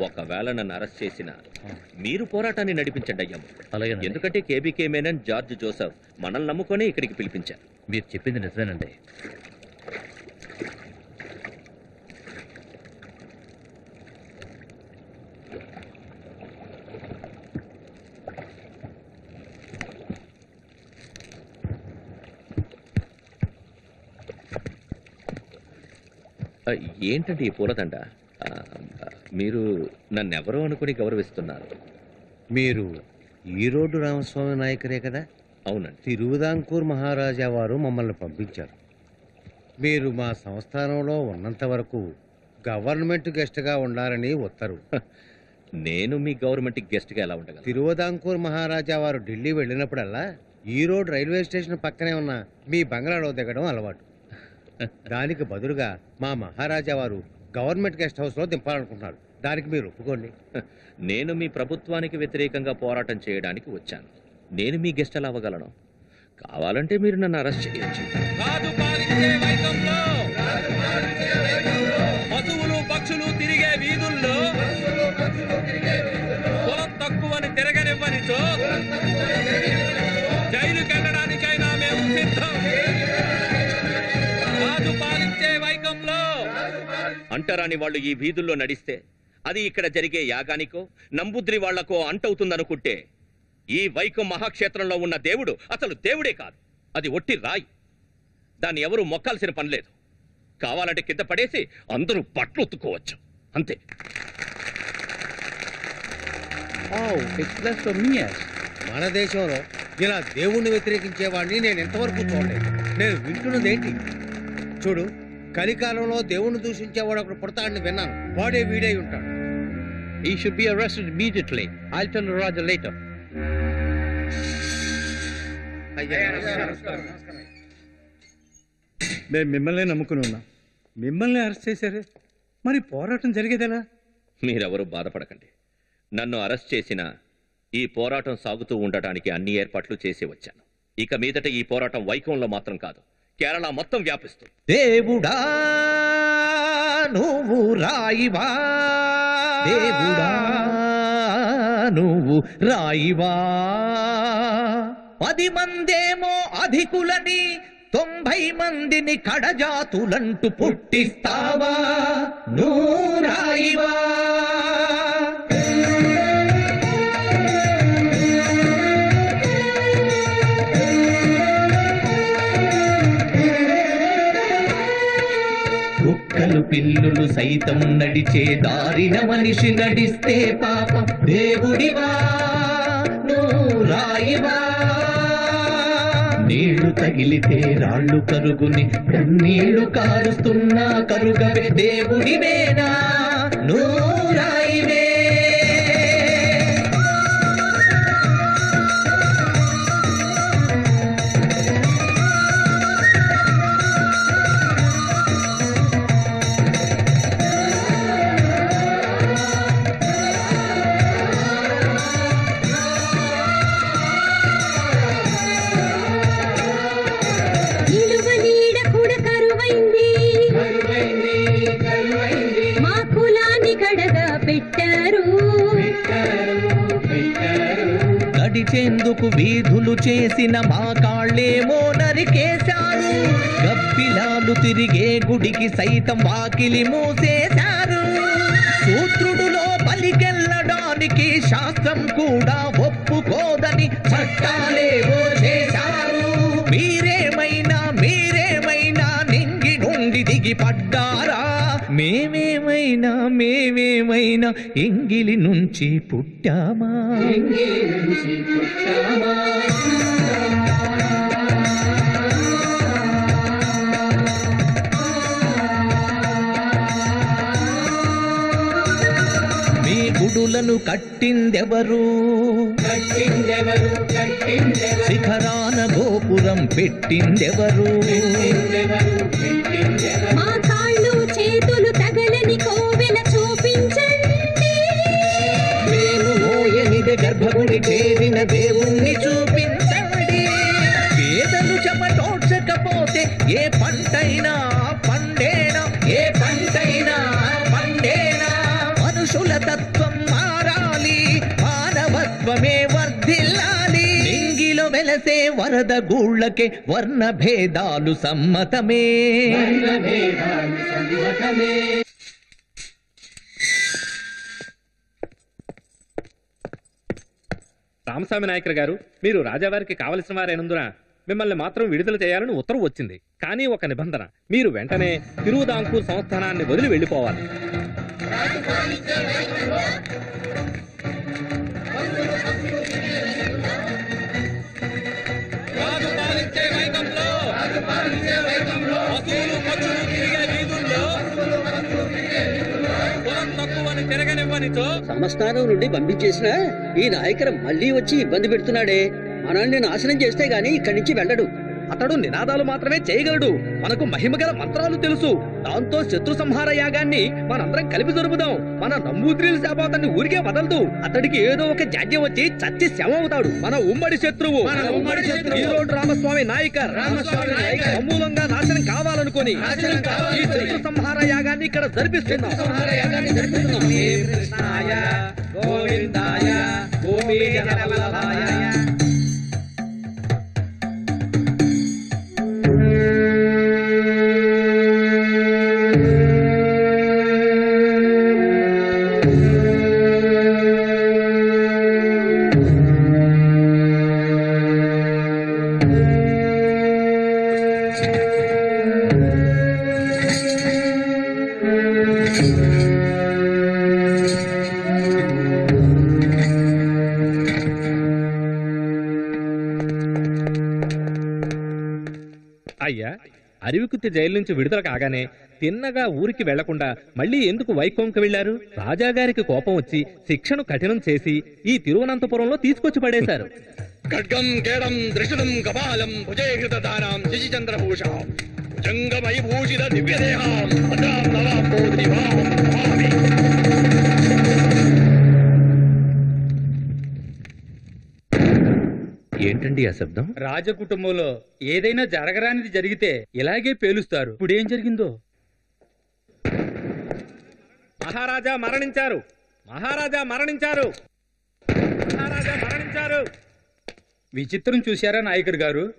ఒకవేళ నన్ను అరెస్ట్ చేసిన మీరు పోరాటాన్ని నడిపించండి అయ్యా. అలాగే ఎందుకంటే కేబీకే మేనన్ జార్జ్ జోసెఫ్ మనల్ని నమ్ముకొని ఇక్కడికి పిలిపించారు. మీరు చెప్పింది నిజమేనండి. ఆ, ఏంటండి ఈ పూలదండ? మీరు నన్నెవరో అనుకుని గౌరవిస్తున్నారు. మీరు ఈ రోడ్డు రామస్వామి నాయకరే కదా? అవునండి. తిరువిదాంకూర్ మహారాజా వారు మమ్మల్ని పంపించారు. మీరు మా సంస్థానంలో ఉన్నంత వరకు గవర్నమెంట్ గెస్ట్గా ఉండాలని ఉత్తర్వు నేను మీ గవర్నమెంట్ గెస్ట్గా ఎలా ఉండగలను? తిరువిదాంకూర్ మహారాజా వారు ఢిల్లీ వెళ్ళినప్పుడల్లా ఈ రోడ్ రైల్వే స్టేషన్ పక్కనే ఉన్న మీ బంగ్లాలో దిగడం అలవాటు. దానికి బదులుగా మా మహారాజా వారు గవర్నమెంట్ గెస్ట్ హౌస్లో దింపాలనుకుంటున్నారు. దానికి మీరు ఒప్పుకోండి. నేను మీ ప్రభుత్వానికి వ్యతిరేకంగా పోరాటం చేయడానికి వచ్చాను. నేను మీ గెస్ట్ ఎలా అవ్వగలను. కావాలంటే మీరు నన్ను అరెస్ట్ చేయొచ్చు. అంటరాని వాళ్ళు ఈ వీధుల్లో నడిస్తే అది ఇక్కడ జరిగే యాగానికో నంబుద్రి వాళ్ళకో అంటవుతుందనుకుంటే ఈ వైకం మహాక్షేత్రంలో ఉన్న దేవుడు అసలు దేవుడే కాదు. అది ఒట్టి రాయి. దాన్ని ఎవరూ మొక్కాల్సిన పని లేదు. కావాలంటే కింద పడేసి అందరూ బట్టలు ఉత్తుకోవచ్చు అంతే మన దేశంలో ఇలా దేవుణ్ణి వ్యతిరేకించే వాడిని నేను ఎంతవరకు చూడలేదు. నేను వింటున్నది ఏంటి చూడు కలికాలంలో దేవుణ్ణి దూషించేవాడు ఒకడు పుడతాడని విన్నాను. వాడే వీడై ఉంటాడు. Should be arrested immediately. I'll tell Raja later. మేము మిమ్మల్ని నమ్ముకుని ఉన్నాం. మిమ్మల్ని అరెస్ట్ చేశారే? మరి పోరాటం జరిగేదెలా? మీరెవరూ బాధపడకండి. నన్ను అరెస్ట్ చేసిన ఈ పోరాటం సాగుతూ ఉండటానికి అన్ని ఏర్పాట్లు చేసి వచ్చాను. ఇక మీదట ఈ పోరాటం వైకంలో మాత్రం కాదు. కేరళ మొత్తం వ్యాపిస్తుంది. దేవుడా నువ్వు రాయివా? దేవుడా నువ్వు రాయివా? పది మందేమో అధికులని తొంభై మందిని కడజాతులంటూ పుట్టిస్తావా? నువ్వు రాయివా? పిల్లులు సైతం నడిచే దారిన మనిషి నడిస్తే పాపం. దేవుడివా నువ్వు రాయివా? నీళ్ళు తగిలితే రాళ్ళు కరుగుని కన్నీళ్ళు కారుస్తున్నా కరుగవే దేవుడివేనా? నువ్వు రాయివే. నడిచేందుకు వీధులు చేసిన మా కాళ్ళేమో నరికేశారు గబ్బిలాలు తిరిగే గుడికి సైతం వాకిలి మూసేశారు. సూత్రుడులో పలికెళ్ళడానికి శాస్త్రం కూడా ఒప్పుకోదని చట్టాలేవో చేశారు మీరేమైనా మీరేమైనా నింగి నుండి దిగి పడ్డారా? మేమేమైనా మేమేమైనా ఎంగిలి నుంచి పుట్టామా? మీ గుడులను కట్టిందెవరు? శిఖరాన గోపురం పెట్టిందెవరు? గర్భగుడి చేరిన దేవుణ్ణి చూపించండి. పేదలు చెమటోడ్చకపోతే ఏ పంటైనా పండేనా? ఏ పంటైనా పండేనా? మనుషుల తత్వం మారాలి మానవత్వమే వర్ధిల్లాలి. ఇంగిలో వెలసే వరద గూళ్ళకే వర్ణ భేదాలు సమ్మతమే. రామస్వామి నాయకర్ గారు మీరు రాజావారికి కావలసిన వారైనందున మిమ్మల్ని మాత్రం విడుదల చేయాలని ఉత్తర్వు వచ్చింది. కానీ ఒక నిబంధన మీరు వెంటనే తిరువుదాంకూర్ సంస్థానాన్ని వదిలి వెళ్ళిపోవాలి. సంస్థానం నుండి పంపించేసిన ఈ నాయకరం మళ్ళీ వచ్చి ఇబ్బంది పెడుతున్నాడే. మనల్ని నాశనం చేస్తే గాని ఇక్కడి నుంచి వెళ్ళడు. అతడు నినాదాలు మాత్రమే చేయగలడు. మనకు మహిమగల మంత్రాలు తెలుసు. దాంతో శత్రు సంహార యాగాన్ని మనందరం కలిపి జరుపుదాం. మన నంబూద్రిల శాపాతాన్ని ఊరికే వదలదు. అతడికి ఏదో ఒక జాడ్యం వచ్చి చచ్చి శవం అవుతాడు మన ఉమ్మడి శత్రువు. మన ఉమ్మడి శత్రువు. ఈ రోడ్డు రామస్వామి నాయకర్. నాయకర్. సమూలంగా నాశనం కావాలనుకొని. ఈ శత్రు సంహార యాగాన్ని ఇక్కడ జరిపిస్తున్నాం. గోవిందాయ గోపీజనవల్లభాయ అరివికుత్తి జైలు నుంచి విడుదల కాగానే తిన్నగా ఊరికి వెళ్ళకుండా మళ్ళీ ఎందుకు వైకోంకి వెళ్ళారు రాజాగారికి కోపం వచ్చి శిక్షను కఠినం చేసి ఈ తిరువనంతపురంలో తీసుకొచ్చి పడేశారు. ఖడ్గం కేడం దృశనం కపాలం భుజేహృత దానాం శశిచంద్రభూషాం దివ్యదేహాం అజాం నవాం బోధినివాం నమామి. ఏంటండి ఆ శబ్దం? రాజకుటుంబంలో ఏదైనా జరగరానిది జరిగితే ఇలాగే పేలుస్తారు. ఇప్పుడు ఏం జరిగిందో? మహారాజా మరణించారు. మహారాజా మరణించారు. మహారాజా మరణించారు. విచిత్రం చూశారా నాయకుడు గారు?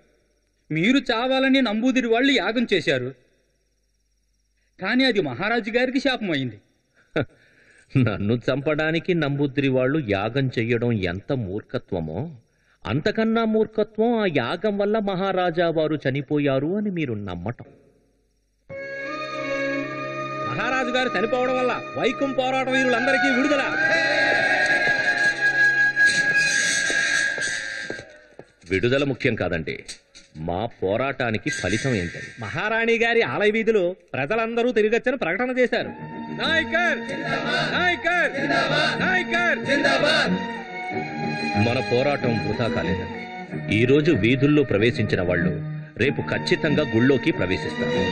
మీరు చావాలని నంబూదిరి వాళ్ళు యాగం చేశారు. కానీ అది మహారాజు గారికి శాపం అయింది. నన్ను చంపడానికి నంబుద్రి వాళ్ళు యాగం చెయ్యడం ఎంత మూర్ఖత్వమో? అంతకన్నా మూర్ఖత్వం ఆ యాగం వల్ల మహారాజా వారు చనిపోయారు అని మీరు నమ్మటం. మహారాజు గారు చనిపోవడం వల్ల వైకం పోరాట వీరులందరికీ విడుదల. విడుదల ముఖ్యం కాదండి. మా పోరాటానికి ఫలితం ఏంటని మహారాణి గారి ఆలయ వీధిలో ప్రజలందరూ తిరిగొచ్చని ప్రకటన చేశారు. నాయకర్! నాయకర్! నాయకర్! మన పోరాటం వృధా కాలేదండి ఈ రోజు వీధుల్లో ప్రవేశించిన వాళ్ళు రేపు ఖచ్చితంగా గుళ్ళోకి ప్రవేశిస్తారు.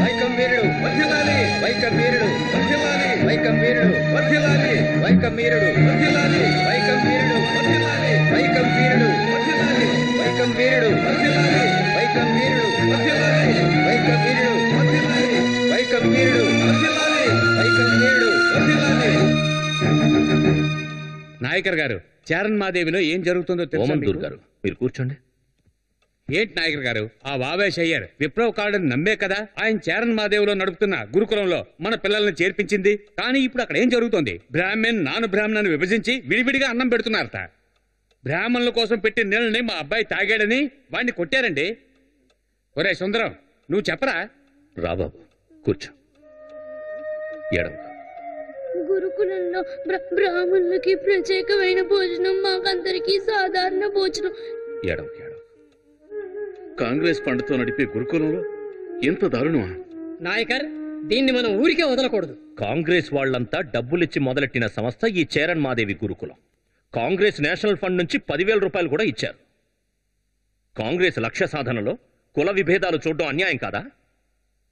వైకం వీరుడు వర్ధిల్లాలి వైకం వీరుడు వర్ధిల్లాలి వైకం వీరుడు వర్ధిల్లాలి వైకం వీరుడు వర్ధిల్లాలి వైకం వీరుడు వర్ధిల్లాలి వైకం వీరుడు వర్ధిల్లాలి వైకం వీరుడు వర్ధిల్లాలి వైకం వీరుడు వర్ధిల్లాలి నాయకర్ గారు చారణ్ మాదేవిలో ఏం జరుగుతుందో తెలుసా? గారు మీరు కూర్చోండి. ఏంటి నాయకర్ గారు? ఆ వావేష్ అయ్యర్ విప్లవ కాళ్ళని నమ్మే కదా? ఆయన చారణ్ మాదేవిలో నడుపుతున్న గురుకులంలో మన పిల్లల్ని చేర్పించింది. కానీ ఇప్పుడు అక్కడ ఏం జరుగుతోంది? బ్రాహ్మణ్ నాను బ్రాహ్మణ్ విభజించి విడివిడిగా అన్నం పెడుతున్నారట. బ్రాహ్మణుల కోసం పెట్టిన నీళ్ళని మా అబ్బాయి తాగాడని వాడిని కొట్టారండి. ఒరే సుందరం నువ్వు చెప్పరా? రాబాబు కూర్చో. ఎడవ గురుకులంలో బ్ర- బ్రాహ్మణులకి ప్రత్యేకమైన భోజనం మాకందరికీ సాధారణ భోజనం. ఎడవ కాంగ్రెస్ పండుతో నడిపే గురుకులంలో ఎంత దారుణమా? నాయకర్ దీన్ని మనం ఊరికే వదలకూడదు. కాంగ్రెస్ వాళ్ళంతా డబ్బులిచ్చి మొదలెట్టిన సంస్థ ఈ చేరన్ మాదేవి గురుకులం. కాంగ్రెస్ నేషనల్ ఫండ్ నుంచి పదివేల రూపాయలు కూడా ఇచ్చారు. కాంగ్రెస్ లక్ష్య సాధనలో కుల విభేదాలు చూడడం అన్యాయం కాదా?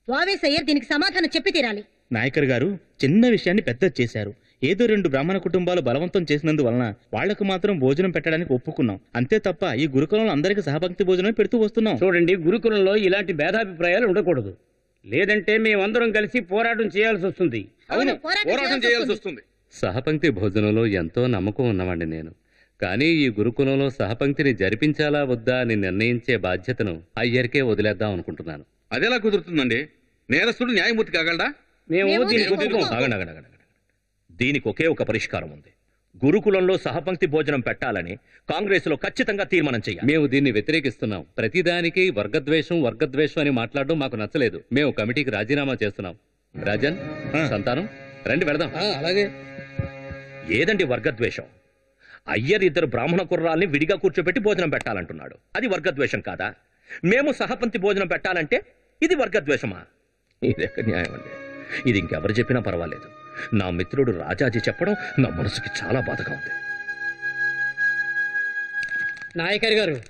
వావేసయ్యర్ దీనికి సమాధానం చెప్పి తీరాలి. నాయకర్ గారు చిన్న విషయాన్ని పెద్ద చేశారు. ఏదో రెండు బ్రాహ్మణ కుటుంబాలు బలవంతం చేసినందువలన వాళ్ళకు మాత్రం భోజనం పెట్టడానికి ఒప్పుకున్నాం. అంతే తప్ప ఈ గురుకులంలో అందరికీ సహభక్తి భోజనం పెడుతూ వస్తున్నాం. చూడండి గురుకులంలో ఇలాంటి భేదాభిప్రాయాలు ఉండకూడదు. లేదంటే మేమందరం కలిసి పోరాటం చేయాల్సి వస్తుంది. అవును, పోరాటం పోరాటం చేయాల్సి వస్తుంది. సహపంక్తి భోజనంలో ఎంతో నమ్మకం ఉన్నవాడిని నేను. కానీ ఈ గురుకులంలో సహపంక్తిని జరిపించాలా వద్దా అని నిర్ణయించే బాధ్యతను అయ్యర్కే వదిలేద్దాం అనుకుంటున్నాను. అదెలా కుదురుతుందండి? నేరస్తుడు న్యాయమూర్తి కాగలడా? మేము దీనికి ఒప్పుకోం. ఆగండి, ఆగండి, ఆగండి, ఆగండి. దీనికి ఒకే ఒక పరిష్కారం ఉంది. గురుకులంలో సహపంక్తి భోజనం పెట్టాలని కాంగ్రెస్లో ఖచ్చితంగా తీర్మానం చేయాలి. మేము దీన్ని వ్యతిరేకిస్తున్నాం. ప్రతిదానికి వర్గద్వేషం వర్గద్వేషం అని మాట్లాడడం మాకు నచ్చలేదు. మేము కమిటీకి రాజీనామా చేస్తున్నాం. రాజన్ సంతానం రండి వెళదాం. అలాగే. ఏదండి వర్గద్వేషం? అయ్యర్ ఇద్దరు బ్రాహ్మణ కుర్రాల్ని విడిగా కూర్చోబెట్టి భోజనం పెట్టాలంటున్నాడు. అది వర్గద్వేషం కాదా? మేము సహపంక్తి భోజనం పెట్టాలంటే ఇది వర్గద్వేషమా? ఇది న్యాయం అండి? ఇది ఇంకెవరు చెప్పినా పర్వాలేదు. నా మిత్రుడు రాజాజీ చెప్పడం నా మనసుకి చాలా బాధగా ఉంది. నాయకర్ గారు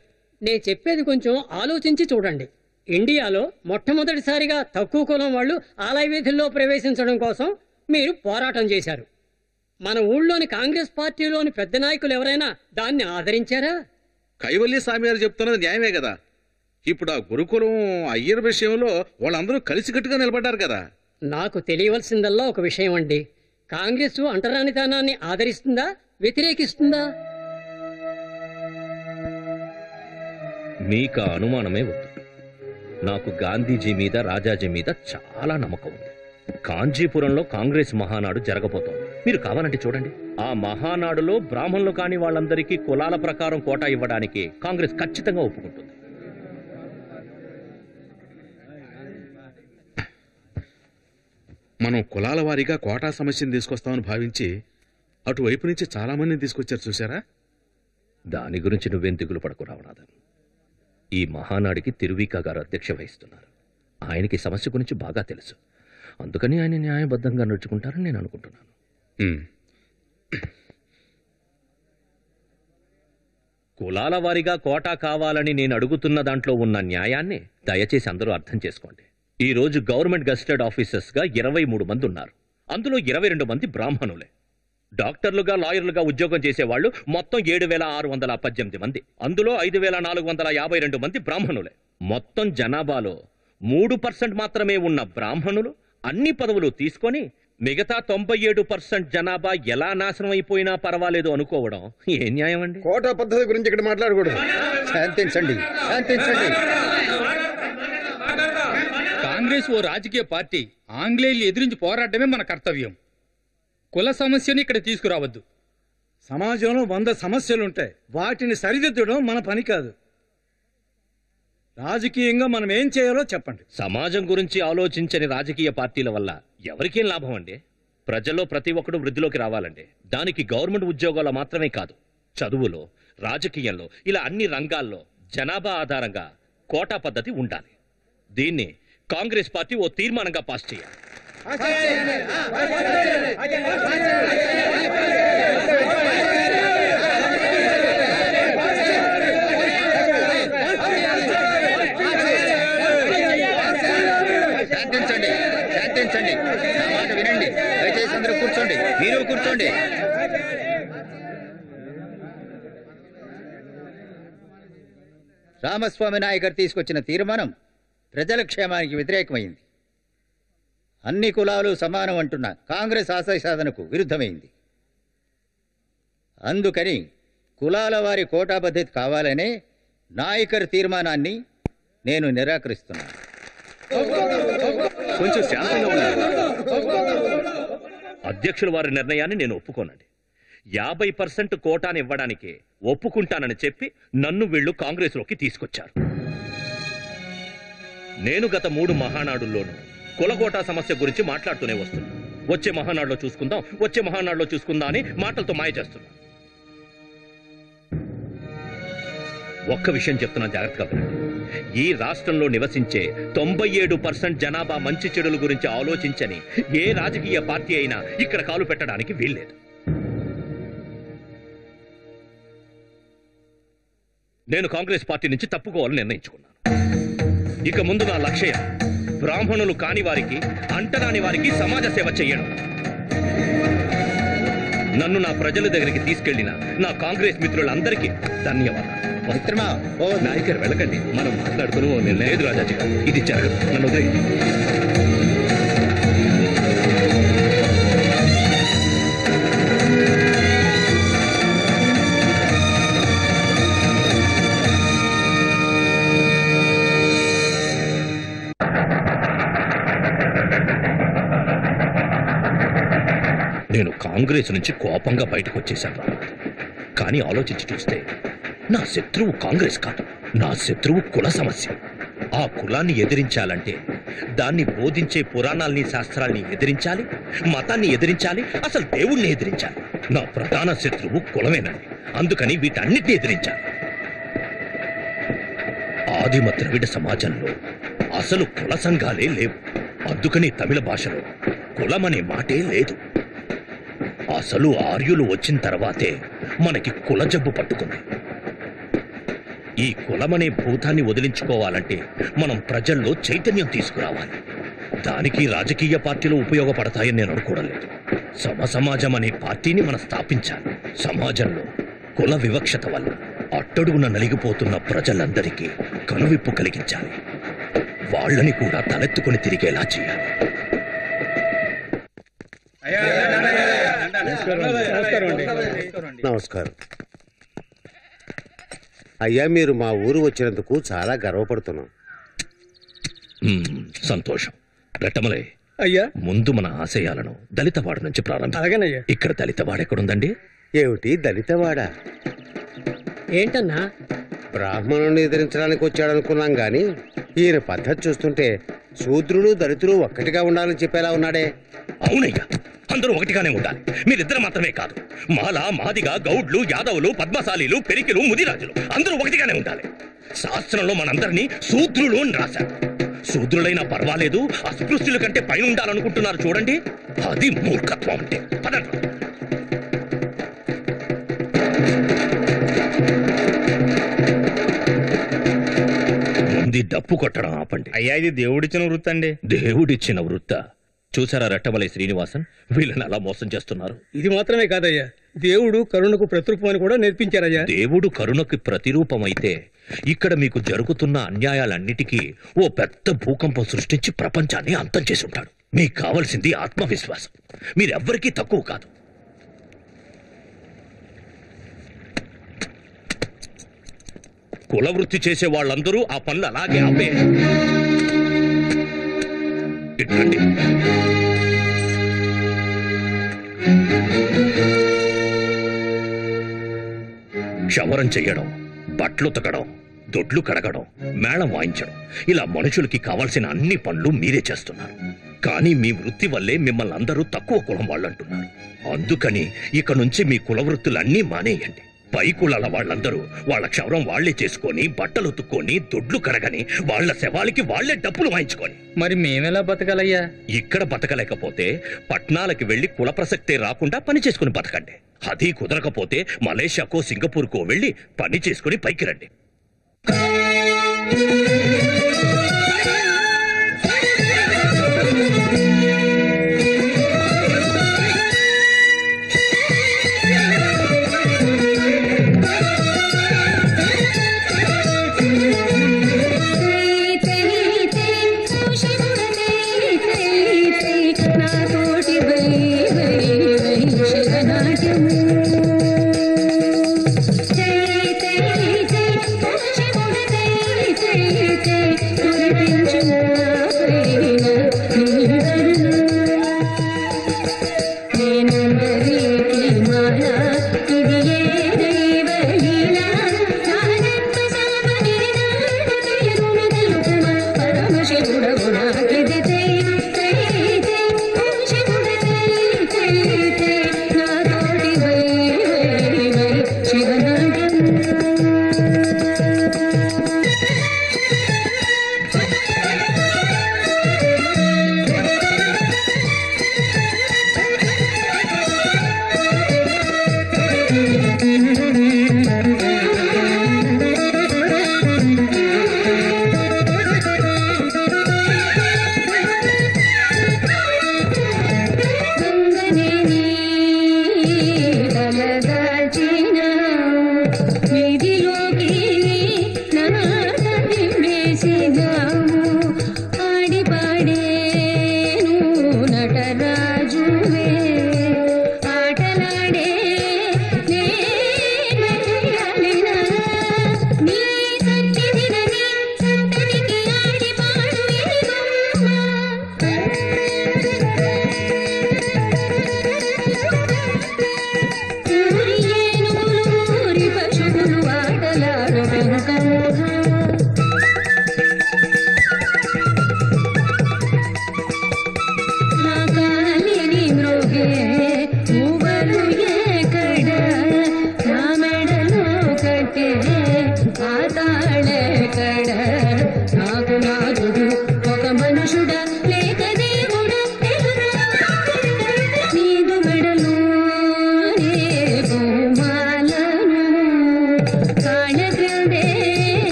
నేను చెప్పేది కొంచెం ఆలోచించి చూడండి. ఇండియాలో మొట్టమొదటిసారిగా తక్కువ కులం వాళ్ళు ఆలయ వీధుల్లో ప్రవేశించడం కోసం మీరు పోరాటం చేశారు. మన ఊళ్ళోని కాంగ్రెస్ పార్టీలోని పెద్ద నాయకులు ఎవరైనా దాన్ని ఆదరించారా? కైవల్య స్వామి గారు చెప్తున్నది న్యాయమే కదా. ఇప్పుడు ఆ గురుకులం అయ్యర్ విషయంలో వాళ్ళందరూ కలిసికట్టుగా నిలబడ్డారు కదా. నాకు తెలియవలసిందల్లా ఒక విషయం అండి కాంగ్రెస్ అంటరానితనాన్ని ఆదరిస్తుందా? వ్యతిరేకిస్తుందా? మీకు అనుమానమే వద్దు నాకు గాంధీజీ మీద రాజాజీ మీద చాలా నమ్మకం ఉంది. కాంచీపురంలో కాంగ్రెస్ మహానాడు జరగబోతోంది. మీరు కావాలంటే చూడండి. ఆ మహానాడులో బ్రాహ్మణులు కాని వాళ్ళందరికీ కులాల ప్రకారం కోటా ఇవ్వడానికి కాంగ్రెస్ ఖచ్చితంగా ఒప్పుకుంటుంది. మనం కులాల వారీగా కోటా సమస్యను తీసుకొస్తామని భావించి అటువైపు నుంచి చాలా మందిని తీసుకొచ్చారు చూసారా దాని గురించి నువ్వేం దిగులు పడకు రావనాథన్ ఈ మహానాడికి తిరువీకా గారు అధ్యక్ష వహిస్తున్నారు. ఆయనకి సమస్య గురించి బాగా తెలుసు. అందుకని ఆయన న్యాయబద్ధంగా నడుచుకుంటారని నేను అనుకుంటున్నాను. కులాల వారీగా కోటా కావాలని నేను అడుగుతున్న దాంట్లో ఉన్న న్యాయాన్ని దయచేసి అందరూ అర్థం చేసుకోండి. ఈ రోజు గవర్నమెంట్ గజిటెడ్ ఆఫీసర్స్గా ఇరవై మూడు మంది ఉన్నారు. అందులో ఇరవై రెండు మంది బ్రాహ్మణులే. డాక్టర్లుగా లాయర్లుగా ఉద్యోగం చేసేవాళ్ళు మొత్తం ఏడు వేల ఆరు వందల పద్దెనిమిది మంది. అందులో ఐదు వేల నాలుగు వందల యాభై రెండు మంది బ్రాహ్మణులే. మొత్తం జనాభాలో మూడు పర్సెంట్ మాత్రమే ఉన్న బ్రాహ్మణులు అన్ని పదవులు తీసుకొని మిగతా తొంభై ఏడు పర్సెంట్ జనాభా ఎలా నాశనం అయిపోయినా పర్వాలేదు అనుకోవడం ఏ న్యాయం అండి కోటా పద్ధతి గురించి ఇక్కడ మాట్లాడకూడదు. శాంతించండి. శాంతించండి. కాంగ్రెస్ ఓ రాజకీయ పార్టీ ఆంగ్లేయులు ఎదిరించి పోరాడమే మన కర్తవ్యం. కుల సమస్యని ఇక్కడ తీసుకురావద్దు. సమాజంలో వంద సమస్యలుంటాయి. వాటిని సరిదిద్దడం మన పని కాదు. రాజకీయంగా మనం ఏం చేయాలో చెప్పండి. సమాజం గురించి ఆలోచించని రాజకీయ పార్టీల వల్ల ఎవరికేం లాభం అండి? ప్రజల్లో ప్రతి ఒక్కడు వృద్ధిలోకి రావాలండి. దానికి గవర్నమెంట్ ఉద్యోగాలు మాత్రమే కాదు. చదువులో రాజకీయంలో ఇలా అన్ని రంగాల్లో జనాభా ఆధారంగా కోటా పద్ధతి ఉండాలి. దీన్ని కాంగ్రెస్ పార్టీ ఓ తీర్మానంగా పాస్ చేయాలి. శాంతించండి శాంతించండి నా మాట వినండి. దయచేసి అందరూ కూర్చోండి. మీరు కూర్చోండి. రామస్వామి నాయకర్ తీసుకొచ్చిన తీర్మానం ప్రజల క్షేమానికి వ్యతిరేకమైంది. అన్ని కులాలు సమానం అంటున్న కాంగ్రెస్ ఆశయ సాధనకు విరుద్ధమైంది. అందుకని కులాల వారి కోటా పద్ధతి కావాలనే నాయకర్ తీర్మానాన్ని నేను నిరాకరిస్తున్నాను. కొంచెం శాంతంగా అధ్యక్షుల వారి నిర్ణయాన్ని నేను ఒప్పుకోనండి. యాభై పర్సెంట్ కోటాను ఇవ్వడానికి ఒప్పుకుంటానని చెప్పి నన్ను వీళ్ళు కాంగ్రెస్లోకి తీసుకొచ్చారు. నేను గత మూడు మహానాడుల్లోనూ కులకోటా సమస్య గురించి మాట్లాడుతూనే వస్తున్నా. వచ్చే మహానాడులో చూసుకుందాం వచ్చే మహానాడులో చూసుకుందాం అని మాటలతో మాయ చేస్తున్నా. ఒక్క విషయం చెప్తున్నా జాగ్రత్తగా వినండి. ఈ రాష్ట్రంలో నివసించే తొంభై ఏడు పర్సెంట్ జనాభా మంచి చెడుల గురించి ఆలోచించని ఏ రాజకీయ పార్టీ అయినా ఇక్కడ కాలు పెట్టడానికి వీల్లేదు. నేను కాంగ్రెస్ పార్టీ నుంచి తప్పుకోవాలని నిర్ణయించుకున్నాను ఇక ముందు నా లక్ష్యం బ్రాహ్మణులు కాని వారికి అంటరాని వారికి సమాజ సేవ చెయ్యడం. నన్ను నా ప్రజల దగ్గరికి తీసుకెళ్ళిన నా కాంగ్రెస్ మిత్రులందరికీ ధన్యవాదాలు. మిత్రమా నాయకర్ వెళ్ళకండి. మనం మాట్లాడుకుని ఓ నిర్ణయం రాజాజీ గారు. ఇది జరగదు. నన్ను వదిలేయండి. కాంగ్రెస్ నుంచి కోపంగా బయటకు వచ్చేశాను కానీ ఆలోచించి చూస్తే నా శత్రువు కాంగ్రెస్ కాదు నా శత్రువు కుల సమస్య. ఆ కులాన్ని ఎదిరించాలంటే దాన్ని బోధించే పురాణాల్ని శాస్త్రాల్ని ఎదిరించాలి మతాన్ని ఎదిరించాలి అసలు దేవుణ్ణి ఎదిరించాలి. నా ప్రధాన శత్రువు కులమేనని అందుకని వీటన్నిటిని ఎదిరించాలి. ఆదిమ ద్రవిడ సమాజంలో అసలు కుల సంఘాలే లేవు. అందుకని తమిళ భాషలో కులమనే మాటే లేదు. అసలు ఆర్యులు వచ్చిన తర్వాతే మనకి కుల జబ్బు పట్టుకుంది. ఈ కులమనే భూతాన్ని వదిలించుకోవాలంటే మనం ప్రజల్లో చైతన్యం తీసుకురావాలి. దానికి రాజకీయ పార్టీలు ఉపయోగపడతాయని నేను అనుకోవడం లేదు. సమాజం అనే పార్టీని మనం స్థాపించాలి. సమాజంలో కుల వివక్షత వల్ల అట్టడుగున నలిగిపోతున్న ప్రజలందరికీ కనువిప్పు కలిగించాలి. వాళ్ళని కూడా తలెత్తుకుని తిరిగేలా చేయాలి. నమస్కారం అయ్యా మీరు మా ఊరు వచ్చినందుకు చాలా గర్వపడుతున్నాం. సంతోషం. రెట్టమలే అయ్యా. ముందు మన ఆశయాలను దళితవాడ నుంచి ప్రారంభం ఇక్కడ దళితవాడ ఎక్కడుందండి? ఏమిటి దళితవాడ? ఏంటన్నా? బ్రాహ్మణుని ఎదిరించడానికి వచ్చాడనుకున్నాం గాని ఈయన పద్ధతి చూస్తుంటే శూద్రులు దళితులు ఒక్కటిగా ఉండాలని చెప్పేలా ఉన్నాడే. అవునయ్యా అందరూ ఒకటిగానే ఉండాలి. మీరిద్దరు మాత్రమే కాదు. మాల మాదిగా గౌడ్లు యాదవులు పద్మశాలీలు పెరికిలు ముదిరాజులు అందరూ ఒకటిగానే ఉండాలి. శాస్త్రంలో మనందరినీ శూద్రులు అని రాశారు. శూద్రులైనా పర్వాలేదు అస్పృశ్యుల కంటే పైన ఉండాలనుకుంటున్నారు చూడండి. అది మూర్ఖత్వం అంటే. పదండి. డప్పు కొట్టడం ఆపండి. అయ్యా ఇది దేవుడిచ్చిన వృత్తి అండి దేవుడిచ్చిన వృత్త. చూసారా రెట్టమలై శ్రీనివాసన్? వీళ్ళని అలా మోసం చేస్తున్నారు. ఇది మాత్రమే కాదయ్యా. దేవుడు కరుణకు ప్రతిరూపం అని కూడా నేర్పించారయ్యా. దేవుడు కరుణకు ప్రతిరూపమైతే ఇక్కడ మీకు జరుగుతున్న అన్యాయాలన్నిటికీ ఓ పెద్ద భూకంపం సృష్టించి ప్రపంచాన్ని అంతం చేసి ఉంటాడు. మీకు కావలసింది ఆత్మవిశ్వాసం. మీరెవ్వరికీ తక్కువ కాదు. కులవృత్తి చేసే వాళ్ళందరూ ఆ పనులు అలాగే ఆపే. ఇట్రండి. క్షవరం చెయ్యడం బట్లుతకడం దొడ్లు కడగడం మేళం వాయించడం. ఇలా మనుషులకి కావాల్సిన అన్ని పనులు మీరే చేస్తున్నారు. కానీ మీ వృత్తి వల్లే మిమ్మల్ని అందరూ తక్కువ కులం వాళ్ళంటున్నారు. అందుకని ఇక నుంచి మీ కుల వృత్తులన్నీ మానేయండి. పై కులాల వాళ్ళందరూ. వాళ్ళ క్షవరం వాళ్ళే చేసుకొని బట్టలు ఉతుక్కొని దొడ్లు కడగని వాళ్ళ శవాలకి వాళ్ళే డబ్బులు వాయించుకొని. మరి మేమెలా బతకాలయ్యా? ఇక్కడ బతకలేకపోతే పట్నాలకి వెళ్ళి కుల ప్రసక్తే రాకుండా పని చేసుకుని బతకండి. అది కుదరకపోతే మలేషియాకో సింగపూర్కో వెళ్ళి పని చేసుకుని పైకి రండి.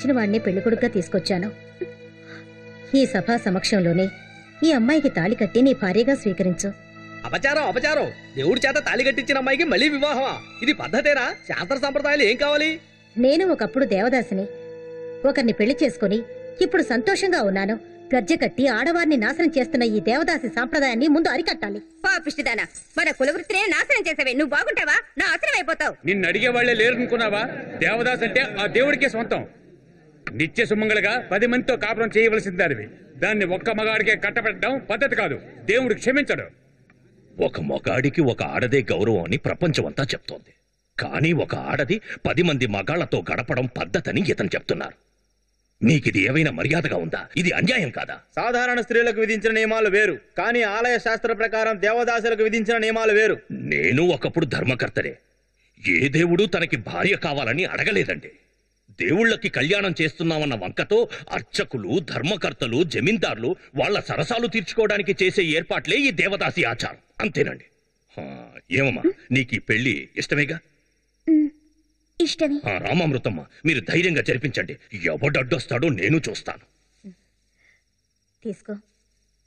నచ్చిన వాడిని పెళ్ళికొడుగ్గా తీసుకొచ్చాను. ఈ సభా సమక్షంలోనే ఈ అమ్మాయికి తాళి కట్టి నీ భార్యగా స్వీకరించు. అపచారం అపచారం. దేవుడి చేత తాళి కట్టించిన అమ్మాయికి మళ్ళీ వివాహమా? ఇది పద్ధతేనా? శాస్త్ర సంప్రదాయాలు ఏం కావాలి? నేను ఒకప్పుడు దేవదాసిని. ఒకరిని పెళ్ళి చేసుకుని ఇప్పుడు సంతోషంగా ఉన్నాను. గజ్జె కట్టి ఆడవారిని నాశనం చేస్తున్న ఈ దేవదాసి సాంప్రదాయాన్ని ముందు అరికట్టాలి. పాపిష్టిదానా మన కులవృత్తినే నాశనం చేసేవే. నువ్వు బాగుంటావా? నాశనం అయిపోతావు. నిన్ను అడిగే వాళ్ళే లేరనుకున్నావా? దేవదాస్ అంటే ఆ దేవుడికే సొంతం నిత్య సుమంగళగా పది మందితో కాపురం చేయవలసింది దానివి దాన్ని ఒక్క మగాడికే కట్టబెట్టడం పద్ధతి కాదు. దేవుడు క్షమించడు. ఒక మగాడికి ఒక ఆడదే గౌరవం అని ప్రపంచమంతా చెప్తోంది. కానీ ఒక ఆడది పది మంది మగాళ్ళతో గడపడం పద్ధతని ఇతను చెప్తున్నారు. మీకిది ఏవైనా మర్యాదగా ఉందా? ఇది అన్యాయం కాదా? సాధారణ స్త్రీలకు విధించిన నియమాలు వేరు. కానీ ఆలయ శాస్త్ర ప్రకారం దేవదాసులకు విధించిన నియమాలు వేరు. నేను ఒకప్పుడు ధర్మకర్తనే. ఏ దేవుడు తనకి భార్య కావాలని అడగలేదండి. దేవుళ్ళకి కళ్యాణం చేస్తున్నామన్న వంకతో అర్చకులు ధర్మకర్తలు జమీందార్లు వాళ్ళ సరసాలు తీర్చుకోవడానికి చేసే ఏర్పాట్లే ఈ దేవదాసి ఆచారం. అంతేనండి. హా, ఏమమ్మా నీకు ఈ పెళ్ళి ఇష్టమేగా ఇష్టమే. ఆ, రామామృతమ్మ మీరు ధైర్యంగా జరిపించండి. ఎవడడ్డొస్తాడో నేను చూస్తాను. తీసుకో.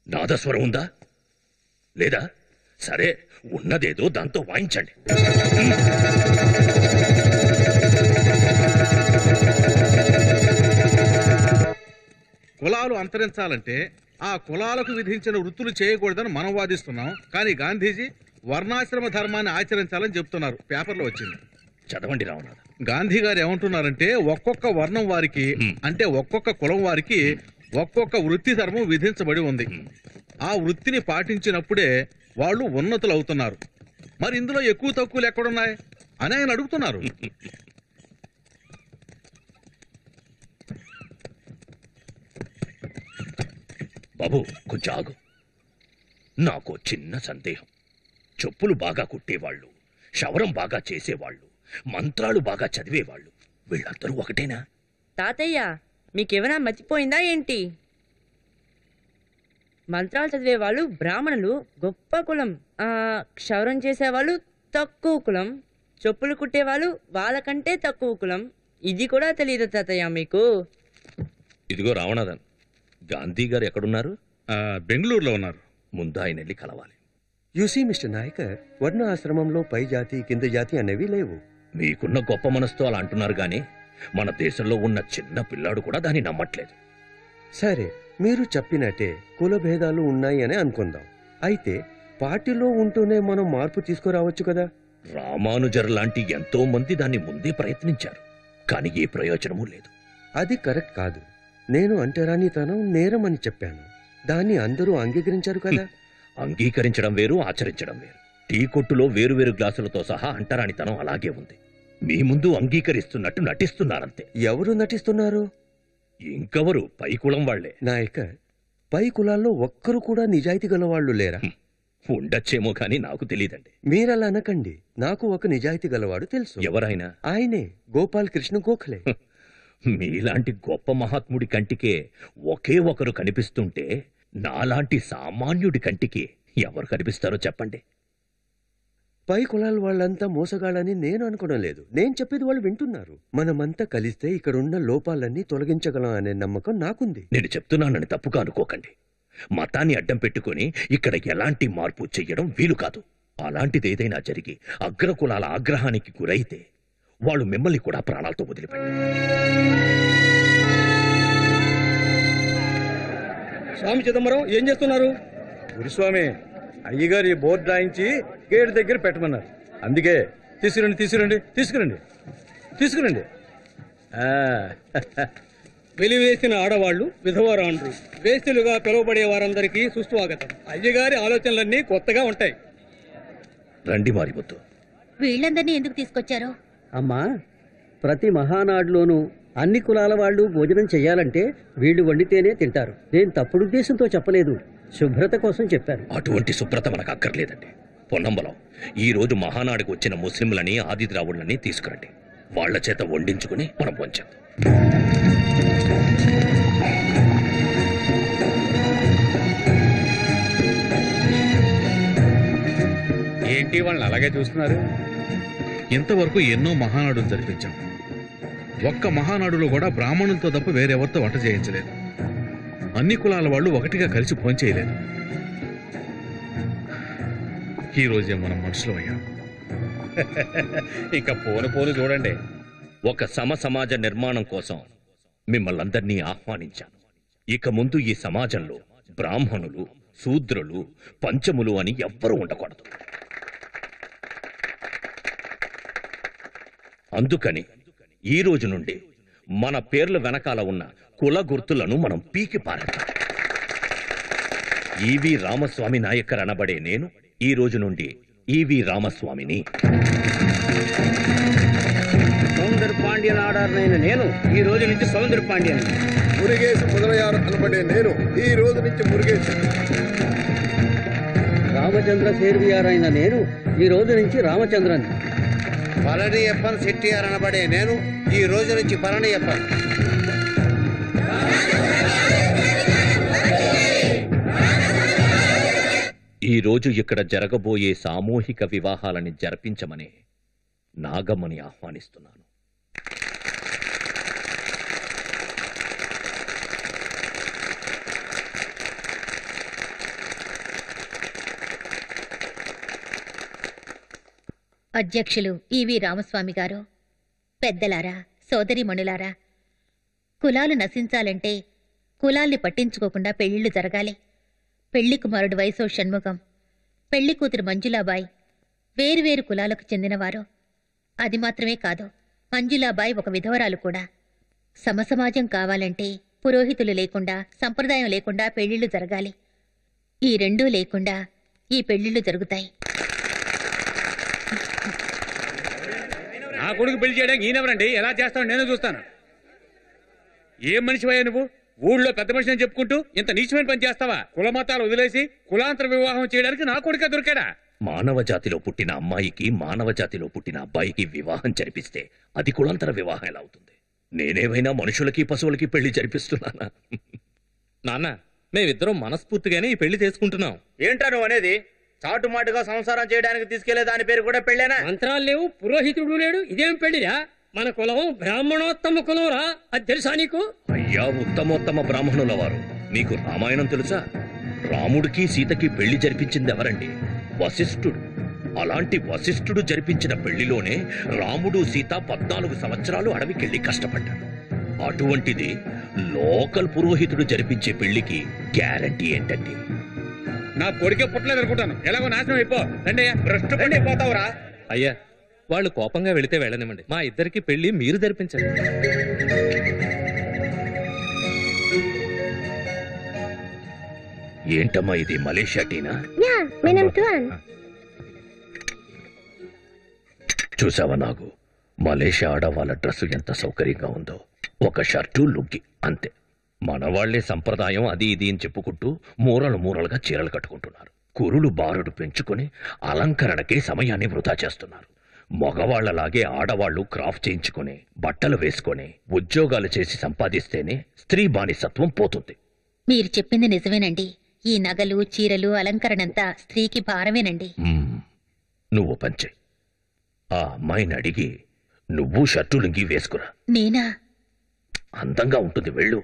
నాదస్వరం ఉందా? లేదా? సరే ఉన్నదేదో దాంతో వాయించండి. కులాలు అంతరించాలంటే ఆ కులాలకు విధించిన వృత్తులు చేయకూడదని మనం వాదిస్తున్నాం. కానీ గాంధీజీ వర్ణాశ్రమ ధర్మాన్ని ఆచరించాలని చెప్తున్నారు. పేపర్లో వచ్చింది. చదవండి రావణాథ గాంధీ గారు ఏమంటున్నారంటే ఒక్కొక్క వర్ణం వారికి అంటే ఒక్కొక్క కులం వారికి ఒక్కొక్క వృత్తి ధర్మం విధించబడి ఉంది. ఆ వృత్తిని పాటించినప్పుడే వాళ్ళు ఉన్నతులు అవుతున్నారు. మరి ఇందులో ఎక్కువ తక్కువలు ఎక్కడున్నాయి? అని ఆయన అడుగుతున్నారు. బాబు కొంచెం ఆగు. నాకు చిన్న సందేహం. చెప్పులు బాగా కుట్టేవాళ్ళు శవరం బాగా చేసేవాళ్ళు మంత్రాలు బాగా చదివేవాళ్ళు వీళ్ళందరూ ఒకటేనా? తాతయ్య మీకేమైనా మర్చిపోయిందా ఏంటి? మంత్రాలు చదివే వాళ్ళు బ్రాహ్మణులు గొప్ప కులం. ఆ క్షౌరం చేసేవాళ్ళు తక్కువ కులం. చెప్పులు కుట్టేవాళ్ళు వాళ్ళకంటే తక్కువ కులం. ఇది కూడా తెలియదు తాతయ్య మీకు. ఇదిగో రావణాథన్ గాంధీ గారు ఎక్కడున్నారు? బెంగళూరులో ఉన్నారు. ముందు ఆయన వెళ్ళి కలవాలి. యూసీ మిస్టర్ నాయకర్ వర్ణ ఆశ్రమంలో పై జాతి కింద జాతి అనేవి లేవు. మీకున్న గొప్ప మనసుతో అలా అంటున్నారు గానీ మన దేశంలో ఉన్న చిన్న పిల్లాడు కూడా దాన్ని నమ్మట్లేదు. సరే మీరు చెప్పినట్టే కుల భేదాలు ఉన్నాయి అని అనుకుందాం. అయితే పార్టీలో ఉంటూనే మనం మార్పు తీసుకురావచ్చు కదా? రామానుజర్ లాంటి ఎంతో మంది దాన్ని ముందే ప్రయత్నించారు. కానీ ఏ ప్రయోజనమూ లేదు. అది కరెక్ట్ కాదు. నేను అంటరానితనం నేరం అని చెప్పాను. దాన్ని అందరూ అంగీకరించారు కదా? అంగీకరించడం వేరు ఆచరించడం వేరు. టీ కొట్టులో వేరువేరు గ్లాసులతో సహా అంటరానితనం అలాగే ఉంది. మీ ముందు అంగీకరిస్తున్నట్టు నటిస్తున్నారంతే. ఎవరు నటిస్తున్నారు? ఇంకెవరు? పై కులం వాళ్ళే నాయకర్ పై కులాల్లో ఒక్కరు కూడా నిజాయితీ గలవాళ్ళు లేరా? ఉండొచ్చేమో కానీ నాకు తెలియదండి మీరలా అనకండి. నాకు ఒక నిజాయితీ గలవాడు తెలుసు. ఎవరైనా? ఆయనే గోపాల్ కృష్ణ గోఖలే. మీలాంటి గొప్ప మహాత్ముడి కంటికే ఒకే ఒకరు కనిపిస్తుంటే నాలాంటి సామాన్యుడి కంటికి ఎవరు కనిపిస్తారో చెప్పండి. పై కులాల వాళ్ళంతా మోసగాళ్ళని నేను అనుకోవడం లేదు. నేను చెప్పేది వాళ్ళు వింటున్నారు. మనమంతా కలిస్తే ఇక్కడున్న లోపాలన్నీ తొలగించగలం అనే నమ్మకం నాకుంది. నేను చెప్తున్నానని తప్పుగా అనుకోకండి. మతాన్ని అడ్డం పెట్టుకుని ఇక్కడ ఎలాంటి మార్పు చెయ్యడం వీలు కాదు. అలాంటిది ఏదైనా జరిగి అగ్రకులాల ఆగ్రహానికి గురైతే వాళ్ళు మిమ్మల్ని కూడా ప్రాణాలతో వదిలిపెట్టారు. స్వామి చిదంబరం ఏం చేస్తున్నారు? గురుస్వామి అయ్యగారు ఈ బోర్డు రాయించి గేట్ దగ్గర పెట్టమన్నారు. అందుకే తీసుకురండి తీసుకురండి తీసుకురండి తీసుకురండి. ఆ, వెలివేసిన ఆడవాళ్ళు విధవరాండ్రు వేస్తులుగా పిలువబడే వారందరికీ సుస్వాగతం. అయ్యగారి ఆలోచనలన్నీ కొత్తగా ఉంటాయి. రండి మారివద్దు వీళ్ళందరినీ ఎందుకు తీసుకొచ్చారు? అమ్మా ప్రతి మహానాడులోనూ అన్ని కులాల వాళ్ళు భోజనం చెయ్యాలంటే వీళ్ళు వండితేనే తింటారు. నేను తప్పుడు ఉద్దేశంతో చెప్పలేదు. శుభ్రత కోసం చెప్పాను. అటువంటి శుభ్రత మనకు అక్కర్లేదండి. పొన్నంబలం ఈ రోజు మహానాడుకు వచ్చిన ముస్లింలని ఆదిద్రావుళ్ళని తీసుకురండి. వాళ్ళ చేత వండించుకుని మనం వంచాం. ఏంటి వాళ్ళని అలాగే చూస్తున్నారు? ఇంతవరకు ఎన్నో మహానాడులు జరిపించాం. ఒక్క మహానాడులో కూడా బ్రాహ్మణులతో తప్ప వేరెవరితో వంట చేయించలేదు. అన్ని కులాల వాళ్ళు ఒకటిగా కలిసి భోంచేయలేదు ఈరోజే మనం మనుషులు అయ్యాం. ఇక పోను పోను చూడండి. ఒక సమ సమాజ నిర్మాణం కోసం మిమ్మల్ని అందరినీ ఆహ్వానించాను ఇక ముందు ఈ సమాజంలో బ్రాహ్మణులు శూద్రులు పంచములు అని ఎవ్వరూ ఉండకూడదు. అందుకని ఈ రోజు నుండి మన పేర్ల వెనకాల ఉన్న కుల గుర్తులను మనం పీకి పారేద్దాం. ఈవి రామస్వామి నాయకర్ అనబడే నేను ఈ రోజు నుండి ఈవి రామస్వామిని. సౌందర పాండ్యన్ ఆర్డర్నైన నేను ఈ రోజు నుంచి సౌందర పాండ్యన్. మురుగేశ్ మొదలయ్యారు అనబడే నేను ఈ రోజు నుంచి మురుగేశ్. రామచంద్ర సేర్వియారైన నేను ఈ రోజు నుంచి రామచంద్రన్. పళనియప్పన్ శెట్టియార్ అనబడే నేను ఈ రోజు నుంచి పళనియప్పన్ ఈ రోజు ఇక్కడ జరగబోయే సామూహిక వివాహాలని జరిపించమని నాగమ్మని ఆహ్వానిస్తున్నాను. అధ్యక్షులు ఈవి రామస్వామి గారు. పెద్దలారా సోదరిమణులారా కులాలు నశించాలంటే కులాల్ని పట్టించుకోకుండా పెళ్ళిళ్ళు జరగాలి. పెళ్ళి కుమారుడు వయసో షణ్ముఖం పెళ్ళి కూతురు మంజులాబాయి వేరువేరు కులాలకు చెందినవారు. అది మాత్రమే కాదు మంజులాబాయి ఒక విధవరాలు కూడా. సమసమాజం కావాలంటే పురోహితులు లేకుండా సంప్రదాయం లేకుండా పెళ్ళిళ్ళు జరగాలి. ఈ రెండూ లేకుండా ఈ పెళ్ళిళ్ళు జరుగుతాయి. నా కొడుకు పెళ్ళి చేయడానికి ఈయనెవరండి? ఎలా చేస్తావు నేను చూస్తాను. ఏం మనిషివయ్యా నువ్వు? ఊళ్ళో పెద్ద మనిషి అని చెప్పుకుంటూ ఇంత నీచమైన పని చేస్తావా? కుల మతాలు వదిలేసి కులాంతర వివాహం చేయడానికి నా కొడుకే దొరికాడా? మానవ జాతిలో పుట్టిన అమ్మాయికి మానవ జాతిలో పుట్టిన అబ్బాయికి వివాహం జరిపిస్తే అది కులాంతర వివాహం ఎలా అవుతుంది? నేనేమైనా మనుషులకి పశువులకి పెళ్ళి జరిపిస్తున్నానా? నాన్న మేమిద్దరం మనస్ఫూర్తిగానే ఈ పెళ్ళి చేసుకుంటున్నాం. ఏంటా నువ్వు అనేది? చాటుమాటుగా సంసారం చేయడానికి తీసుకెళ్ళే దాని పేరు కూడా పెళ్ళేనా? మంత్రాలు లేవు పురోహితుడు లేడు ఇదేం పెళ్ళిరా మన కులం బ్రాహ్మణోత్తమ కులం రా అది తెలుసా నీకు? అయ్యా ఉత్తమోత్తమ బ్రాహ్మణుల వారు మీకు రామాయణం తెలుసా? రాముడికి సీతకి పెళ్ళి జరిపించింది ఎవరండి వశిష్ఠుడు. అలాంటి వశిష్ఠుడు జరిపించిన పెళ్ళిలోనే రాముడు సీత పద్నాలుగు సంవత్సరాలు అడవికెళ్ళి కష్టపడ్డారు. అటువంటిది లోకల్ పురోహితుడు జరిపించే పెళ్ళికి గ్యారంటీ ఏంటండి? నా కొడుకే పుట్టలేదు అనుకుంటాను. ఎలాగో నాశనం అయిపో. రండి భ్రష్టు పడి పోతావురా అయ్యా వాళ్ళు కోపంగా వెళితే వెళ్ళనివ్వండి. మా ఇద్దరికి పెళ్ళి మీరు జరిపించండి. ఏంటమ్మా ఇది మలేషియా టీనా? Yeah మేనం Tuan. చూసావా నాకు మలేషియా ఆడవాళ్ళ డ్రెస్సు ఎంత సౌకర్యంగా ఉందో. ఒక షర్టు లుంగి అంతే. మనవాళ్ళే సంప్రదాయం అది ఇది అని చెప్పుకుంటూ మూరలు మూరలుగా చీరలు కట్టుకుంటున్నారు. కురులు బారుడు పెంచుకొని అలంకరణకే సమయాన్ని వృధా చేస్తున్నారు. మగవాళ్ళలాగే ఆడవాళ్ళు క్రాఫ్ట్ చేయించుకొని బట్టలు వేసుకొని ఉద్యోగాలు చేసి సంపాదిస్తేనే స్త్రీ బానిసత్వం పోతుంది. మీరు చెప్పింది నిజమేనండి. ఈ నగలు చీరలు అలంకరణంతా స్త్రీకి భారమేనండి. నువ్వు పంచే ఆ అమ్మాయిని అడిగి నువ్వు షర్టు లుంగి వేసుకురా. నేనా? అందంగా ఉంటుంది వెళ్ళు.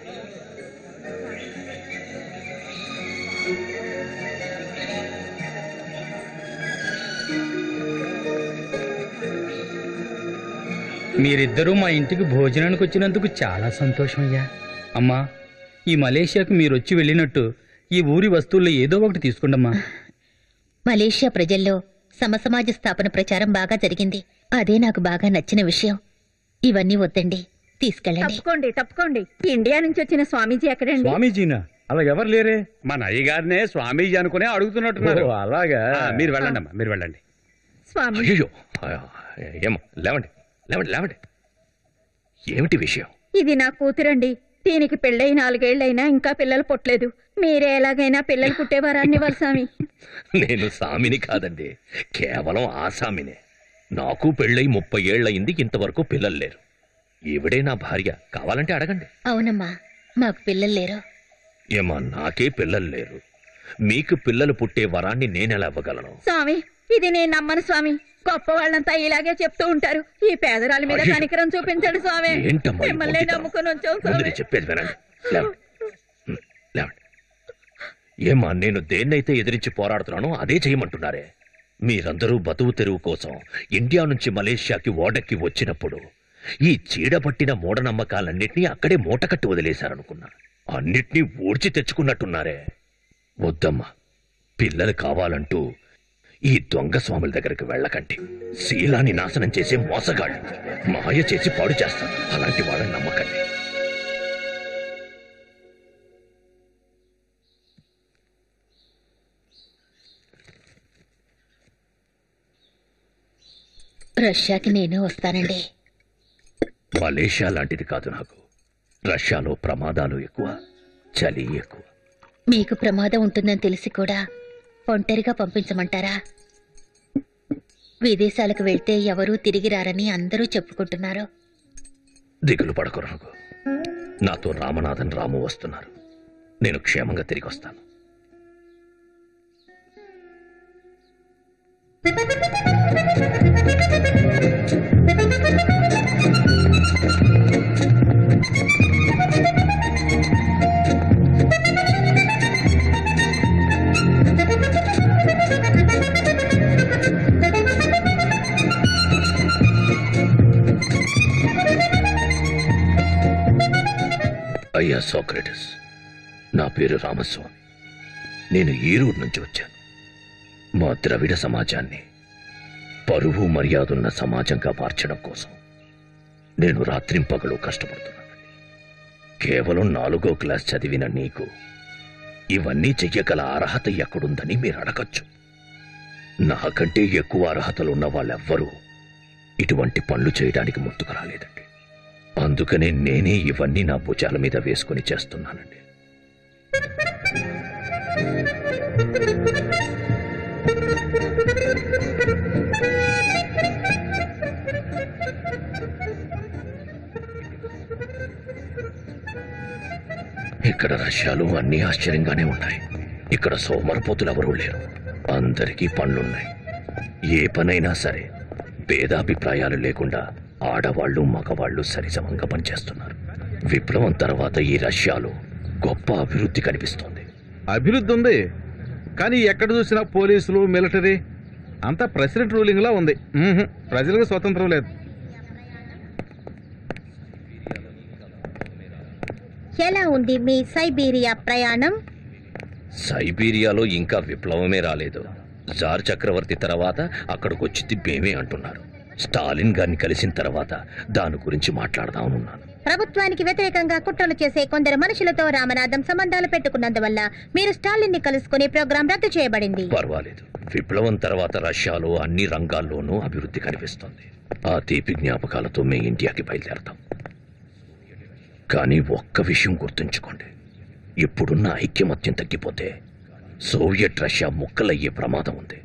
మీరిద్దరూ మా ఇంటికి భోజనానికి వచ్చినందుకు చాలా సంతోషం అయ్యా అమ్మా ఈ మలేషియాకు మీరు వచ్చి వెళ్ళినట్టు ఈ ఊరి వస్తువుల్లో ఏదో ఒకటి తీసుకోండమ్మా. మలేషియా ప్రజల్లో సమసమాజ స్థాపన ప్రచారం బాగా జరిగింది. అదే నాకు బాగా నచ్చిన విషయం. ఇవన్నీ వద్దండి తీసుకెళ్ళండి. తప్పుకోండి తప్పుకోండి. ఇండియా నుంచి వచ్చిన స్వామీజీ ఎక్కడండి? స్వామీజీనా? అలా ఎవరు లేరే? మన అయ్యగారినే స్వామీజీ అనుకునే అడుగుతున్నట్టున్నారు. ఓ, అలాగా? ఆ, మీరు వెళ్ళండి అమ్మా మీరు వెళ్ళండి. స్వామి అయ్యో ఏమో లేవండి. లేవండి లేవండి. ఏమిటి విషయం? ఇది నా కూతురండి. దీనికి పెళ్ళై నాలుగేళ్ళైనా ఇంకా పిల్లలు పుట్టలేదు. మీరే ఎలాగైనా పిల్లలు పుట్టేవారాన్ని వారు స్వామి. నేను సామిని కాదండి. కేవలం ఆసామినే నాకు పెళ్ళై ముప్పై ఏళ్ళయింది ఇంతవరకు పిల్లలు లేరు. ఈవిడే నా భార్య. కావాలంటే అడగండి. అవునమ్మా మాకు పిల్లలు లేరు. ఏమా నాకే పిల్లలు లేరు. మీకు పిల్లలు పుట్టే వరాన్ని నేనెలా ఇవ్వగలను? స్వామి ఇది నేను నమ్మను స్వామి. గొప్ప వాళ్ళంతా ఇలాగే చెప్తూ ఉంటారు. ఈ పేదరాల మీద. కనికరం చూపించండి స్వామి. మిమ్మల్ని? నమ్ముకుని స్వామి. చెప్పేది వినండి. ఏమా నేను దేన్నైతే ఎదిరించి పోరాడుతున్నానో అదే చేయమంటున్నారే. మీరందరూ బతువు తెరువు కోసం ఇండియా నుంచి మలేషియాకి ఓడక్కి వచ్చినప్పుడు ఈ చీడపట్టిన మూఢనమ్మకాలన్నింటినీ అక్కడే మూటకట్టి వదిలేశారనుకున్నా. అన్నిటినీ ఊడ్చి తెచ్చుకున్నట్టున్నారే. వద్దమ్మా పిల్లలు కావాలంటూ ఈ దొంగ స్వాముల దగ్గరికి వెళ్ళకండి. శీలాన్ని నాశనం చేసే మోసగాళ్ళు. మాయ చేసి పాడు చేస్తారు. అలాంటి వాళ్ళని నమ్మకండి. రష్యాకి నేను వస్తానండి. మలేషియా లాంటిది కాదు నాకు. రష్యాలో ప్రమాదాలు ఎక్కువ చలి ఎక్కువ. మీకు ప్రమాదం ఉంటుందని తెలిసి కూడా ఒంటరిగా పంపించమంటారా? విదేశాలకు వెళ్తే ఎవరూ తిరిగి రారని అందరూ చెప్పుకుంటున్నారు. దిగులు పడకురాకు నాతో రామనాథన్ రాము వస్తున్నారు. నేను క్షేమంగా తిరిగి వస్తాను. అయ్యా సోక్రటిస్. నా పేరు రామస్వామి. నేను ఈరూరు నుంచి వచ్చాను. మా ద్రవిడ సమాజాన్ని పరువు మర్యాదున్న సమాజంగా మార్చడం కోసం నేను రాత్రింపగలు కష్టపడుతున్నాను. కేవలం నాలుగో క్లాస్ చదివిన నీకు ఇవన్నీ చెయ్యగల అర్హత ఎక్కడుందని మీరు అడగచ్చు. నాకంటే ఎక్కువ అర్హతలున్న వాళ్ళెవ్వరూ ఇటువంటి పనులు చేయడానికి ముందుకు రాలేదండి అందుకనే నేనే ఇవన్నీ నా భుజాల మీద వేసుకుని చేస్తున్నానండి. ఇక్కడ రష్యాలు అన్నీ ఆశ్చర్యంగానే ఉన్నాయి. ఇక్కడ సోమరపోతులు ఎవరూ లేరు. అందరికీ పనులున్నాయి. ఏ పనైనా సరే భేదాభిప్రాయాలు లేకుండా ఆడవాళ్ళు మగవాళ్ళు సరిసమంగా పనిచేస్తున్నారు. విప్లవం తర్వాత ఈ రష్యాలో గొప్ప అభివృద్ధి కనిపిస్తోంది. అభివృద్ధి ఉంది. కానీ ఎక్కడ చూసినా పోలీసులు మిలిటరీ అంతా ప్రెసిడెంట్ రూలింగ్ లా ఉంది. ప్రజలకు స్వతంత్రం లేదు. ఎలా ఉంది మీ సైబీరియా ప్రయాణం? సైబీరియాలో ఇంకా విప్లవమే రాలేదు. జార్ చక్రవర్తి తర్వాత అక్కడికి వచ్చింది మేమే అంటున్నారు. స్టాలిన్ గారిని కలిసిన తర్వాత దాని గురించి మాట్లాడదామనున్నాను. ప్రభుత్వానికి వ్యతిరేకంగా కుట్రలు చేసే కొందరు మనుషులతో రామనాథం సంబంధాలు పెట్టుకున్నందువల్ల మీరు స్టాలిన్ని కలుసుకునే ప్రోగ్రాం రద్దు చేయబడింది. పర్వాలేదు. విప్లవం తర్వాత రష్యాలో అన్ని రంగాల్లోనూ అభివృద్ధి కనిపిస్తోంది. ఆ తీపి జ్ఞాపకాలతో మే ఇండియాకి బయలుదేరతాం. కానీ ఒక్క విషయం గుర్తుంచుకోండి. ఇప్పుడున్న ఐక్యమత్యం తగ్గిపోతే సోవియట్ రష్యా ముక్కలయ్యే ప్రమాదం ఉంది.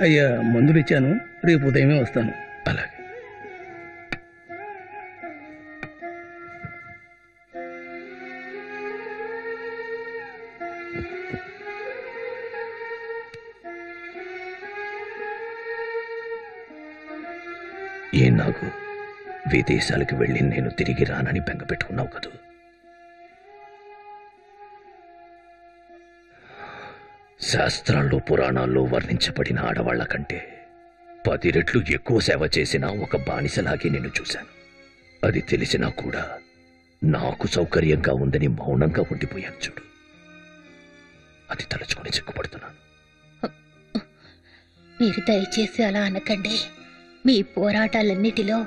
అయ్యా మందులు ఇచ్చాను. రేపు ఉదయమే వస్తాను. అలాగే. ఏ నాకు విదేశాలకు వెళ్ళి నేను తిరిగి రానని బెంగ పెట్టుకున్నావు కదూ? శాస్త్రాల్లో పురాణాల్లో వర్ణించబడిన ఆడవాళ్ళ కంటే పది రెట్లు ఎక్కువ సేవ చేసిన ఒక బానిసలాగే నేను చూశాను. అది తెలిసినా కూడా నాకు సౌకర్యంగా ఉందని మౌనంగా ఉండిపోయాను చూడు. అది తలుచుకుని సిగ్గుపడుతున్నాను మీరు దయచేసి అలా అనకండి. మీ పోరాటాలన్నిటిలో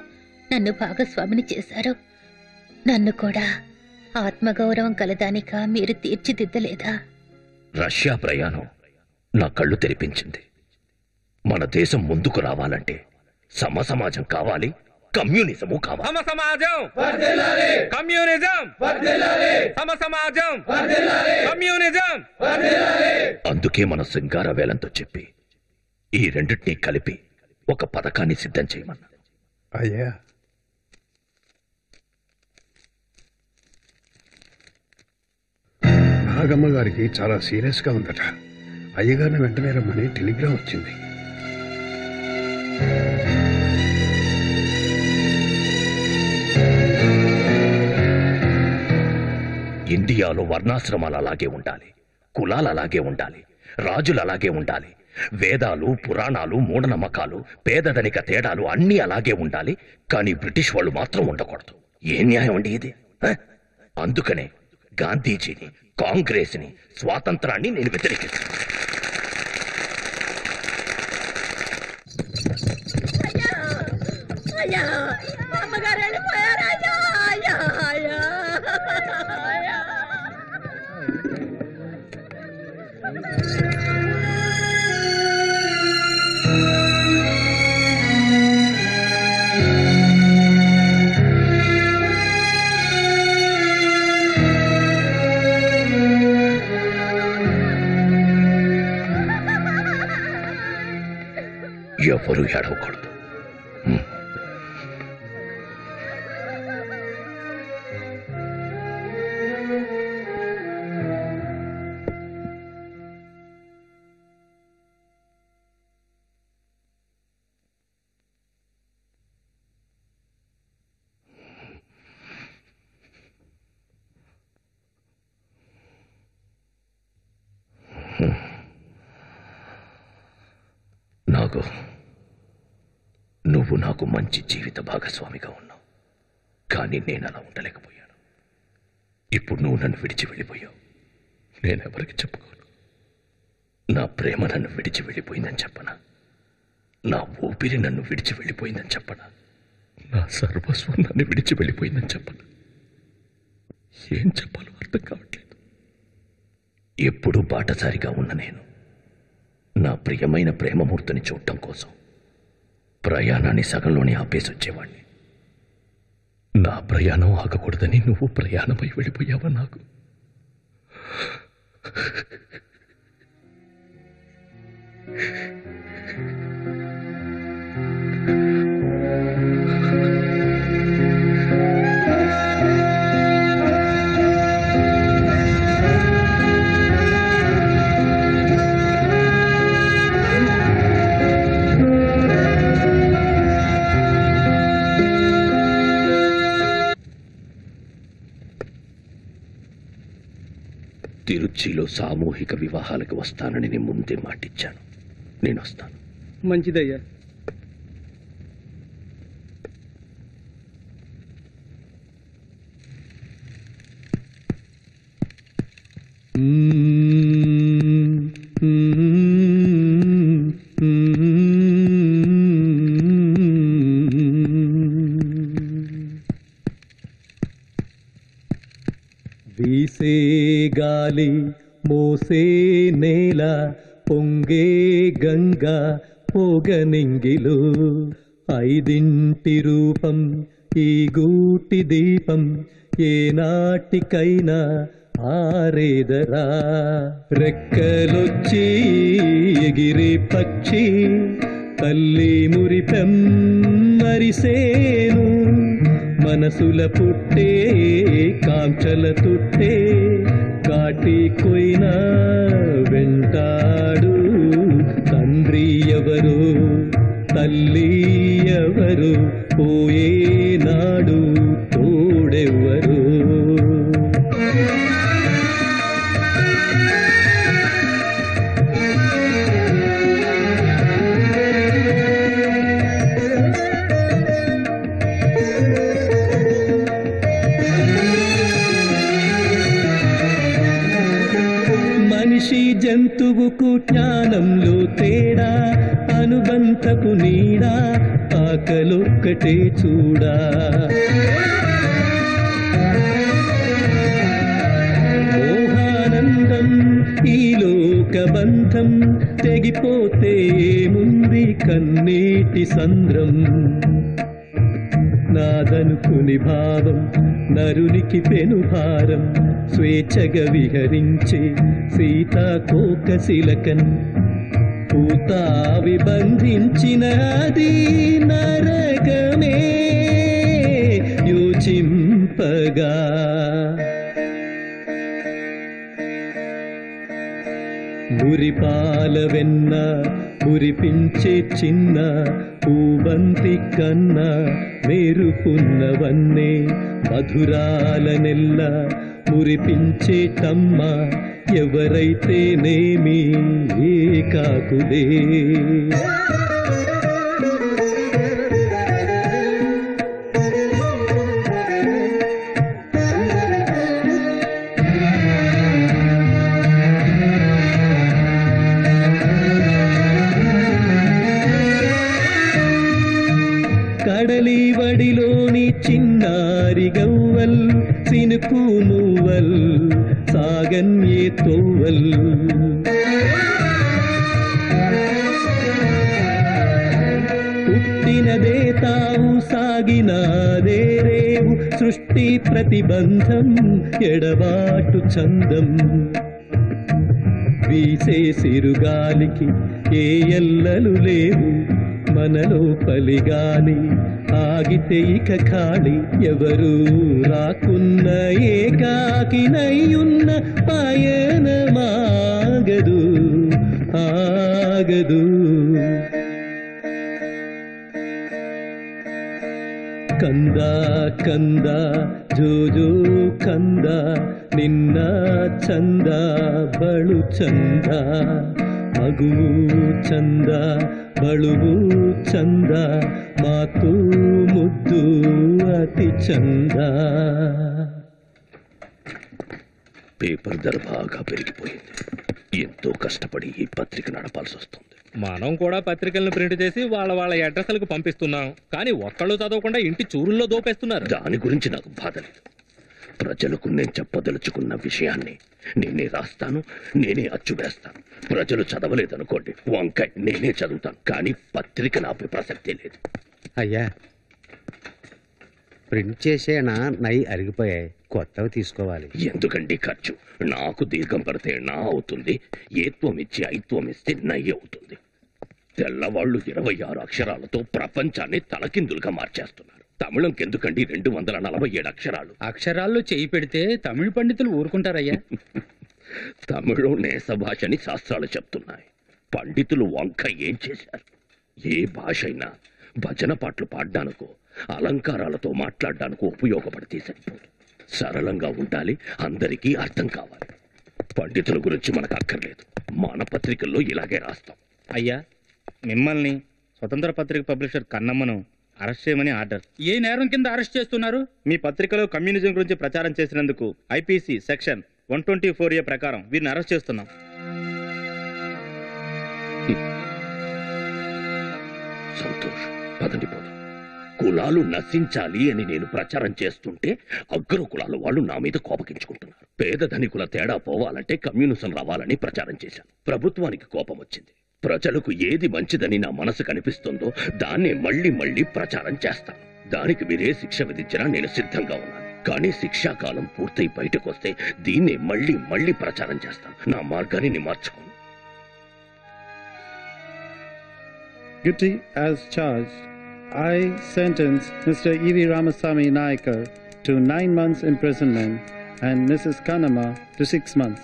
నన్ను భాగస్వామిని చేశారు. నన్ను కూడా ఆత్మగౌరవం కలదానిక మీరు తీర్చిదిద్దలేదా? రష్యా ప్రయాణం నా కళ్ళు తెరిపించింది. మన దేశం ముందుకు రావాలంటే సమ సమాజం కావాలి కమ్యూనిజము కావాలి. సమ సమాజం కమ్యూనిజం! సమ సమాజం కమ్యూనిజం! అందుకే మన సింగార వేలంతో చెప్పి ఈ రెండింటినీ కలిపి ఒక పథకాన్ని సిద్ధం చేయమన్నా. అయ్యా! నాగమ్మ గారికి చాలా సీరియస్గా ఉందట. అయ్యగారిని వెంటనే రమ్మని టెలిగ్రామ్ వచ్చింది. ఇండియాలో వర్ణాశ్రమాలు అలాగే ఉండాలి కులాలు అలాగే ఉండాలి రాజులు అలాగే ఉండాలి వేదాలు పురాణాలు మూఢనమ్మకాలు పేదధనిక తేడాలు అన్నీ అలాగే ఉండాలి కానీ బ్రిటిష్ వాళ్ళు మాత్రం ఉండకూడదు. ఏ న్యాయం అండి ఇది అందుకనే గాంధీజీని కాంగ్రెస్ని స్వాతంత్రాన్ని నేను వ్యతిరేకిస్తాను. ఎవరు ఏడవకూడదు నాకు నాకు మంచి జీవిత భాగస్వామిగా ఉన్నావు. కానీ నేను అలా ఉండలేకపోయాను. ఇప్పుడు నువ్వు నన్ను విడిచి వెళ్ళిపోయావు. నేనెవరికి చెప్పుకోను? నా ప్రేమ నన్ను విడిచి వెళ్ళిపోయిందని చెప్పనా? నా ఊపిరి నన్ను విడిచి వెళ్ళిపోయిందని చెప్పనా? నా సర్వస్వం నన్ను విడిచి వెళ్ళిపోయిందని చెప్పనా? ఏం చెప్పాలో అర్థం కావట్లేదు. ఎప్పుడూ బాటసారిగా ఉన్న నేను నా ప్రియమైన ప్రేమమూర్తిని చూడటం కోసం ప్రయాణాన్ని సగంలోనే ఆపేసొచ్చేవాణ్ణి. నా ప్రయాణం ఆగకూడదని నువ్వు ప్రయాణమై వెళ్ళిపోయావా నాకు? తిరుచిలో సామూహిక వివాహాలకు వస్తానని నేను ముందే మాటిచ్చాను. నేను వస్తాను. మంచిదయ్యా. వీసే గాలి మోసే నేల పొంగే గంగ పొగనింగిలు. ఐదింటి రూపం ఈ గూటి దీపం ఏనాటికైనా ఆరేదరా. రెక్కలొచ్చి ఎగిరి పక్షి తల్లి మురిపెం మరిసేను మనసుల పుట్టే కాంక్షల తుట్టే కాటి కొయినా వెంటాడు తండ్రి ఎవరు తల్లి ఎవరు పోయే నాడు తోడెవ్వరు. జ్ఞానంలో తేడా అనుబంధపు నీడా ఆకలొక్కటే చూడా. మోహానందం ఈ లోక బంధం తెగిపోతే ఏముంది కన్నీటి సంద్రం? నాదనుకుని భావం నరునికి పెనుభారం స్వేచ్ఛగా విహరించే సీతాకోకశిలకన్ పూతావి బంధించిన అది నరకమే యోచింపగా మురిపాల వెన్న చిన్న పూబంతి కన్న మేరుకున్నవన్నే మధురాల నెల్ల మురిపించేటమ్మ ఎవరైతేనేమి ఏ కాకుదే తోవల్. పుట్టినదే తావు సాగినాదే రేవు సృష్టి ప్రతిబంధం ఎడబాటు చందం. వీసే సిరుగాలికి ఏ ఎల్లలు లేవు మనలో పలిగాలి. ఆగితే ఇక ఖాళీ ఎవరు రాకున్న ఏకాకినయ్యున్న పయనమాగదు ఆగదు. కంద కంద జోజో కంద నిన్న చంద బళు చందా. ಮಗುವು ಚಂದ ಬಳುವು ಚಂದ ಮಾತು ಮುದ್ದು ಅತಿ ಚಂದ పేపర్ ధర బాగా పెరిగిపోయింది ఎంతో కష్టపడి ఈ పత్రిక నడపాల్సి వస్తుంది మనం కూడా పత్రికలను ప్రింట్ చేసి వాళ్ళ వాళ్ళ అడ్రస్లకు పంపిస్తున్నాం కానీ ఒక్కళ్ళు చదవకుండా ఇంటి చూరుల్లో దోపేస్తున్నారు దాని గురించి నాకు బాధ లేదు ప్రజలకు నేను చెప్పదలుచుకున్న విషయాన్ని నేనే రాస్తాను నేనే అచ్చు వేస్తాను. ప్రజలు చదవలేదనుకోండి వంకాయ నేనే చదువుతాను కానీ పత్రిక నాపే ప్రసక్తే లేదు. అయ్యా ప్రింట్ చేసేనా నై అరిగిపోయాయి కొత్తవి తీసుకోవాలి. ఎందుకండి ఖర్చు? నాకు దీర్ఘం పడితే నా అవుతుంది ఏత్వం ఇచ్చి ఐత్వం ఇస్తే నయ్యి అవుతుంది. తెల్లవాళ్ళు ఇరవై ఆరు అక్షరాలతో ప్రపంచాన్ని తలకిందులుగా మార్చేస్తున్నారు. తమిళం కెందుకండి రెండు వందల నలభై ఏడు అక్షరాలు? అక్షరాల్లో చేయి పెడితే తమిళ పండితులు ఊరుకుంటారయ్యా. తమిళం నేస భాషని శాస్త్రాలు చెప్తున్నాయి. పండితులు వంక ఏం చేశారు? ఏ భాష అయినా భజన పాటలు పాడడానికో అలంకారాలతో మాట్లాడడానికో ఉపయోగపడితే సరిపోదు. సరళంగా ఉండాలి అందరికీ అర్థం కావాలి. పండితుల గురించి మనకు అక్కర్లేదు మన పత్రికల్లో ఇలాగే రాస్తాం. అయ్యా మిమ్మల్ని స్వతంత్ర పత్రిక పబ్లిషర్ కన్నమ్మను అరెస్ట్ చేయమని ఆర్డర్. ఏ నేరం కింద అరెస్ట్ చేస్తున్నారు? మీ పత్రికలో కమ్యూనిజం గురించి ప్రచారం చేసినందుకు IPC section one twenty four A ప్రకారం వీరిని అరెస్ట్ చేస్తున్నాం. సంతోషం. పదండి పోదాం. కులాలు నశించాలి అని నేను ప్రచారం చేస్తుంటే అగ్ర కులాల వాళ్ళు నా మీద కోపగించుకుంటున్నారు. పేద ధనికుల తేడా పోవాలంటే కమ్యూనిజం రావాలని ప్రచారం చేశాను. ప్రభుత్వానికి కోపం వచ్చింది. ప్రజలకు ఏది మంచిదని నా మనసు కనిపిస్తుందో దాన్నే మళ్ళీ మళ్ళీ ప్రచారం చేస్తాను దానికి మీరే శిక్ష విధించినా నేను సిద్ధంగా ఉన్నాను కానీ శిక్షాకాలం పూర్తయి బయటకు వస్తే దీన్నే మళ్ళీ మళ్ళీ ప్రచారం చేస్తాను నా మార్గాన్ని నేను మార్చుకోను Guilty as charged. I sentence Mr. E.V. Ramasamy Nayakar to nine months imprisonment and Mrs. Kanama to six months.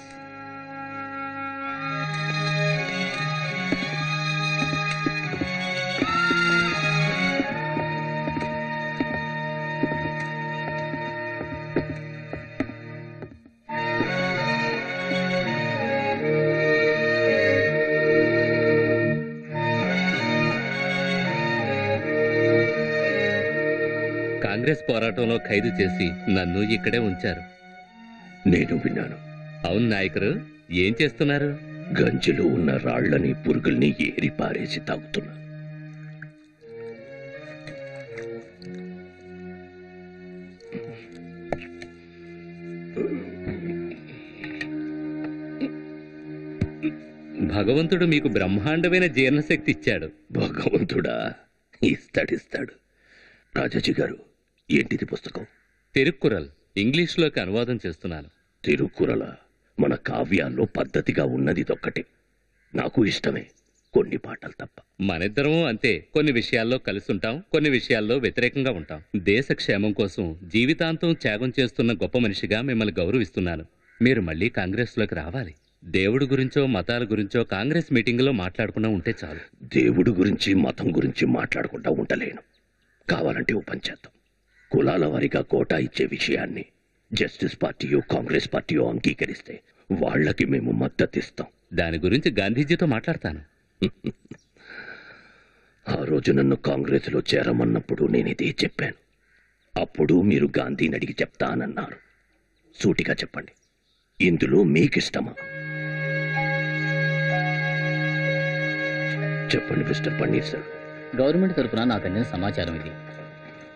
Congress పోరాటంలో ఖైదు చేసి నన్ను ఇక్కడే ఉంచారు. నేను విన్నాను. అవును నాయకుడు ఏం చేస్తున్నారు? గంజిలో ఉన్న రాళ్ళని పురుగుల్ని ఏరి పారేసి తాగుతున్నా. భగవంతుడు మీకు బ్రహ్మాండమైన జీర్ణశక్తి ఇచ్చాడు. భగవంతుడా ఇస్తాడిస్తాడు. రాజాజీ గారు ఏంటిది పుస్తకం? తిరుక్కురల్. ఇంగ్లీష్లోకి అనువాదం చేస్తున్నాను. తిరుక్కురల? మన కావ్యాల్లో పద్ధతిగా ఉన్నది ఇదొక్కటే నాకు ఇష్టమే కొన్ని పాటలు తప్ప. మనిద్దరము అంతే. కొన్ని విషయాల్లో కలిసి ఉంటాం కొన్ని విషయాల్లో వ్యతిరేకంగా ఉంటాం. దేశ క్షేమం కోసం జీవితాంతం త్యాగం చేస్తున్న గొప్ప మనిషిగా మిమ్మల్ని గౌరవిస్తున్నాను. మీరు మళ్ళీ కాంగ్రెస్లోకి రావాలి. దేవుడి గురించో మతాల గురించో కాంగ్రెస్ మీటింగులో మాట్లాడకుండా ఉంటే చాలు. దేవుడి గురించి మతం గురించి మాట్లాడుకుంటా ఉండలేను. కావాలంటే ఓ పని చేద్దాం. కులాల వారిగా కోటా ఇచ్చే విషయాన్ని జస్టిస్ పార్టీయో కాంగ్రెస్ పార్టీయో అంగీకరిస్తే వాళ్ళకి మేము మద్దతిస్తాం. దాని గురించి గాంధీజీతో మాట్లాడతాను. ఆ రోజు నన్ను కాంగ్రెస్లో చేరమన్నప్పుడు నేను ఇదే చెప్పాను. అప్పుడు మీరు గాంధీని అడిగి చెప్తానన్నారు. సూటిగా చెప్పండి. ఇందులో మీకిష్టమా? చెప్పండి మిస్టర్ పన్నీర్ సార్. గవర్నమెంట్ తరఫున నాకు అందిన సమాచారం ఇది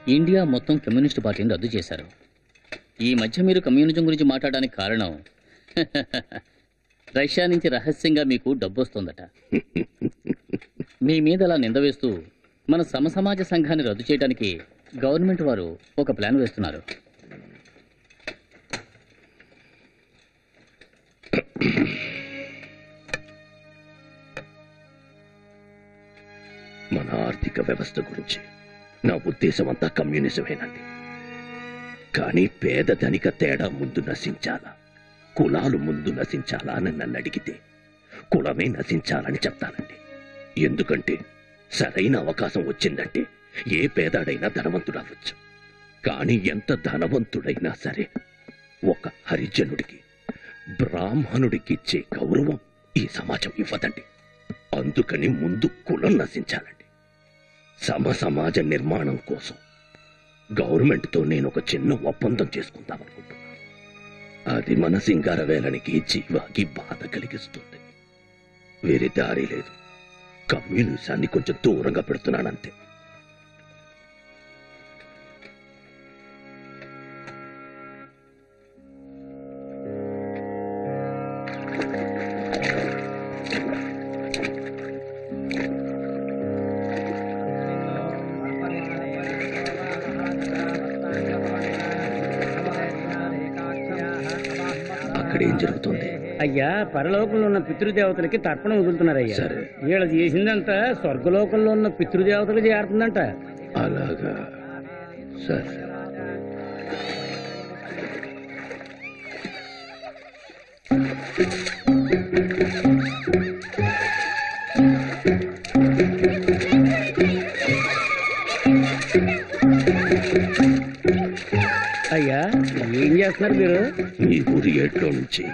ఇండియా మొత్తం కమ్యూనిస్ట్ పార్టీని రద్దు చేశారు. ఈ మధ్య మీరు కమ్యూనిజం గురించి మాట్లాడడానికి కారణం రష్యా నుంచి రహస్యంగా మీకు డబ్బు వస్తుందట మీ మీద అలా నింద వేస్తూ మన సమసమాజ సంఘాన్ని రద్దు చేయడానికి గవర్నమెంట్ వారు ఒక ప్లాన్ వేస్తున్నారు. మన ఆర్థిక వ్యవస్థ గురించి నా ఉద్దేశం అంతా కమ్యూనిజమేనండి. కానీ పేద ధనిక తేడా ముందు నశించాలా? కులాలు ముందు నశించాలా అని నన్ను అడిగితే కులమే నశించాలని చెప్తానండి. ఎందుకంటే సరైన అవకాశం వచ్చిందంటే ఏ పేదాడైనా ధనవంతుడవచ్చు కానీ ఎంత ధనవంతుడైనా సరే ఒక హరిజనుడికి బ్రాహ్మణుడికిచ్చే గౌరవం ఈ సమాజం ఇవ్వదండి. అందుకని ముందు కులం నశించాలండి. సమ సమాజ నిర్మాణం కోసం గవర్నమెంట్తో నేను ఒక చిన్న ఒప్పందం చేసుకుందాం అనుకుంటున్నాను అది మన సింగారవేలనికి జీవాకి బాధ కలిగిస్తుంది. వేరే దారి లేదు. కమ్యూనిజాన్ని కొంచెం దూరంగా పెడుతున్నానంతే. పరలోకంలో ఉన్న పితృదేవతలకి తర్పణం వదులుతున్నారయ్యా. సరే. వీళ్ళు చేసిందంతా స్వర్గలోకంలో ఉన్న పితృదేవతలకు చేరుతుందంట. అలాగా. సరే. అయ్యా ఏం చేస్తున్నారు మీరు? మీ ఊరి ఏట్లో నుంచి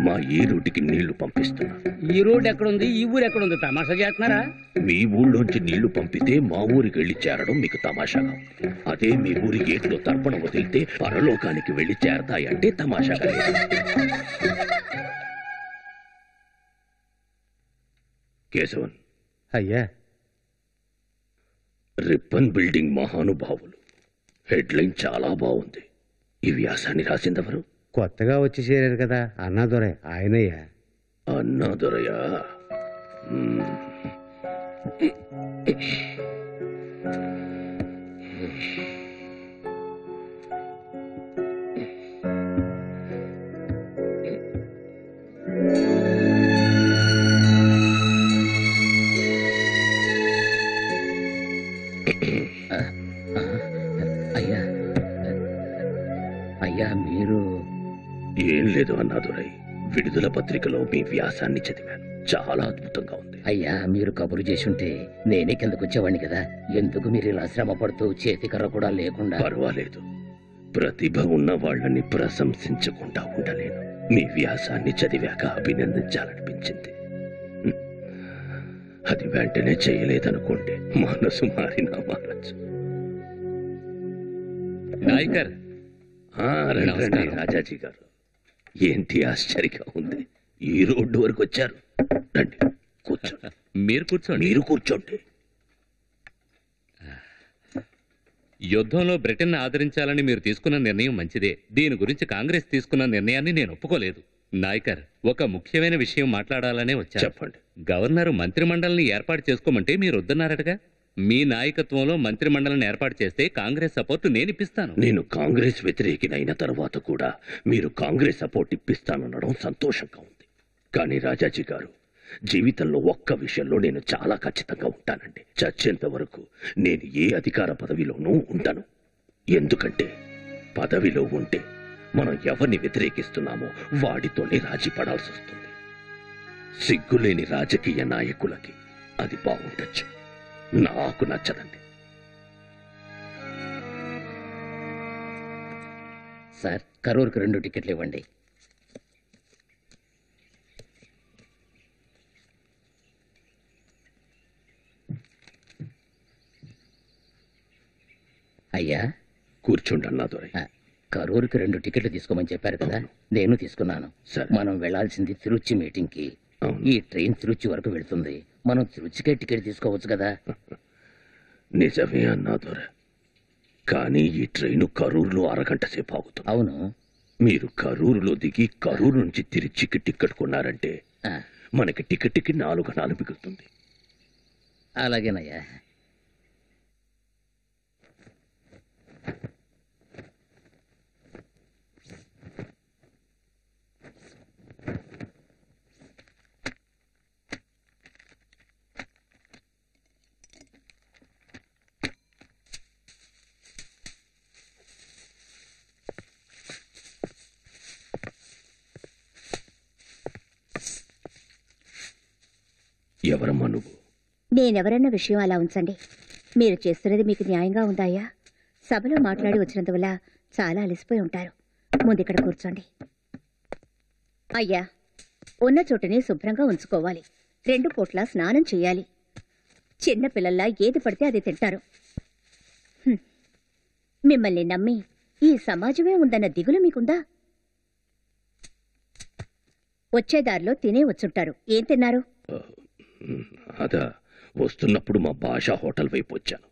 మా ఈ రూటికి నీళ్ళు పంపిస్తున్నా ఈ రోడ్ ఎక్కడుంది? ఈ ఊరు ఎక్కడుంది? తమాషా చేస్తున్నారా? మీ ఊళ్ళోంచి నీళ్ళు పంపితే మా ఊరికి వెళ్ళి చేరడం మీకు తమాషాగా. ఉంది. అదే మీ ఊరి గేట్లో తర్పణ వదిలితే పరలోకానికి వెళ్ళి చేరతాయంటే తమాషాగా లేదు. కేశవన్. అయ్యా. రిప్పన్ బిల్డింగ్ మహానుభావులు. హెడ్లైన్ చాలా బాగుంది. ఈ వ్యాసాన్ని రాసిందెవరు? కొత్తగా వచ్చి చేరారు కదా అన్నాదొరే ఆయనయ్యా అన్నాదొరయా Mm-hmm. ఏం లేదు అన్నాదురై. విడుదల పత్రికలో మీ వ్యాసాన్ని చదివాను. చాలా అద్భుతంగా ఉంది. అయ్యా మీరు కబురు చేసుంటే నేనే కిందకు వచ్చేవాడిని కదా. ఎందుకు మీరు ఇలా శ్రమ పడుతూ చేతికర్ర కూడా లేకుండా? పర్వాలేదు. ప్రతిభ ఉన్న వాళ్ళని ప్రశంసించకుండా ఉండలేను. మీ వ్యాసాన్ని చదివాక అభినందించాలనిపించింది. అది వెంటనే చేయలేదనుకోండి మనసు మారినా మారచ్చు. నాయకర్. రాజాజీ గారు. ఏంటి ఆశ్చర్యంగా ఉంది? ఈ రోడ్డు వరకు వచ్చారు. రండి కూర్చోండి. మీరు కూర్చోండి. మీరు కూర్చోండి. యుద్ధంలో బ్రిటన్ ఆదరించాలని మీరు తీసుకున్న నిర్ణయం మంచిదే. దీని గురించి కాంగ్రెస్ తీసుకున్న నిర్ణయాన్ని నేను ఒప్పుకోలేదు. నాయకర్ ఒక ముఖ్యమైన విషయం మాట్లాడాలనే వచ్చాను చెప్పండి. గవర్నర్ మంత్రిమండలిని ఏర్పాటు చేసుకోమంటే మీరు వద్దన్నారటగా? మీ నాయకత్వంలో మంత్రిమండలిని ఏర్పాటు చేస్తే కాంగ్రెస్ సపోర్ట్ నేను ఇప్పిస్తాను నేను కాంగ్రెస్ వ్యతిరేకినైన తర్వాత కూడా మీరు కాంగ్రెస్ సపోర్ట్ ఇప్పిస్తానడం సంతోషంగా ఉంది. కానీ రాజాజీ గారు జీవితంలో ఒక్క విషయంలో నేను చాలా ఖచ్చితంగా ఉంటానండి. చచ్చేంత వరకు నేను ఏ అధికార పదవిలోనూ ఉంటాను ఎందుకంటే పదవిలో ఉంటే మనం ఎవరిని వ్యతిరేకిస్తున్నామో వాడితోనే రాజీ పడాల్సి వస్తుంది సిగ్గులేని రాజకీయ నాయకులకి అది బాగుండొచ్చు. నాకు నచ్చదండి. సార్ కరూర్కి రెండు టికెట్లు ఇవ్వండి. అయ్యా? కూర్చోండి అన్నాదొరై కరూరుకి రెండు టికెట్లు తీసుకోమని చెప్పారు కదా? నేను తీసుకున్నాను. మనం వెళ్ళాల్సింది తిరుచి మీటింగ్కి ఈ ట్రైన్ తిరుచి వరకు వెళ్తుంది. మనం తిరుచికే టికెట్ తీసుకోవచ్చు కదా. నిజమే అన్నాదొర. కానీ ఈ ట్రైను కరూరులో అరగంట సేపు ఆగుతుంది. అవును. మీరు కరూరులో దిగి కరూరు నుంచి తిరుచికి టికెట్ కొన్నారంటే మనకి టికెట్కి నాలుగు నాలుగు మిగులుతుంది. అలాగేనయ్యా. ఎవరమ్మా నువ్వు నేనెవరన్న విషయం అలా ఉంచండి. మీరు చేస్తున్నది మీకు న్యాయంగా ఉందాయా? సభలో మాట్లాడి వచ్చినందువల్ల చాలా అలసిపోయి ఉంటారు. ముందు ఇక్కడ కూర్చోండి. అయ్యా ఉన్న చోటుని శుభ్రంగా ఉంచుకోవాలి. రెండు పూట్ల స్నానం చేయాలి. చిన్న పిల్లల్లా ఏది పడితే అది తింటారు. మిమ్మల్ని నమ్మి ఈ సమాజమే ఉందన్న దిగులు మీకుందా? వచ్చే దారిలో తినే వచ్చుంటారు. ఏం తిన్నారు? అదా వస్తున్నప్పుడు మా భాష హోటల్ వైపు వచ్చాను.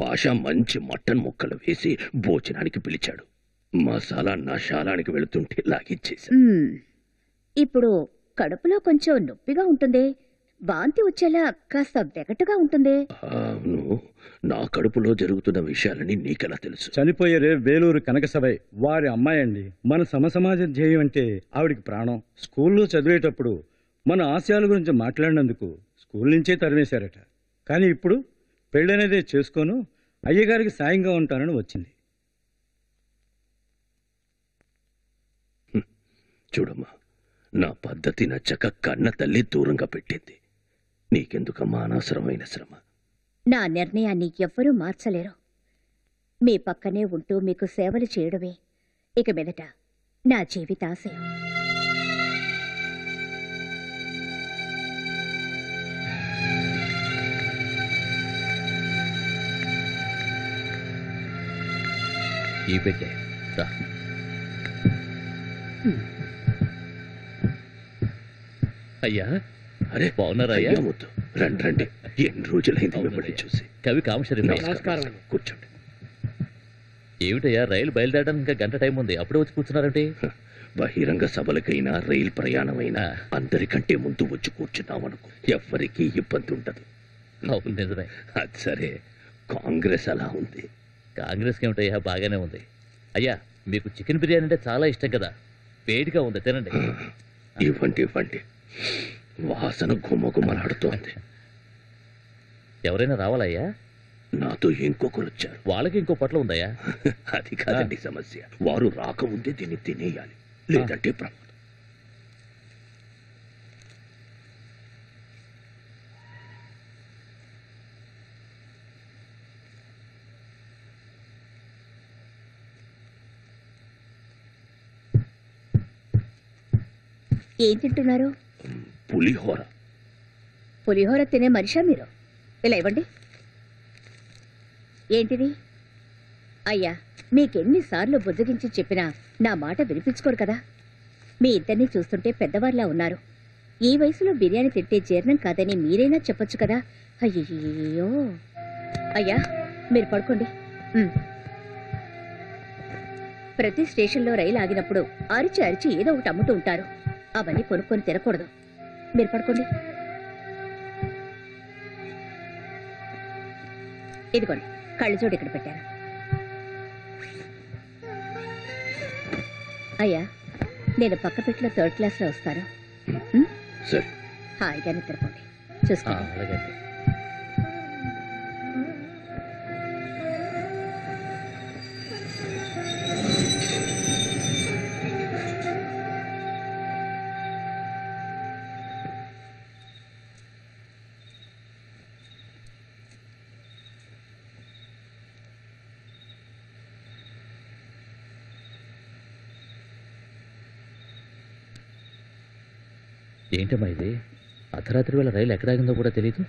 భాష మంచి మటన్ ముక్కలు వేసి భోజనానికి పిలిచాడు. మసాలా నా శాలానికి వెళుతుంటే లాగిచ్చేసా. ఇప్పుడు కడుపులో కొంచెం నొప్పిగా ఉంటుంది. వాంతి వచ్చేలా కాస్త వెగటుగా ఉంటుంది. అవును నా కడుపులో జరుగుతున్న విషయాలని నీకెలా తెలుసు? చనిపోయారే వేలూరు కనకసభై వారి అమ్మాయి అండి మన సమసమాజ ధ్యేయం అంటే ఆవిడికి ప్రాణం. స్కూల్లో చదివేటప్పుడు మన ఆశయాల గురించి మాట్లాడినందుకు స్కూల్ నుంచే తరిమేశారట. కానీ ఇప్పుడు పెళ్ళనేదే చేసుకోను అయ్యగారికి సాయంగా ఉంటానని వచ్చింది. చూడమ్మా నా పద్ధతి నచ్చక కన్న తల్లి దూరంగా పెట్టింది. నీకెందుకమ్మా అనవసరమైన శ్రమ? నా నిర్ణయాన్ని ఎవ్వరూ మార్చలేరు. మీ పక్కనే ఉంటూ మీకు సేవలు చేయడమే ఇక మీదట నా జీవితాశయం. ఈ పెట్టే. అయ్యా అరే బాగున్నారా అయ్యా? ముద్దు రండి రండి. ఎన్ని రోజులైంది మిమ్మల్ని చూసి. కవి నమస్కారం కూర్చోండి. ఏమిటయ్యా రైలు బయలుదేరడానికి ఇంకా గంట టైం ఉంది. అప్పుడే వచ్చి కూర్చున్నారంటే? బహిరంగ సభలకైనా రైలు ప్రయాణమైనా అందరికంటే ముందు వచ్చి కూర్చున్నామనుకో. ఎవ్వరికీ ఇబ్బంది ఉండదు. అవును నిజమే. అది సరే. కాంగ్రెస్ అలా ఉంది. కాంగ్రెస్కి ఏమిటయ్యా బాగానే ఉంది. అయ్యా మీకు చికెన్ బిర్యానీ అంటే చాలా ఇష్టం కదా. వేడిగా ఉంది తినండి. ఇవ్వండి ఇవ్వండి. వాసన గుమ్మగుమ్మలాడుతోంది ఎవరైనా రావాలయ్యా నాతో ఇంకొకరు వచ్చారు. వాళ్ళకి ఇంకో పట్ల ఉందయ్యా? అది కాదండి సమస్య. వారు రాకముందే దీన్ని తినేయాలి. లేదంటే ఏం తింటున్నారు? పులిహోర. పులిహోర తినే మనిషా మీరు? ఇలా ఇవ్వండి. ఏంటిది? అయ్యా మీకెన్నిసార్లు బుజ్జగించి చెప్పినా నా మాట వినిపించుకోరు కదా. మీ ఇద్దరిని చూస్తుంటే పెద్దవారిలా ఉన్నారు. ఈ వయసులో బిర్యానీ తింటే జీర్ణం కాదని మీరైనా చెప్పొచ్చు కదా. అయ్యో అయ్యా మీరు పడుకోండి. ప్రతి స్టేషన్లో రైలు ఆగినప్పుడు అరిచి అరిచి ఏదో ఒకటి అమ్ముతూ ఉంటారు. అవన్నీ కొనుక్కొని తినకూడదు. మీరు పడుకోండి. ఇదిగోండి కళ్ళజోడు ఇక్కడ పెట్టాను. అయ్యా నేను పక్క పెట్టిలో థర్డ్ క్లాస్లో వస్తాను. హాయిగా నిద్రపోండి. చూసుకోండి. ఏంటమ్మా ఇది? అర్ధరాత్రి వేళ రైలు ఎక్కడాగిందో కూడా తెలియదు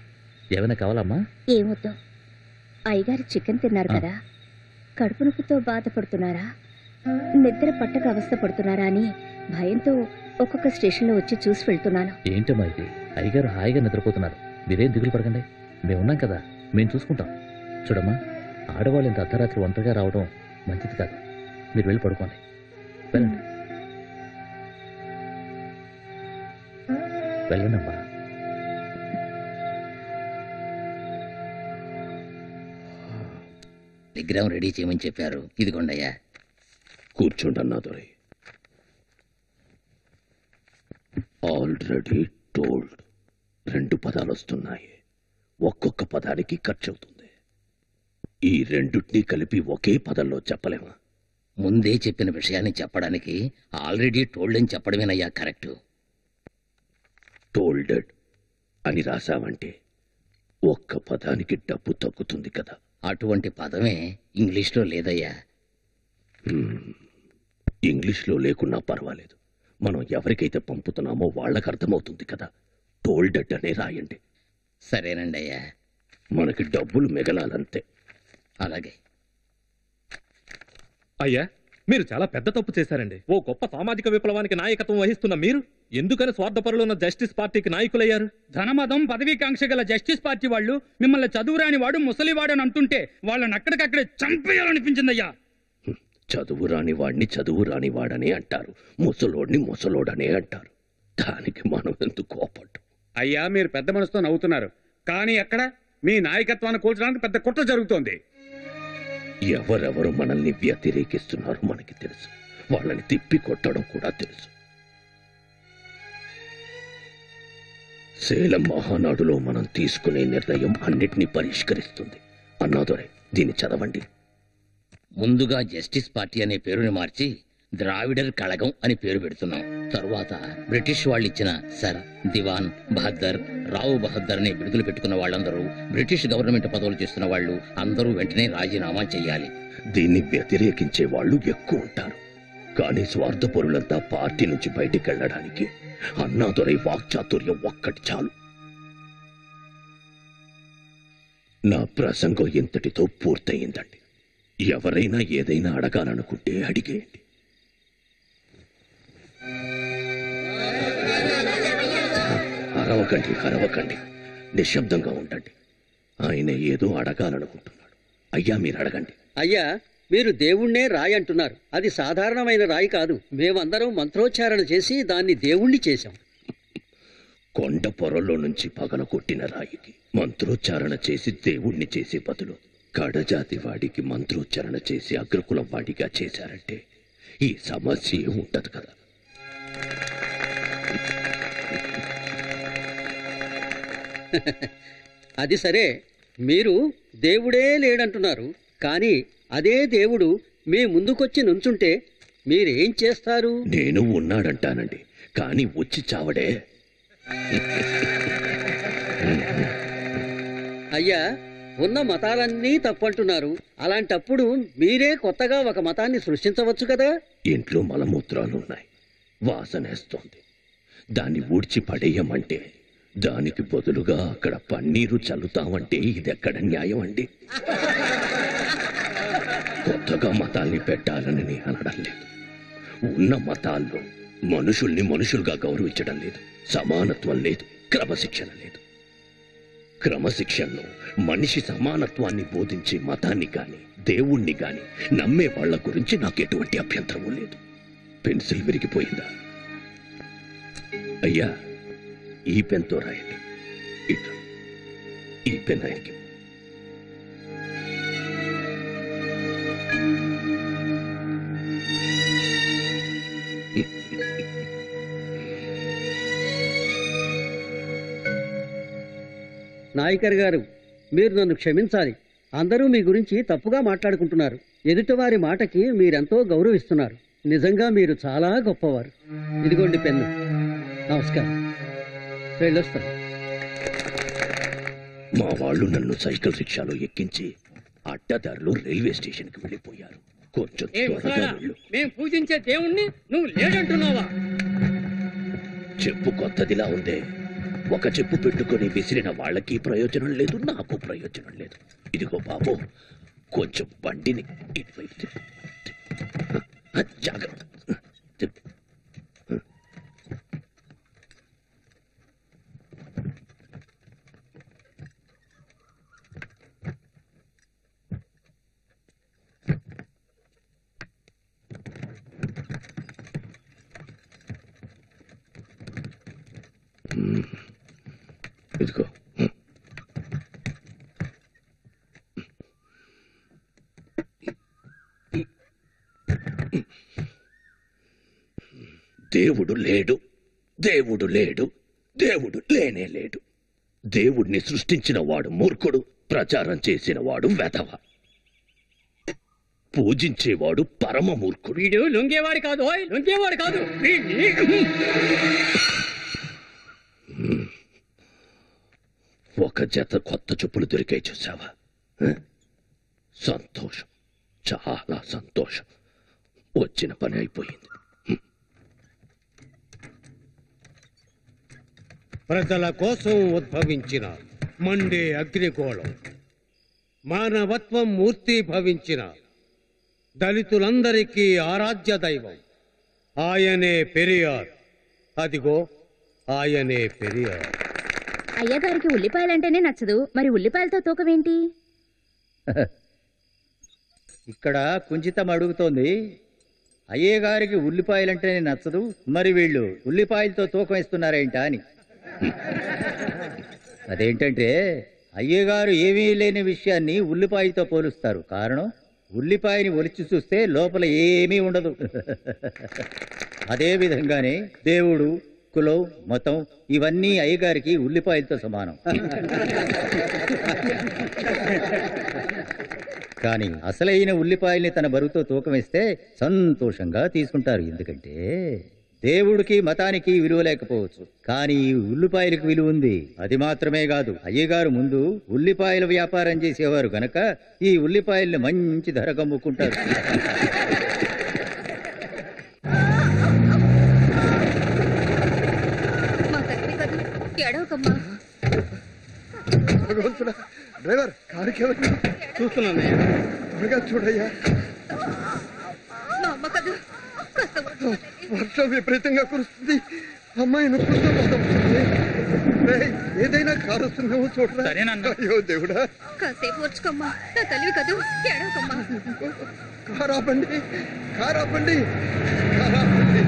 ఏమైనా కావాలమ్మా? ఏమొద్దు. అయ్యగారు చికెన్ తిన్నారు కదా. కడుపు నొప్పితో బాధపడుతున్నారా? నిద్ర పట్టక అవస్థ పడుతున్నారా అని భయంతో ఒక్కొక్క స్టేషన్లో వచ్చి చూసి వెళ్తున్నాను. ఏంటమ్మా ఇది? అయ్యగారు హాయిగా నిద్రపోతున్నారు. మీరేం దిగులు పడకండి. మేమున్నాం కదా. మేము చూసుకుంటాం. చూడమ్మా ఆడవాళ్ళు ఇంత అర్ధరాత్రి ఒంటరిగా రావడం మంచిది కాదు. మీరు వెళ్ళి పడుకోండి. వెళ్ళండి. వెళ్ళండమ్మా విగ్రహం రెడీ చేయమని చెప్పారు. ఇదిగోండయ్యా. కూర్చోండి అన్నా దొరై ఆల్రెడీ టోల్డ్ రెండు పదాలు వస్తున్నాయి. ఒక్కొక్క పదానికి ఖర్చు అవుతుంది ఈ రెండుటిని కలిపి ఒకే పదంలో చెప్పలేమా? ముందే చెప్పిన విషయాన్ని చెప్పడానికి ఆల్రెడీ టోల్డ్ అని చెప్పడమేనయ్యా కరెక్ట్ టోల్డెడ్ అని రాసావంటే ఒక్క పదానికి డబ్బు తగ్గుతుంది కదా. అటువంటి పదమే ఇంగ్లీష్లో లేదయ్యా. ఇంగ్లీష్లో లేకున్నా పర్వాలేదు. మనం ఎవరికైతే పంపుతున్నామో వాళ్ళకి అర్థమవుతుంది కదా. టోల్డెడ్ అనే రాయండి. సరేనండి అయ్యా మనకి డబ్బులు మిగలాలంతే. అలాగే. అయ్యా మీరు చాలా పెద్ద తప్పు చేశారండి. ఓ గొప్ప సామాజిక విప్లవానికి నాయకత్వం వహిస్తున్న మీరు ఎందుకని స్వార్థపరులు ఉన్న జస్టిస్ పార్టీకి నాయకులయ్యారు? ధనమదం పదవీకాంక్ష గల జస్టిస్ పార్టీ వాళ్ళు మిమ్మల్ని చదువురాని వాడు ముసలివాడు అని అంటుంటే వాళ్ళని అక్కడికక్కడే చంపేయాలనిపించిందయ్యా. చదువు రాని వాడిని చదువు రాని వాడని అంటారు. ముసలోడిని ముసలోడనే అంటారు. దానికి మనం ఎందుకు కోపడ్డం? అయ్యా మీరు పెద్ద మనసుతో నవ్వుతున్నారు. కానీ ఎక్కడ మీ నాయకత్వాన్ని కూల్చడానికి పెద్ద కుట్ర జరుగుతోంది. ఎవరెవరు మనల్ని వ్యతిరేకిస్తున్నారో మనకి తెలుసు. వాళ్ళని తిప్పి కొట్టడం కూడా తెలుసు. సేలం మహానాడులో మనం తీసుకునే నిర్ణయం అన్నిటినీ పరిష్కరిస్తుంది. అన్నాదొరే దీన్ని చదవండి. ముందుగా జస్టిస్ పార్టీ అనే పేరుని మార్చి ద్రావిడర్ కళగం అని పేరు పెడుతున్నాం. తరువాత బ్రిటిష్ వాళ్ళు ఇచ్చిన సర్ దివాన్ బహద్దర్ రావు బహద్దర్ అనే విడుదల పెట్టుకున్న వాళ్ళందరూ బ్రిటిష్ గవర్నమెంట్ పదవులు చేస్తున్న వాళ్ళు అందరూ వెంటనే రాజీనామా చేయాలి. దీన్ని వ్యతిరేకించే వాళ్ళు ఎక్కువ ఉంటారు. కానీ స్వార్థపరులంతా పార్టీ నుంచి బయటికి వెళ్ళడానికి అన్నాదొరై వాక్చాతుర్యం ఒక్కటి చాలు. నా ప్రసంగం ఇంతటితో పూర్తయిందండి. ఎవరైనా ఏదైనా అడగాలనుకుంటే అడిగేయండి. అరవకండి అరవకండి నిశ్శబ్దంగా ఉండండి. ఆయన ఏదో అడగాలనుకుంటున్నాడు. అయ్యా మీరు అడగండి. అయ్యా మీరు దేవుణ్ణే రాయి అంటున్నారు. అది సాధారణమైన రాయి కాదు. మేమందరం మంత్రోచ్చారణ చేసి దాన్ని దేవుణ్ణి చేశాం. కొండ పొరల్లో నుంచి పగల కొట్టిన రాయికి మంత్రోచ్చారణ చేసి దేవుణ్ణి చేసే బదులు కడజాతి వాడికి మంత్రోచ్చారణ చేసి అగ్రకులం వాడిగా చేశారంటే ఈ సమస్య ఉంటది కదా? అది సరే. మీరు దేవుడే లేడంటున్నారు. కానీ అదే దేవుడు మీ ముందుకొచ్చి నుంచుంటే మీరేం చేస్తారు? నేను ఉన్నాడంటానండి. కానీ వచ్చి చావడే. అయ్యా ఉన్న మతాలన్నీ తప్పంటున్నారు. అలాంటప్పుడు మీరే కొత్తగా ఒక మతాన్ని సృష్టించవచ్చు కదా? ఇంట్లో మలమూత్రాలు ఉన్నాయి. వాసనేస్తోంది. దాన్ని ఊడ్చి పడేయమంటే దానికి బదులుగా అక్కడ పన్నీరు చల్లుతామంటే ఇది ఎక్కడ న్యాయం అండి? కొత్తగా మతాల్ని పెట్టాలని నేను అనడం లేదు. ఉన్న మతాల్లో మనుషుల్ని మనుషులుగా గౌరవించడం లేదు. సమానత్వం లేదు. క్రమశిక్షణ లేదు. క్రమశిక్షణలో మనిషి సమానత్వాన్ని బోధించే మతాన్ని కాని దేవుణ్ణి కానీ నమ్మే వాళ్ళ గురించి నాకు ఎటువంటి అభ్యంతరము లేదు. పెన్సిల్ విరిగిపోయిందా? అయ్యా ఈ పెన్తో రాయండి. ఇట్లా ఈ పెన్ ఆయనకి నాయకర్ గారు మీరు నన్ను క్షమించాలి. అందరూ మీ గురించి తప్పుగా మాట్లాడుకుంటున్నారు. ఎదుటివారి మాటకి మీరెంతో గౌరవిస్తున్నారు. నిజంగా మీరు చాలా గొప్పవారు. ఇదిగోండి పెన్ను. నమస్కారం. వెళ్ళొస్తాను మా వాళ్ళు నన్ను సైకిల్ రిక్షాలో ఎక్కించి అడ్డదారిలో రైల్వే స్టేషన్కి వెళ్ళిపోయారు. కొంచెం ఏ త్వరగా ముసలాడా వెళ్ళు. మేము పూజించే దేవుణ్ణి నువ్వు లేడంటున్నావా చెప్పు కొత్తదిలా ఉందే. ఒక చెప్పు పెట్టుకొని విసిరిన వాళ్ళకి ప్రయోజనం లేదు నాకు ప్రయోజనం లేదు. ఇదిగో బాబు కొంచెం బండిని ఇటువైపు. జాగ్రత్త. ఇదిగో దేవుడు లేడు. దేవుడు లేడు. దేవుడు లేనే లేడు. దేవుడిని సృష్టించిన వాడు మూర్ఖుడు. ప్రచారం చేసిన వాడు వెధవ. పూజించేవాడు పరమ మూర్ఖుడు. వీడు లొంగేవాడు కాదు. ఓయ్ లొంగేవాడు కాదు. వీడిని Hmm. ఒక జత కొత్త చెప్పులు దొరికాయి చూసావా hmm? సంతోషం. చాలా సంతోషం. వచ్చిన పని అయిపోయింది. Hmm. ప్రజల కోసం ఉద్భవించిన మండే అగ్నిగోళం మానవత్వం మూర్తి భవించిన దళితులందరికీ ఆరాధ్య దైవం. ఆయనే పెరియార్. అదిగో ఆయనే పెరియార్ అయ్యగారికి ఉల్లిపాయలంటేనే నచ్చదు. మరి ఉల్లిపాయలతో తూకమేంటి? ఇక్కడ కుంచితం అడుగుతోంది. అయ్యగారికి ఉల్లిపాయలంటేనే నచ్చదు. మరి వీళ్ళు ఉల్లిపాయలతో తూకం ఇస్తున్నారేంటా అని. అదేంటంటే అయ్యగారు ఏమీ లేని విషయాన్ని ఉల్లిపాయతో పోలుస్తారు. కారణం ఉల్లిపాయని ఒలిచి చూస్తే లోపల ఏమీ ఉండదు. అదే విధంగానే దేవుడు కులం మతం ఇవన్నీ అయ్యగారికి ఉల్లిపాయలతో సమానం. కానీ అసలైన ఉల్లిపాయల్ని తన బరువుతో తూకం సంతోషంగా తీసుకుంటారు. ఎందుకంటే దేవుడికి మతానికి విలువ లేకపోవచ్చు. కానీ ఉల్లిపాయలకు విలువ ఉంది. అది మాత్రమే కాదు. అయ్యగారు ముందు ఉల్లిపాయల వ్యాపారం చేసేవారు గనక ఈ ఉల్లిపాయల్ని మంచి ధర కమ్ముకుంటారు. ఎడవకమ్మా భగవంతుడా డ్రైవర్ కారుకి ఎవరు? చూస్తున్నాను త్వరగా చూడయ్యా. వర్షం విపరీతంగా కురుస్తుంది. అమ్మాయిని ఏదైనా కారు వస్తుందేమో చూడరా. అయ్యో దేవుడా. కాసేపు వచ్చుకోమ్మా నా తల్లివి కదూ. ఎడవకమ్మా కారు ఆపండి. కారు ఆపండి కారు ఆపండి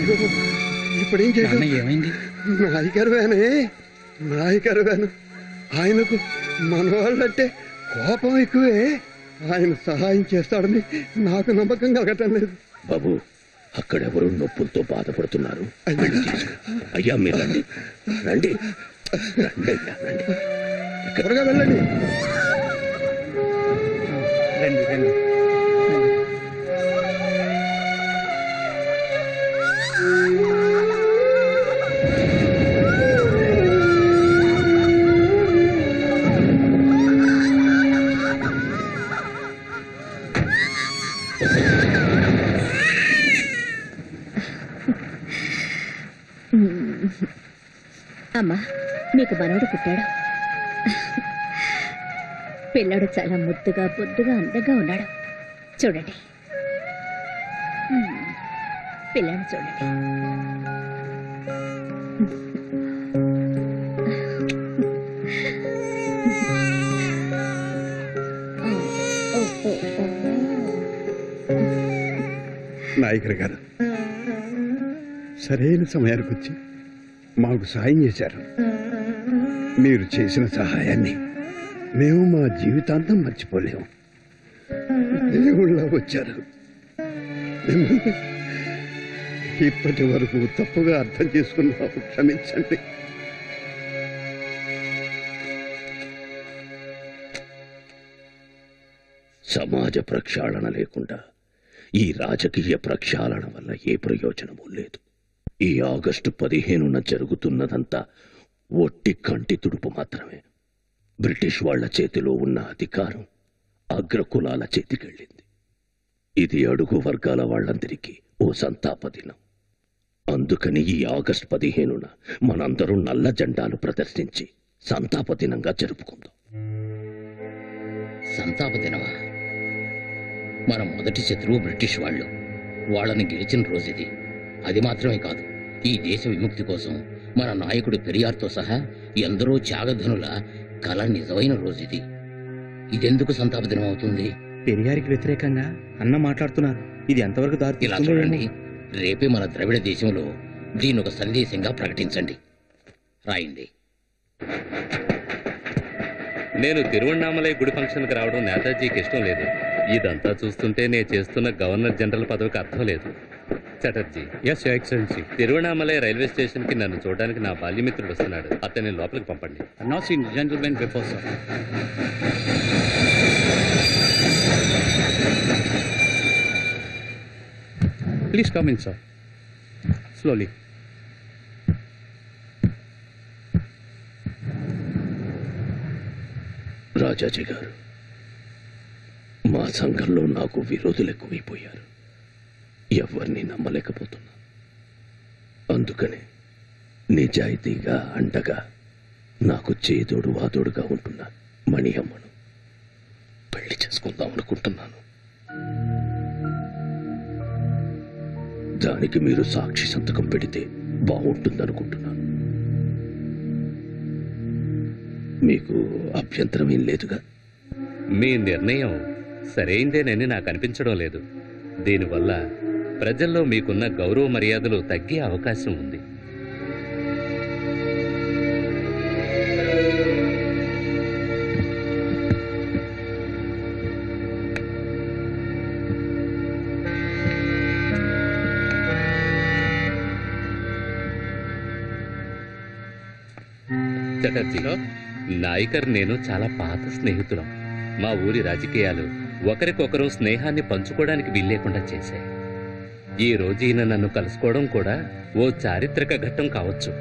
అయ్యో ఇప్పుడేం చేయాలి ఏమైంది? నాయకరు వేనే నాయకరు వేను ఆయనకు మనవాళ్ళంటే కోపం ఎక్కువే. ఆయన సహాయం చేస్తాడని నాకు నమ్మకం కలగటం లేదు. బాబు అక్కడెవరు నొప్పులతో బాధపడుతున్నారు. అయ్యా మీరు రండి. రండి. రండి అయ్యా రండి. త్వరగా వెళ్ళండి. రండి రండి. అమ్మా మీకు మనవడు పుట్టాడు? పిల్లాడు చాలా ముద్దుగా బొద్దుగా అందంగా ఉన్నాడు. చూడండి. పిల్లని చూడండి. నాయకర్ గారు సరైన సమయానికి వచ్చి మాకు సాయం చేశారు. మీరు చేసిన సహాయాన్ని మేము మా జీవితాంతం మర్చిపోలేము. దేవుళ్ళ వచ్చారు. ఇప్పటి వరకు తప్పుగా అర్థం చేసుకున్నావు. క్షమించండి. సమాజ ప్రక్షాళన లేకుండా ఈ రాజకీయ ప్రక్షాళన వల్ల ఏ ప్రయోజనమూ లేదు. ఈ ఆగస్టు పదిహేనున జరుగుతున్నదంతా ఒట్టి కంటి తుడుపు మాత్రమే. బ్రిటిష్ వాళ్ళ చేతిలో ఉన్న అధికారం అగ్రకులాల చేతికెళ్ళింది. ఇది అడుగు వర్గాల వాళ్ళందరికీ ఓ సంతాప దినం. అందుకని ఈ ఆగస్టు పదిహేనున మనందరం నల్ల జెండాలు ప్రదర్శించి సంతాప దినంగా జరుపుకుందాం. సంతాప దినమా? మన మొదటి శత్రువు బ్రిటిష్ వాళ్ళు వాళ్ళని గెలిచిన రోజు ఇది అది మాత్రమే కాదు ఈ దేశ విముక్తి కోసం మన నాయకుడు పెరియార్తో సహా ఎందరో త్యాగధనుల కళ నిజమైన రోజు ఇది ఇదెందుకు సంతాప దినం అవుతుంది? పెరియారికి వ్యతిరేకంగా అన్న మాట్లాడుతున్నారు. ఇది ఎంతవరకు దారి ఇలా చూడండి. రేపే మన ద్రవిడ దేశంలో దీని ఒక సందేశంగా ప్రకటించండి. రాయండి. నేను తిరువణామలై గుడి ఫంక్షన్కి రావడం నేతాజీకి ఇష్టం లేదు. ఇదంతా చూస్తుంటే నేను చేస్తున్న గవర్నర్ జనరల్ పదవికి అర్థం లేదు. చటర్జీ ఎస్ రైల్వే స్టేషన్కి నన్ను చూడడానికి నా బాల్యమిత్రుడు వస్తున్నాడు. అతన్ని లోపలికి పంపండి. Not Please come in sir. Slowly. Rajaji garu మా సంఘంలో నాకు విరోధులు ఎక్కువైపోయారు ఎవరిని నమ్మలేకపోతున్నా అందుకనే నిజాయితీగా అండగా నాకు చేదోడు వాదోడుగా ఉంటున్న మణి అమ్మను పెళ్ళి చేసుకుందాం అనుకుంటున్నాను దానికి మీరు సాక్షి సంతకం పెడితే బాగుంటుందనుకుంటున్నాను. మీకు అభ్యంతరం ఏం లేదుగా? మీ నిర్ణయం సరైందేనని నాకు అనిపించడం లేదు. దీనివల్ల ప్రజల్లో మీకున్న గౌరవ మర్యాదలు తగ్గే అవకాశం ఉంది. చటర్జీలో నాయకర్ నేను చాలా పాత స్నేహితులం. మా ఊరి రాజకీయాలు ఒకరికొకరు స్నేహాన్ని పంచుకోవడానికి వీల్లేకుండా చేశాయి. ఈ రోజు ఈయన నన్ను కలుసుకోవడం కూడా ఓ చారిత్రక ఘట్టం కావచ్చు.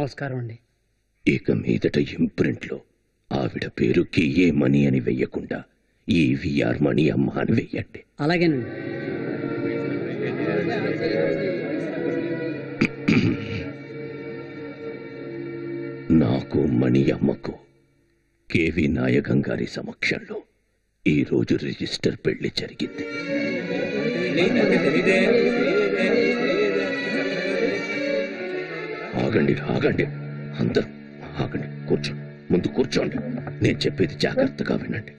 నమస్కారం అండి ఇక మీదట ఇంప్రింట్లో ఆవిడ పేరు కిఏ మణి అని వెయ్యకుండా ఈ విఆర్ మణి అమ్మ అని వెయ్యండి. అలాగేనండి. నాకు మణి అమ్మకు కేవి నాయకం గారి సమక్షంలో ఈ రోజు రిజిస్టర్ పెళ్ళి జరిగింది. ఆగండి ఆగండి. అందరూ ఆగండి కూర్చోండి ముందు కూర్చోండి. నేను చెప్పేది జాగ్రత్తగా వినండి.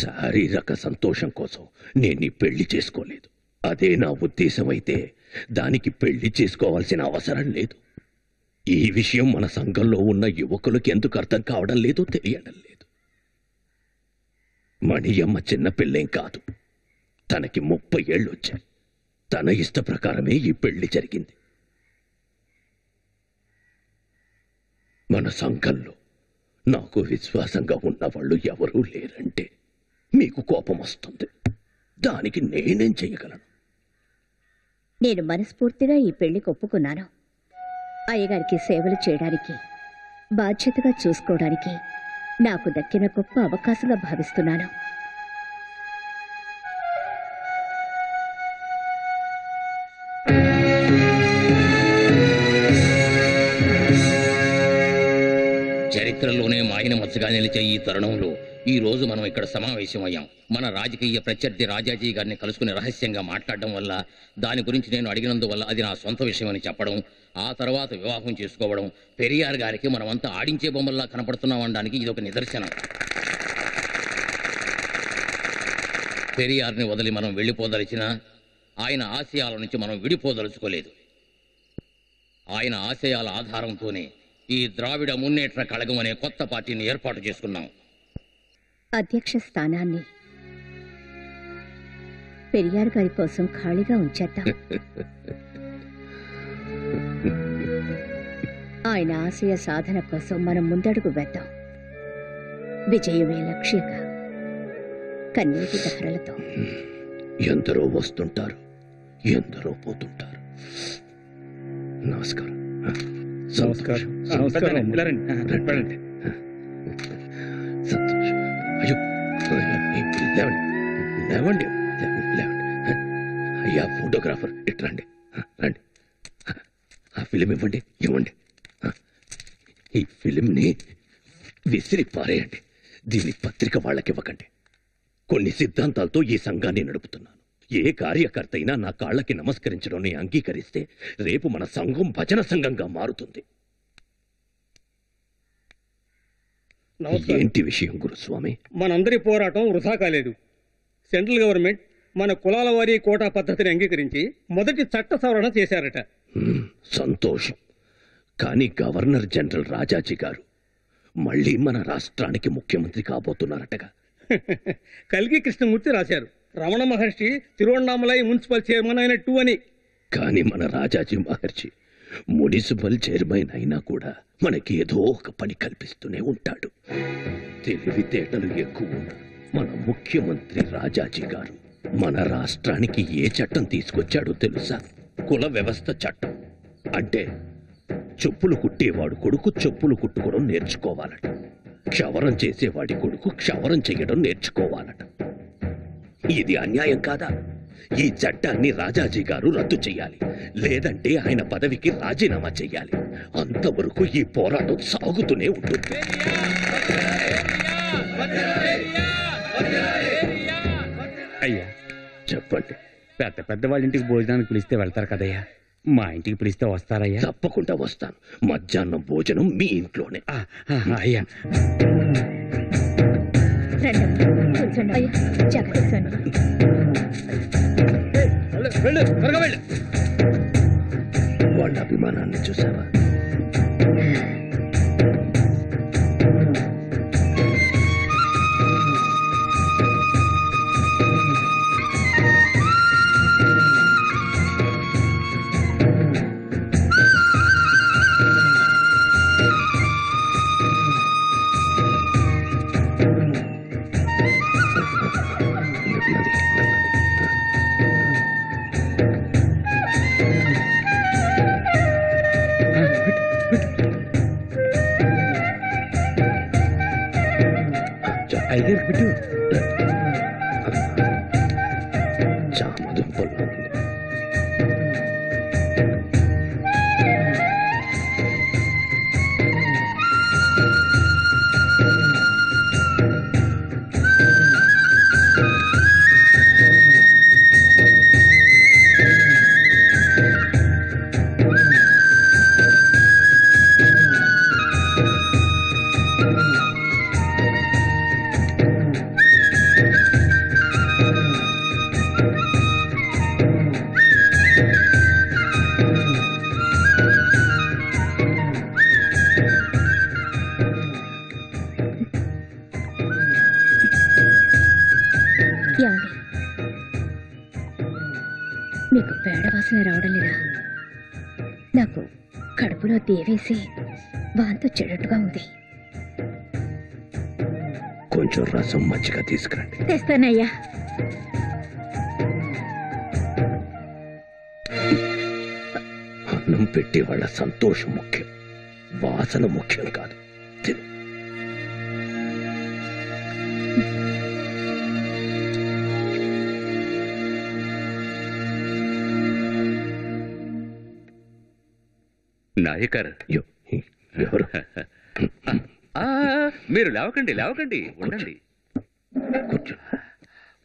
శారీరక సంతోషం కోసం నేను పెళ్ళి చేసుకోలేదు. అదే నా ఉద్దేశం అయితే దానికి పెళ్ళి చేసుకోవాల్సిన అవసరం లేదు. ఈ విషయం మన సంఘంలో ఉన్న యువకులకు ఎందుకు అర్థం కావడం లేదో తెలియడం లేదు. మణియమ్మ చిన్న పిల్లేం కాదు. తనకి ముప్పై ఏళ్ళు వచ్చాయి. తన ఇష్ట ప్రకారమే ఈ పెళ్ళి జరిగింది. మన సంఘంలో నాకు విశ్వాసంగా ఉన్నవాళ్ళు ఎవరూ లేరంటే మీకు కోపం వస్తుంది. దానికి నేనేం చేయగలను? నేను మనస్ఫూర్తిగా ఈ పెళ్ళికి ఒప్పుకున్నాను. అయ్యగారికి సేవలు చేయడానికి బాధ్యతగా చూసుకోవడానికి నాకు దక్కిన గొప్ప అవకాశంగా భావిస్తున్నాను. చరిత్రలోనే మాయన మచ్చగా నిలిచే ఈ తరుణంలో ఈ రోజు మనం ఇక్కడ సమావేశమయ్యాం. మన రాజకీయ ప్రత్యర్థి రాజాజీ గారిని కలుసుకుని రహస్యంగా మాట్లాడడం వల్ల దాని గురించి నేను అడిగినందువల్ల అది నా సొంత విషయం అని చెప్పడం ఆ తర్వాత వివాహం చేసుకోవడం పెరియార్ గారికి మనమంతా ఆడించే బొమ్మల్లా కనపడుతున్నాం అనడానికి ఇది ఒక నిదర్శనం. పెరియార్ని వదిలి మనం వెళ్ళిపోదలిచినా ఆయన ఆశయాల నుంచి మనం విడిపోదలుచుకోలేదు. ఆయన ఆశయాల ఆధారంతోనే ఈ ద్రావిడ మున్నేట్ర కళగం అనే కొత్త పార్టీని ఏర్పాటు చేసుకున్నాం. అధ్యక్ష స్థానాన్ని పెరియార్ గారి కోసం ఖాళీగా ఉంచేద్దాం. ఆయన ఆశయ సాధన కోసం మనం ముందడుగు వేద్దాం. విజయమే లక్ష్యంగా కన్నీటి ధారలతో ఎందరో వస్తుంటారు ఎందరో పోతుంటారు. నమస్కారం. సంతోషం. అయ్యో. లేవండి. లేవండి. లేవండి. అయ్యా ఫోటోగ్రాఫర్ ఇటు రండి. రండి. ఆ ఫిలిం ఇవ్వండి. ఇవ్వండి. ఈ ఫిలింని విసిరి పారేయండి. దీని పత్రిక వాళ్ళకి ఇవ్వకండి. కొన్ని సిద్ధాంతాలతో ఈ సంఘాన్ని నడుపుతున్నాను. ఏ కార్యకర్త అయినా నా కాళ్ళకి నమస్కరించడం అంగీకరిస్తే రేపు మన సంఘం భజన సంఘంగా మారుతుంది. ఏంటి విషయం గురుస్వామి? మనందరి పోరాటం వృధా కాలేదు. సెంట్రల్ గవర్నమెంట్ మన కులాల వారీ కోటా పద్ధతిని అంగీకరించి మొదటి చట్ట సవరణ చేశారట. సంతోషం. కానీ గవర్నర్ జనరల్ రాజాజీ గారు మళ్ళీ మన రాష్ట్రానికి ముఖ్యమంత్రి కాబోతున్నారటగా. కల్కి కృష్ణమూర్తి రాశారు. రమణ మహర్షి తిరువణామలై మున్సిపల్ చైర్మన్ అయినట్టు అని. కానీ మన రాజాజీ మహర్షి మున్సిపల్ చైర్మన్ అయినా కూడా మనకి ఏదో ఒక పని కల్పిస్తూనే ఉంటాడు. తెలివితేటలు ఎక్కువ మన ముఖ్యమంత్రి రాజాజీ గారు మన రాష్ట్రానికి ఏ చట్టం తీసుకొచ్చాడో తెలుసా? కుల వ్యవస్థ చట్టం. అంటే చెప్పులు కుట్టేవాడు కొడుకు చెప్పులు కుట్టుకోవడం నేర్చుకోవాలట. క్షవరం చేసేవాడి కొడుకు క్షవరం చేయడం నేర్చుకోవాలట. ఇది అన్యాయం కాదా? ఈ చట్టాన్ని రాజాజీ గారు రద్దు చేయాలి లేదంటే ఆయన పదవికి రాజీనామా చేయాలి అంతవరకు ఈ పోరాటం సాగుతూనే ఉంటుంది. అయ్యా చెప్పండి. పెద్ద పెద్ద వాళ్ళ ఇంటికి భోజనానికి పిలిస్తే వెళ్తారు కదయ్యా. మా ఇంటికి పిలిస్తే వస్తారయ్యా. తప్పకుండా వస్తాను. మధ్యాహ్నం భోజనం మీ ఇంట్లోనే. అయ్యా. రండి కూర్చోండి అయ్యా జాగ్రత్త వెళ్ళు త్వరగా వెళ్ళు వాళ్ళ అభిమానాన్ని చూసావా దేవేసి వాంతో చెడట్టుగా ఉంది. కొంచెం రసం మజ్జిగ తీసుకురండి. తెస్తానయ్యా. అన్నం పెట్టే వాళ్ళ సంతోషం ముఖ్యం. వాసన ముఖ్యం కాదు. నాయకర్. ఎవరు? ఆ, మీరు లేవకండి లేవకండి ఉండండి.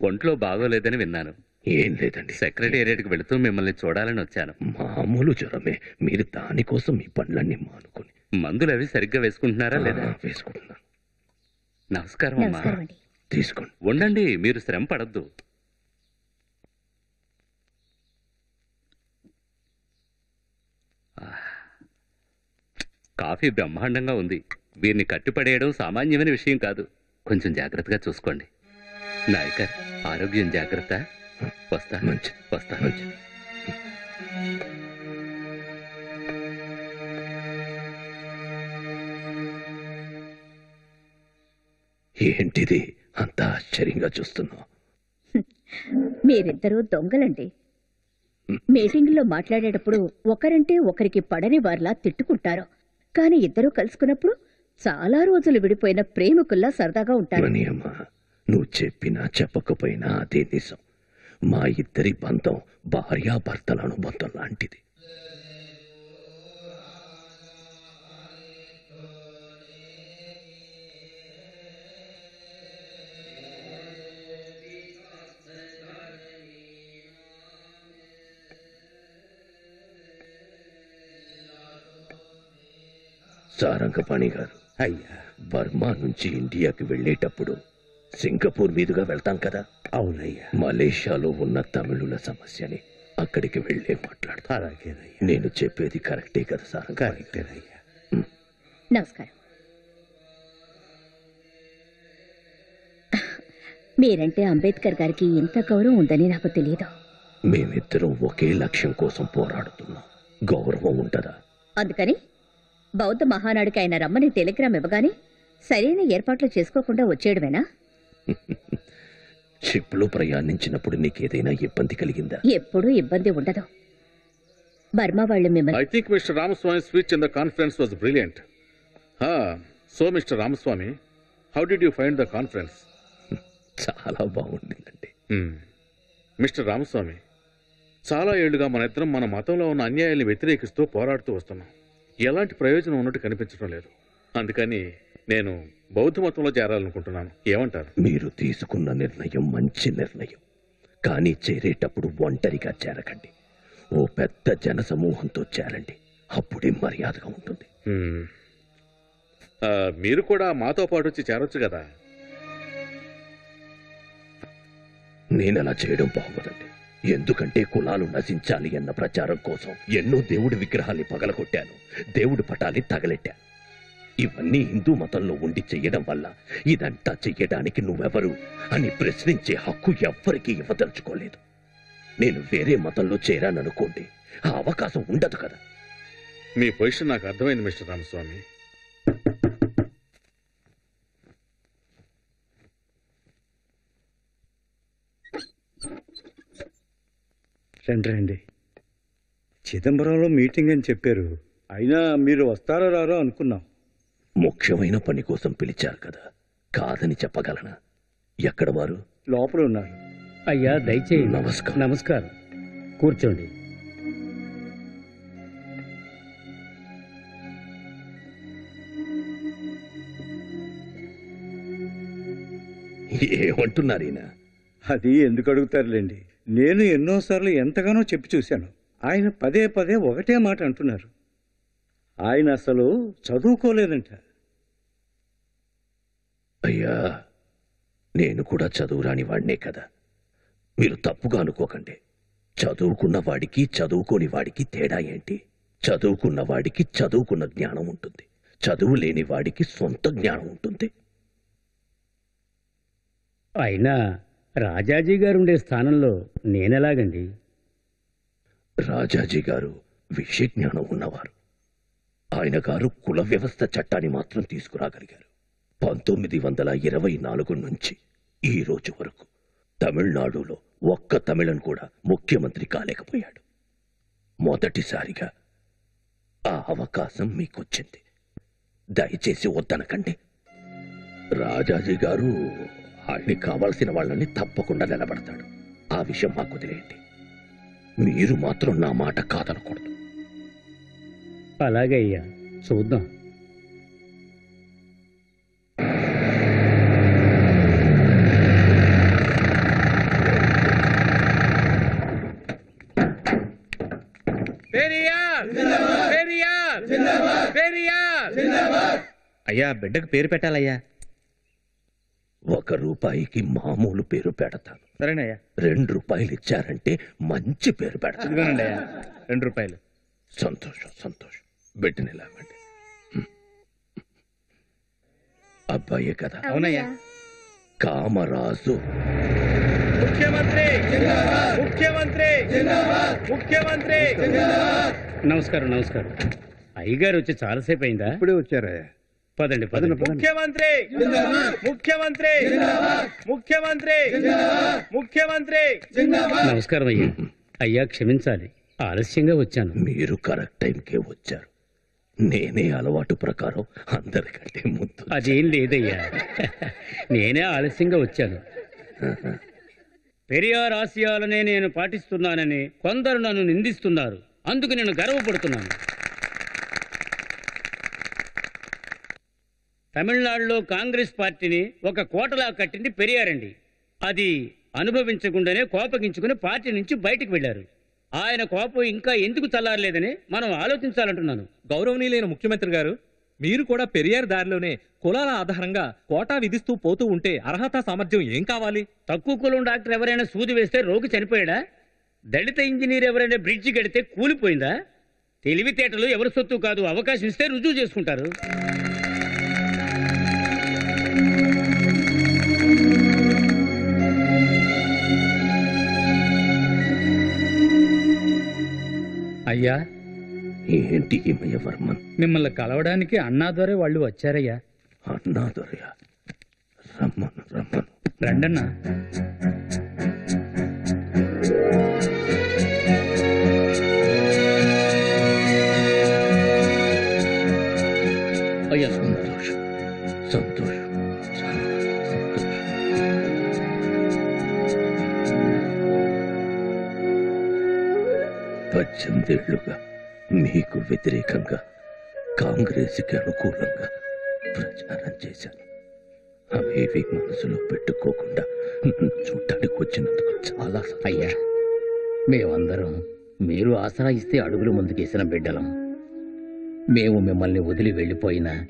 ఒంట్లో బాగోలేదని విన్నాను. ఏం లేదండి. సెక్రటేరియట్కి వెళుతూ మిమ్మల్ని చూడాలని వచ్చాను. మామూలు జ్వరమే. మీరు దానికోసం మీ పనులన్నీ మానుకొని. మందులు అవి సరిగ్గా వేసుకుంటున్నారా లేదా? వేసుకుంటున్నాను. నమస్కారం అమ్మా. నమస్కారం అండి. తీసుకోండి. ఉండండి మీరు శ్రమ పడద్దు. కాఫీ బ్రహ్మాండంగా ఉంది. వీరిని కట్టిపడేయడం సామాన్యమైన విషయం కాదు. కొంచెం జాగ్రత్తగా చూసుకోండి. నాయకర్ ఆరోగ్యం జాగ్రత్త. వస్తా. మంచి. వస్తా. ఏంటిది? అంత ఆశ్చర్యంగా చూస్తున్నావు. మీరిద్దరూ దొంగలండి. మీటింగులో మాట్లాడేటప్పుడు ఒకరంటే ఒకరికి పడని వారిలా తిట్టుకుంటారు. కానీ ఇద్దరూ కలుసుకున్నప్పుడు చాలా రోజులు విడిపోయిన ప్రేమికుల్లా సరదాగా ఉంటారు. మణియమ్మ నువ్వు చెప్పినా చెప్పకపోయినా అదే నిజం. మా ఇద్దరి బంధం భార్యాభర్తల అనుబంధం లాంటిది. సారంగపాణి గారు అయ్యా. బర్మా నుంచి ఇండియాకి వెళ్ళేటప్పుడు సింగపూర్ మీదుగా వెళ్తాం కదా? అవునయ్యా. మలేషియాలో ఉన్న తమిళుల సమస్యని అక్కడికి వెళ్ళే మాట్లాడతా. అలాగేనయ్యా. నేను చెప్పేది కరెక్టే కదా సార్ కరెక్టేనయ్యా. నమస్కారం. మీరంటే అంబేద్కర్ గారికి ఇంత గౌరవం ఉందని నాకు తెలియదు మేమిద్దరం ఒకే లక్ష్యం కోసం పోరాడుతున్నాం. గౌరవం ఉంటదా? అందుకని బౌద్ధ మహానాడుకి ఆయన రమ్మని టెలిగ్రామ్ ఇవ్వగానే సరైన ఏర్పాట్లు చేసుకోకుండా వచ్చేయడమేనా షిప్లో ప్రయాణించినప్పుడు నీకేదైనా ఇబ్బంది కలిగిందా ఎప్పుడూ ఇబ్బంది ఉండదు బర్మా వాళ్ళు మిమ్మల్ని I think Mr. Ramaswamy's speech in the conference was brilliant. Ah, so Mr. Ramaswamy, how did you find the conference? చాలా బాగుండిందండి మిస్టర్ రామస్వామి చాలా ఏళ్ళుగా మన ఇద్దరం మన మతంలో ఉన్న అన్యాయాన్ని వ్యతిరేకిస్తూ పోరాడుతూ వస్తున్నాం ఎలాంటి ప్రయోజనం ఉన్నట్టు కనిపించడం లేదు. అందుకని నేను బౌద్ధ మతంలో చేరాలనుకుంటున్నాను. ఏమంటారు? మీరు తీసుకున్న నిర్ణయం మంచి నిర్ణయం. కానీ చేరేటప్పుడు ఒంటరిగా చేరకండి. ఓ పెద్ద జనసమూహంతో చేరండి. అప్పుడే మర్యాదగా ఉంటుంది. మీరు కూడా మాతో పాటు వచ్చి చేరొచ్చు కదా? నేనలా చేయడం బాగోదండి. ఎందుకంటే కులాలు నశించాలి అన్న ప్రచారం కోసం ఎన్నో దేవుడి విగ్రహాల్ని పగలగొట్టాను. దేవుడి పటాన్ని తగలెట్టాను ఇవన్నీ హిందూ మతంలో ఉండి చెయ్యడం వల్ల ఇదంతా చెయ్యడానికి నువ్వెవరు అని ప్రశ్నించే హక్కు ఎవ్వరికీ ఇవ్వదలుచుకోలేదు. నేను వేరే మతంలో చేరాననుకోండి ఆ అవకాశం ఉండదు కదా. మీ పొజిషన్ నాకు అర్థమైంది మిస్టర్ రామస్వామి. రండి రండి. చిదంబరంలో మీటింగ్ అని చెప్పారు. అయినా మీరు వస్తారో రారో అనుకున్నాం. ముఖ్యమైన పని కోసం పిలిచారు కదా. కాదని చెప్పగలనా? ఎక్కడ వారు? లోపల ఉన్నారు. అయ్యా దయచేయండి నమస్కారం. నమస్కారం. కూర్చోండి. ఏమంటున్నారు ఈయన అది ఎందుకు అడుగుతారులేండి? నేను ఎన్నోసార్లు ఎంతగానో చెప్పి చూశాను. ఆయన పదే పదే ఒకటే మాట అంటున్నారు. ఆయన అసలు చదువుకోలేదంట. అయ్యా నేను కూడా చదువురాని వాడినే కదా. మీరు తప్పుగా అనుకోకండి. చదువుకున్న వాడికి చదువుకోని వాడికి తేడా ఏంటి? చదువుకున్న వాడికి చదువుకున్న జ్ఞానం ఉంటుంది. చదువు లేని వాడికి సొంత జ్ఞానం ఉంటుంది. అయినా రాజాజీ గారు ఉండే స్థానంలో నేనెలాగండి? రాజాజీ గారు విషయ జ్ఞానం ఉన్నవారు. ఆయన గారు కుల వ్యవస్థ చట్టాన్ని మాత్రం తీసుకురాగలిగారు. పంతొమ్మిది వందల ఇరవై నాలుగు నుంచి ఈ రోజు వరకు తమిళనాడులో ఒక్క తమిళన్ కూడా ముఖ్యమంత్రి కాలేకపోయాడు. మొదటిసారిగా ఆ అవకాశం మీకొచ్చింది. దయచేసి వద్దనకండి. రాజాజీ గారు ఆడిని కావాల్సిన వాళ్ళని తప్పకుండా నిలబడతాడు. ఆ విషయం మాకు వదిలేయండి మీరు మాత్రం నా మాట కాదనకూడదు. అలాగయ్యా చూద్దాం. అయ్యా బిడ్డకు పేరు పెట్టాలయ్యా. ఒక రూపాయికి మామూలు పేరు పెడతాను. సరేనయ్యా. రెండు రూపాయలు ఇచ్చారంటే మంచి పేరు పెడతాను. ఇదిగోనండి అయ్యా. రెండు రూపాయలు. సంతోషం సంతోషం. బిడ్డని లేవండి. అబ్బాయే కదా. అవునయ్యా. కామరాజు. ముఖ్యమంత్రి! ముఖ్యమంత్రి! ముఖ్యమంత్రి! నమస్కారం నమస్కారం. అయ్యగారు వచ్చి చాలాసేపు అయిందా? ఇప్పుడే వచ్చారా పదండి పదండి ముఖ్యమంత్రి! ముఖ్యమంత్రి! ముఖ్యమంత్రి! ముఖ్యమంత్రి! నమస్కారం అయ్యా. అయ్యా క్షమించాలి. ఆలస్యంగా వచ్చాను. మీరు కరెక్ట్ టైంకే వచ్చారు. నేనే అలవాటు ప్రకారం అందరికంటే ముందు అదేం లేదయ్యా. నేనే ఆలస్యంగా వచ్చాను. పెరియార్ ఆశయాలనే నేను పాటిస్తున్నానని కొందరు నన్ను నిందిస్తున్నారు. అందుకు నేను గర్వపడుతున్నాను. తమిళనాడులో కాంగ్రెస్ పార్టీని ఒక కోటలా కట్టింది పెరియారండి అది అనుభవించకుండానే కోపగించుకుని పార్టీ నుంచి బయటికి వెళ్ళారు ఆయన కోపం ఇంకా ఎందుకు చల్లారలేదని మనం ఆలోచించాలంటున్నాను. గౌరవనీయులైన ముఖ్యమంత్రి గారు మీరు కూడా పెరియార్ దారిలోనే కులాల ఆధారంగా కోటా విధిస్తూ పోతూ ఉంటే అర్హత సామర్థ్యం ఏం కావాలి? తక్కువ కులం డాక్టర్ ఎవరైనా సూది వేస్తే రోగి చనిపోయాడా? దళిత ఇంజనీర్ ఎవరైనా బ్రిడ్జి కడితే కూలిపోయిందా? తెలివితేటలు ఎవరి సొత్తు కాదు అవకాశం ఇస్తే రుజువు చేసుకుంటారు. అయ్యా. ఏంటి హిమయవర్మన్ మిమ్మల్ని కలవడానికి అన్నాదొరే వాళ్ళు వచ్చారయ్యా. అన్నాదొరయ. రమ్మను రమ్మను. రండన్నా. పద్దెనిమిదేళ్ళుగా మీకు వ్యతిరేకంగా కాంగ్రెస్కి అనుకూలంగా ప్రచారం చేశాను. అవేవి మనసులో పెట్టుకోకుండా చూడటానికి వచ్చినందుకు చాలా అయ్యా మేమందరం మీరు ఆసరా ఇస్తే అడుగులు ముందుకేసిన బిడ్డలం. మేము మిమ్మల్ని వదిలి వెళ్ళిపోయినా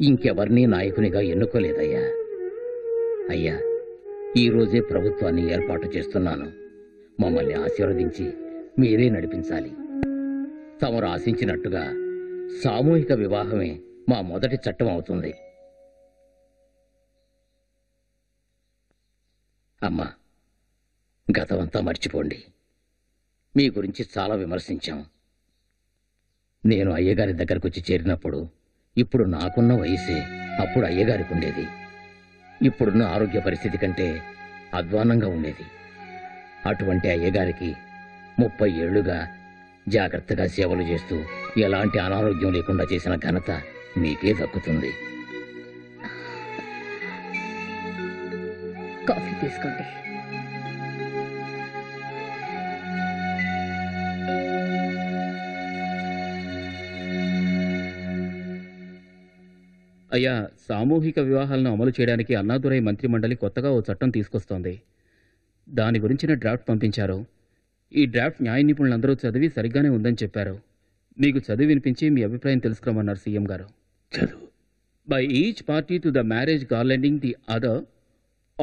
ఇంకెవరిని నాయకునిగా ఎన్నుకోలేదయ్యా. అయ్యా ఈరోజే ప్రభుత్వాన్ని ఏర్పాటు చేస్తున్నాను. మమ్మల్ని ఆశీర్వదించి మీరే నడిపించాలి. తమరు ఆశించినట్టుగా సామూహిక వివాహమే మా మొదటి చట్టం అవుతుంది. అమ్మా గతమంతా మర్చిపోండి. మీ గురించి చాలా విమర్శించాం. నేను అయ్యగారి దగ్గరకు వచ్చి చేరినప్పుడు ఇప్పుడు నాకున్న వయసే అప్పుడు అయ్యగారికి ఉండేది ఇప్పుడున్న ఆరోగ్య పరిస్థితి కంటే అధ్వానంగా ఉండేది. అటువంటి అయ్యగారికి ముప్పై ఏళ్ళుగా జాగ్రత్తగా సేవలు చేస్తూ ఎలాంటి అనారోగ్యం లేకుండా చేసిన ఘనత మీకే దక్కుతుంది. కాఫీ తీసుకోండి. అయ్యా సామూహిక వివాహాలను అమలు చేయడానికి అన్నాదురై మంత్రిమండలి కొత్తగా ఓ చట్టం తీసుకొస్తోంది. దాని గురించిన డ్రాఫ్ట్ పంపించారు. ఈ డ్రాఫ్ట్ న్యాయ నిపుణులందరూ చదివి సరిగ్గానే ఉందని చెప్పారు. మీకు చదివి వినిపించి మీ అభిప్రాయం తెలుసుకురమ్మన్నారు CM garu. By each party to the marriage garlanding the other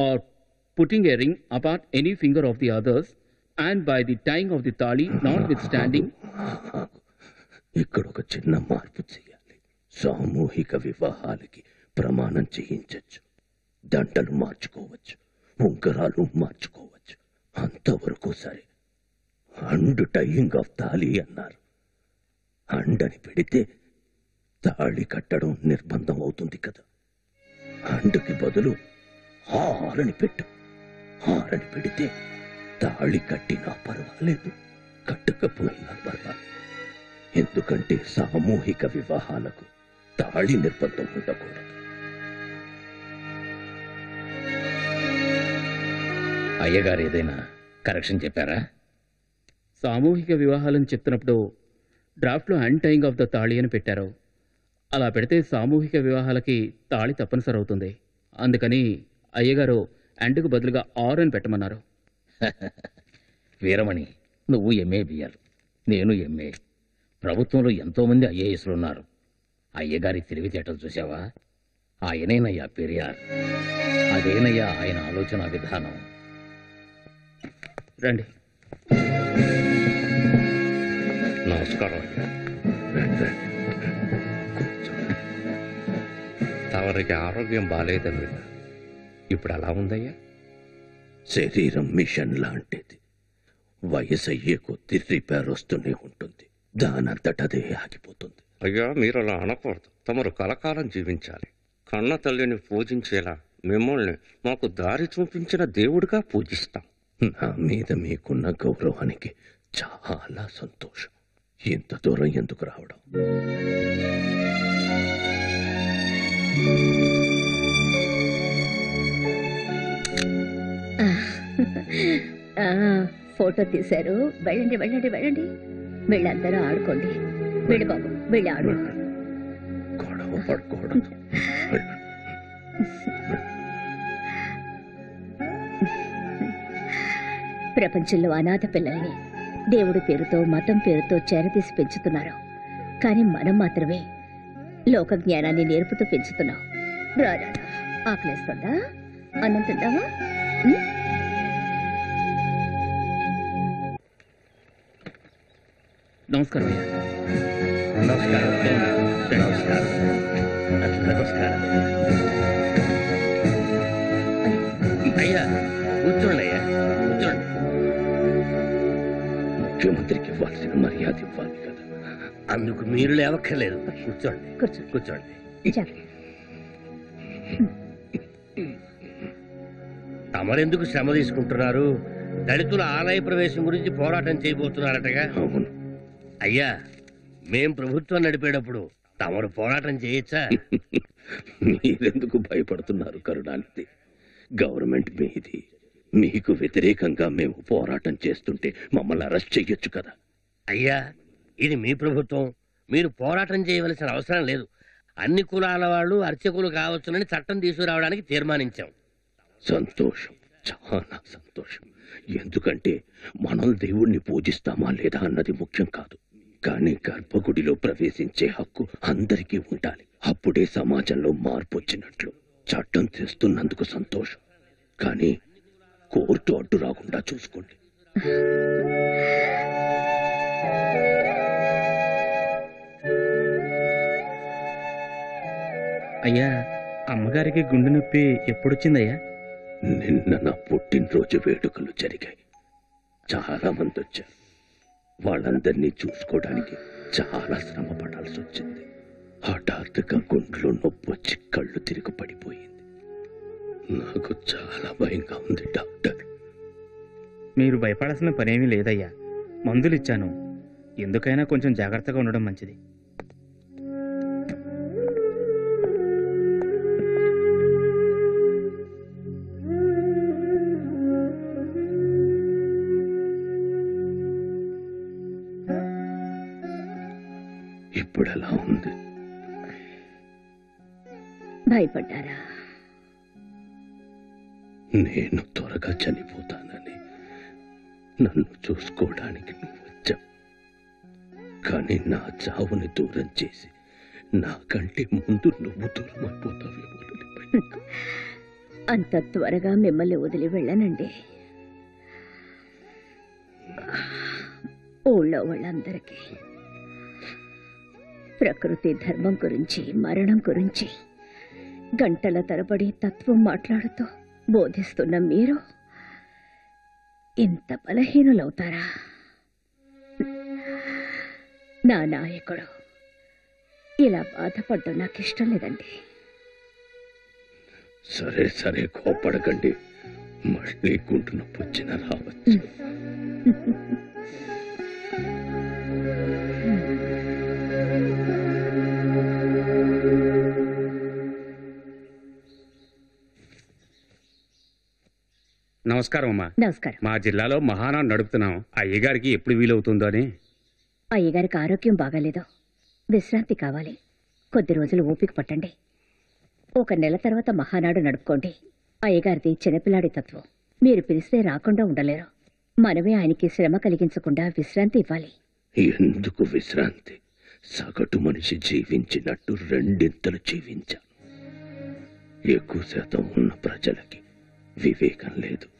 or putting a ring apart any finger of the other and by the tying of the thali notwithstanding ఇక్కడ ఒక చిన్న మార్పు చేయాలి సామూహిక వివాహాలకి ప్రమాణం చేయించచ్చు. దండలు మార్చుకోవచ్చు. ఉంగరాలు మార్చుకోవచ్చు. అంతవరకు సరే. అండ్ టైయింగ్ ఆఫ్ తాళి అన్నారు. అండని పెడితే తాళి కట్టడం నిర్బంధం అవుతుంది కదా. అండుకి బదులు హారని పెట్టు. హారని పెడితే తాళి కట్టినా పర్వాలేదు. కట్టకపోయినా పర్వాలేదు. ఎందుకంటే సామూహిక వివాహాలకు తాళి నిర్బంధం ఉండకూడదు. అయ్యగారు ఏదైనా కరెక్షన్ చెప్పారా? సామూహిక వివాహాలను చెప్తున్నప్పుడు డ్రాఫ్ట్లో and tying of the thali అని పెట్టారు. అలా పెడితే సామూహిక వివాహాలకి తాళి తప్పనిసరి అవుతుంది. అందుకని అయ్యగారు అండ్కు బదులుగా ఆర్ అని పెట్టమన్నారు. వీరమణి నువ్వు ఎంఏ బిఆర్ నేను ఎంఏ ప్రభుత్వంలో ఎంతో మంది ఐఏఎస్లు ఉన్నారు. అయ్యగారి తెలివితేటలు చూసావా ఆయనేనయ్యా పెరియార్. అదేనయ్యా ఆయన ఆలోచన విధానం. రండి. నమస్కారం అయ్యా. తమరికి ఆరోగ్యం బాగాలేదని విన్నా. ఇప్పుడు ఎలా ఉందయ్యా? శరీరం మిషన్ లాంటిది. వయసు అయ్యే కొద్ది రిపేర్ వస్తూనే ఉంటుంది. దానంతటదే ఆగిపోతుంది. అయ్యా మీరు అలా అనకూడదు. తమరు కలకాలం జీవించాలి. కన్న తల్లిని పూజించేలా మిమ్మల్ని మాకు దారి చూపించిన దేవుడిగా పూజిస్తాం. నా మీద మీకున్న గౌరవానికి చాలా సంతోషం. ఇంత దూరం ఎందుకు రావడం? ఫోటో తీశారు. వెళ్ళండి వెళ్ళండి వెళ్ళండి. వీళ్ళందరూ ఆడుకోండి. వెళ్ళి బాబు వెళ్ళి ఆడు. గొడవ ప్రపంచంలో అనాథ పిల్లల్ని దేవుడి పేరుతో మతం పేరుతో చేరదీసి పెంచుతున్నారు. కానీ మనం మాత్రమే లోక జ్ఞానాన్ని నేర్పుతూ పెంచుతున్నాం. రా రా, రా. ఆకలేస్తుందా అన్నం నమస్కారం. అయ్యా కూర్చోండి అయ్యా. ఇవ్వాల్సిన మర్యాద ఇవ్వాలి కదా. అందుకు మీరు లేవక్కర్లేదు. కూర్చోండి. కూర్చోండి. కూర్చోండి. తమరెందుకు శ్రమ తీసుకుంటున్నారు? దళితుల ఆలయ ప్రవేశం గురించి పోరాటం చేయబోతున్నారటగా? అవును. అయ్యా మేం ప్రభుత్వం నడిపేటప్పుడు తమరు పోరాటం చేయొచ్చా? మీరెందుకు భయపడుతున్నారు కరుణానిధి? గవర్నమెంట్ మీది. మీకు వ్యతిరేకంగా మేము పోరాటం చేస్తుంటే మమ్మల్ని అరెస్ట్ చెయ్యొచ్చు కదా. అయ్యా ఇది మీ ప్రభుత్వం. మీరు పోరాటం చేయవలసిన అవసరం లేదు. అన్ని కులాల వాళ్ళు అర్చకులు కావచ్చునని చట్టం తీసుకురావడానికి తీర్మానించాం. సంతోషం. చాలా సంతోషం. ఎందుకంటే మనం దేవుణ్ణి పూజిస్తామా లేదా అన్నది ముఖ్యం కాదు. కానీ గర్భగుడిలో ప్రవేశించే హక్కు అందరికీ ఉండాలి. అప్పుడే సమాజంలో మార్పు వచ్చినట్లు. చట్టం తెస్తున్నందుకు సంతోషం. కానీ కోర్టు అడ్డు రాకుండా చూసుకోండి. అయ్యా అమ్మగారికి గుండె నొప్పి ఎప్పుడొచ్చిందయ్యా? నిన్న నా పుట్టినరోజు వేడుకలు జరిగాయి. చాలా మంది వచ్చారు. వాళ్ళందరినీ చూసుకోవడానికి చాలా శ్రమ పడాల్సి వచ్చింది. హఠాత్తుగా గుండెలో నొప్పి వచ్చి కళ్ళు తిరిగి పడిపోయింది. నాకు చాలా భయంగా ఉంది డాక్టర్. మీరు భయపడాల్సిన పనేమీ లేదయ్యా. మందులు ఇచ్చాను ఎందుకైనా కొంచెం జాగ్రత్తగా ఉండడం మంచిది. ఇప్పుడు ఎలా ఉంది. భయపడ్డారా? నేను త్వరగా చనిపోతానని నన్ను చూసుకోవడానికి నువ్వు వచ్చావు. కానీ నా చావుని దూరం చేసి నాకంటే ముందు నువ్వు దూరం అయిపోతావేమో అంత త్వరగా మిమ్మల్ని వదిలి వెళ్ళనండి. ఊళ్ళో వాళ్ళందరికీ. ప్రకృతి ధర్మం గురించి మరణం గురించి. గంటల తరబడి తత్వం మాట్లాడుతూ బోధిస్తున్న మీరు ఇంత బలహీనులవుతారా? నా నాయకుడు ఇలా బాధపడ్డం నాకు ఇష్టం లేదండి. సరే సరే కోపడకండి మళ్ళీ గుంటు నొప్పి వచ్చినా రావచ్చు నమస్కారం అమ్మా. నమస్కారం. మా జిల్లాలో మహానాడు నడుపుతున్నాం. అయ్యగారికి ఎప్పుడు వీలవుతుందో అని. అయ్యగారికి ఆరోగ్యం బాగాలేదు. విశ్రాంతి కావాలి. కొద్ది రోజులు ఓపిక పట్టండి. ఒక నెల తర్వాత మహానాడు నడుపుకోండి. అయ్యగారిది చిన్నపిల్లాడి తత్వం. మీరు పిలిస్తే రాకుండా ఉండలేరు. మనమే ఆయనకి శ్రమ కలిగించకుండా విశ్రాంతి ఇవ్వాలి. ఎందుకు విశ్రాంతి? సగటు మనిషి జీవించినట్టు రెండింతలు జీవించాను ఎక్కువ శాతం ఉన్న ప్రజలకి వివేకం లేదు.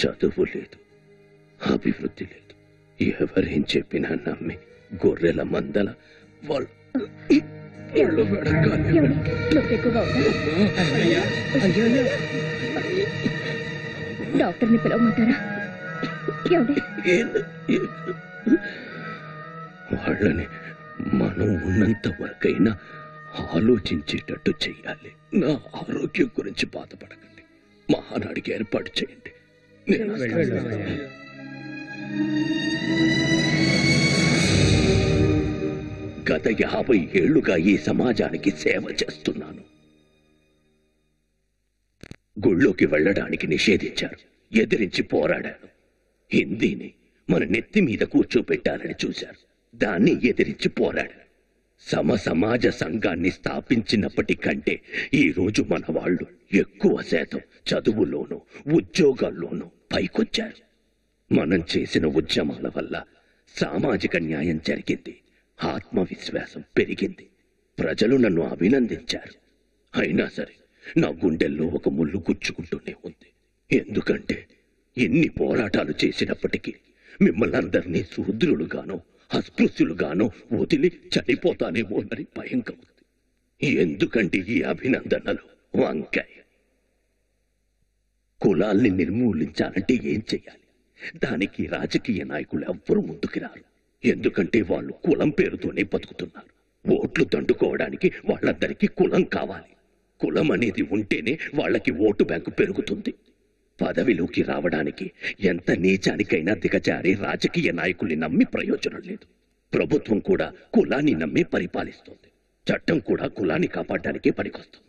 చదువు లేదు అభివృద్ధి లేదు. ఎవరేం చెప్పినా నమ్మి గొర్రెల మందల వాళ్ళు డాక్టర్ని పిలవమంటారా? వాళ్ళని మనం ఉన్నంత వరకైనా ఆలోచించేటట్టు చెయ్యాలి నా ఆరోగ్యం గురించి బాధపడకండి. మహానాడికి ఏర్పాటు చేయండి. గత యాభై ఏళ్ళుగా ఈ సమాజానికి సేవ చేస్తున్నాను. గుళ్ళోకి వెళ్ళడానికి నిషేధించారు. ఎదిరించి పోరాడాను. హిందీని మన నెత్తి మీద కూర్చోపెట్టాలని చూశారు. దాన్ని ఎదిరించి పోరాడారు సమ సమాజ సంఘాన్ని స్థాపించినప్పటికంటే ఈ రోజు మన వాళ్ళు ఎక్కువ శాతం చదువులోనూ ఉద్యోగాల్లోనూ పైకొచ్చారు మనం చేసిన ఉద్యమాల వల్ల సామాజిక న్యాయం జరిగింది. ఆత్మవిశ్వాసం పెరిగింది. ప్రజలు నన్ను అభినందించారు. అయినా సరే నా గుండెల్లో ఒక ముళ్ళు గుచ్చుకుంటూనే ఉంది. ఎందుకంటే ఎన్ని పోరాటాలు చేసినప్పటికీ మిమ్మల్ని అందరినీ శూద్రులుగానో అస్పృశ్యులుగానో వదిలి చనిపోతానేమోనని భయంగా ఉంది. ఎందుకంటే ఈ అభినందనలు వంకాయ? కులాల్ని నిర్మూలించాలంటే ఏం చెయ్యాలి? దానికి రాజకీయ నాయకులు ఎవ్వరూ ముందుకు రారు ఎందుకంటే వాళ్ళు కులం పేరుతోనే బతుకుతున్నారు. ఓట్లు దండుకోవడానికి వాళ్ళందరికీ కులం కావాలి. కులం అనేది ఉంటేనే వాళ్ళకి ఓటు బ్యాంకు పెరుగుతుంది. పదవిలోకి రావడానికి ఎంత నీచానికైనా దిగజారి రాజకీయ నాయకుల్ని నమ్మి ప్రయోజనం లేదు. ప్రభుత్వం కూడా కులాన్ని నమ్మి పరిపాలిస్తుంది. చట్టం కూడా కులాన్ని కాపాడడానికే పనికొస్తుంది.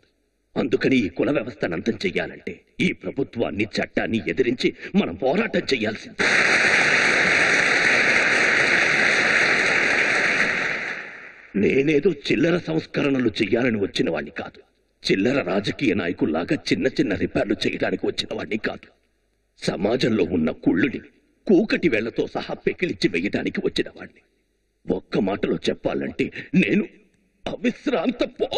అందుకని ఈ కుల వ్యవస్థను అంతం చెయ్యాలంటే ఈ ప్రభుత్వాన్ని చట్టాన్ని ఎదిరించి మనం పోరాటం చెయ్యాల్సింది. నేనేదో చిల్లర సంస్కరణలు చెయ్యాలని వచ్చిన వాణ్ణి కాదు. చిల్లర రాజకీయ నాయకుల్లాగా చిన్న చిన్న రిపేర్లు చేయడానికి వచ్చిన వాణ్ణి కాదు. సమాజంలో ఉన్న కుళ్ళుని కూకటి వేళ్ళతో సహా పెకిలిచ్చి వేయడానికి వచ్చిన వాణ్ణి. ఒక్క మాటలో చెప్పాలంటే నేను అవిశ్రాంత పో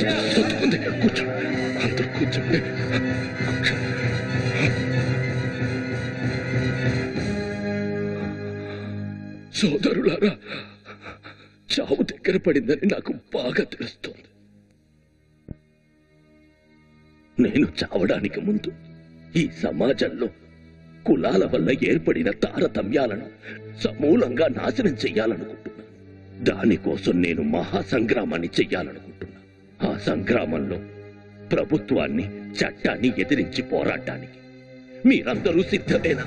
సత్తుకుంది కూర్చో అందరు కూర్చోండి సోదరులారా చావు దగ్గర పడిందని నాకు బాగా తెలుస్తోంది. నేను చావడానికి ముందు ఈ సమాజంలో కులాల వల్ల ఏర్పడిన తారతమ్యాలను సమూలంగా నాశనం చెయ్యాలనుకుంటున్నాను దానికోసం నేను మహాసంగ్రామాన్ని చెయ్యాలనుకుంటున్నా. ఆ సంగ్రామంలో ప్రభుత్వాన్ని చట్టాన్ని ఎదిరించి పోరాటానికి. మీరందరూ సిద్ధమేనా?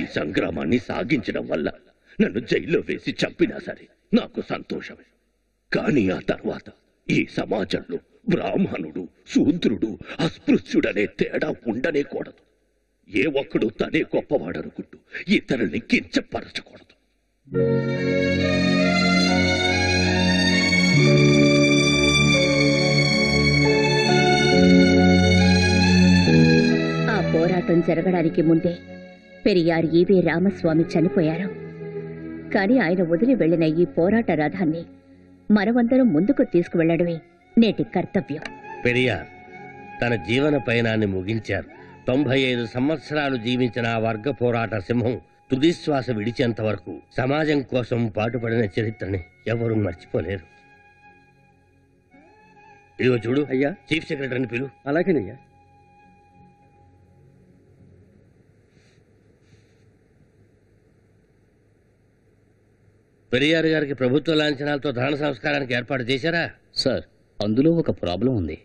ఈ సంగ్రామాన్ని సాగించడం వల్ల నన్ను జైల్లో వేసి చంపినా సరే నాకు సంతోషమే. కానీ ఆ తర్వాత ఈ సమాజంలో బ్రాహ్మణుడు శూద్రుడు అస్పృశ్యుడనే తేడా ఉండనే కూడదు ఏ ఒక్కడు తనే గొప్పవాడనుకుంటూ ఇతరుల్ని కించపరచకూడదు. ఆ పోరాటం జరగడానికి ముందే పెరియార్ ఈవే రామస్వామి చనిపోయారు. కానీ ఆయన వదిలి వెళ్ళిన ఈ పోరాట రథాన్ని మనమందరం ముందుకు తీసుకువెళ్ళడమే నేటి కర్తవ్యం. పెరియార్ తన జీవన పయనాన్ని ముగించారు. తొంభై ఐదు సంవత్సరాలు జీవించిన ఆ వర్గ పోరాట సింహం తుదిశ్వాస విడిచేంత వరకు సమాజం కోసం పాటుపడిన చరిత్రని ఎవరూ మర్చిపోలేరు. ఇదిగో చూడు అయ్యా. చీఫ్ సెక్రటరీని పిలు. అలాగేనయ్యా. పెరియార్ గారికి ప్రభుత్వ లాంఛనాలతో దాన సంస్కారానికి ఏర్పాటు చేశారా? సార్ అందులో ఒక ప్రాబ్లం ఉంది.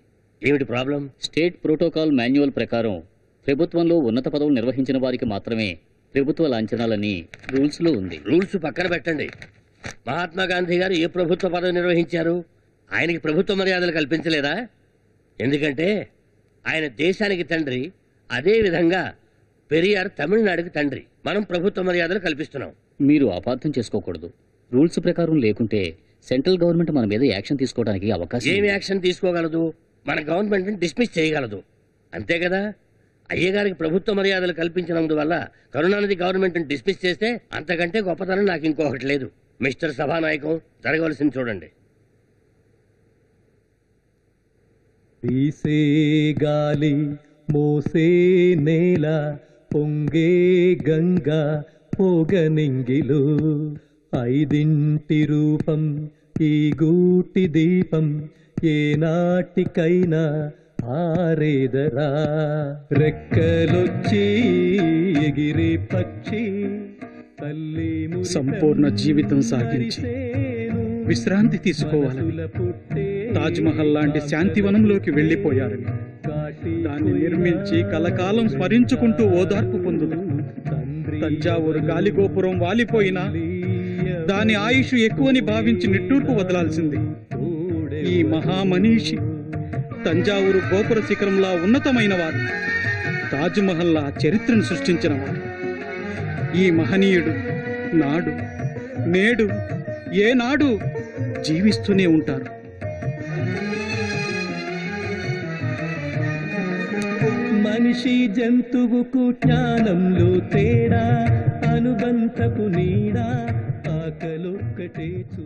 ఏమిటి ప్రాబ్లం? స్టేట్ ప్రోటోకాల్ మాన్యువల్ ప్రకారం ప్రభుత్వంలో ఉన్నత పదవులు నిర్వహించిన వారికి మాత్రమే ప్రభుత్వ లాంఛనాలని రూల్స్లో ఉంది. రూల్స్ పక్కన పెట్టండి. మహాత్మా గాంధీ గారు ఏ ప్రభుత్వ పదవి నిర్వహించారు? ఆయనకి ప్రభుత్వ మర్యాదలు కల్పించలేదా? ఎందుకంటే ఆయన దేశానికి తండ్రి అదే విధంగా పెరియార్ తమిళనాడుకి తండ్రి. మనం ప్రభుత్వ మర్యాదలు కల్పిస్తున్నాం. మీరు అపార్థం చేసుకోకూడదు. రూల్స్ ప్రకారం లేకుంటే సెంట్రల్ గవర్నమెంట్ మన మీద యాక్షన్ తీసుకోవడానికి అవకాశం ఏం ఉంది. యాక్షన్ తీసుకోగలదు? మన గవర్నమెంట్ డిస్మిస్ చేయగలదు. అంతే కదా? అయ్యగారికి ప్రభుత్వ మర్యాదలు కల్పించినందువల్ల కరుణానిధి గవర్నమెంట్ డిస్మిస్ చేస్తే అంతకంటే గొప్పతనం నాకు ఇంకొకటి లేదు. మిస్టర్ సభానాయకం జరగవలసింది చూడండి. వీసే గాలి మోసే నేల పొంగే గంగ పొగనింగిలు ఐదింటి రూపం ఈ గూటి దీపం ఏనాటికైనా ఆరేదరా? రెక్కలొచ్చి ఎగిరి పక్షి తల్లి సంపూర్ణ జీవితం సాగించి విశ్రాంతి తీసుకోవాలని తాజ్మహల్ లాంటి శాంతివనంలోకి వెళ్ళిపోయారని దాన్ని నిర్మించి కలకాలం స్మరించుకుంటూ ఓదార్పు పొందుదాం తంజావూరు గాలిగోపురం వాలిపోయినా దాని ఆయుష్ ఎక్కువని భావించి నిట్టూర్పు వదలాల్సింది. ఈ మహామనీషి తంజావూరు గోపుర శిఖరంలా ఉన్నతమైన వారు తాజ్మహల్లా చరిత్రను సృష్టించిన వారు. ఈ మహనీయుడు నాడు నేడు ఏనాడు జీవిస్తూనే ఉంటారు. మనిషి జంతువుకు జ్ఞానంలో తేడా అనుబంధపు నీడా ఆకలొక్కటే చూ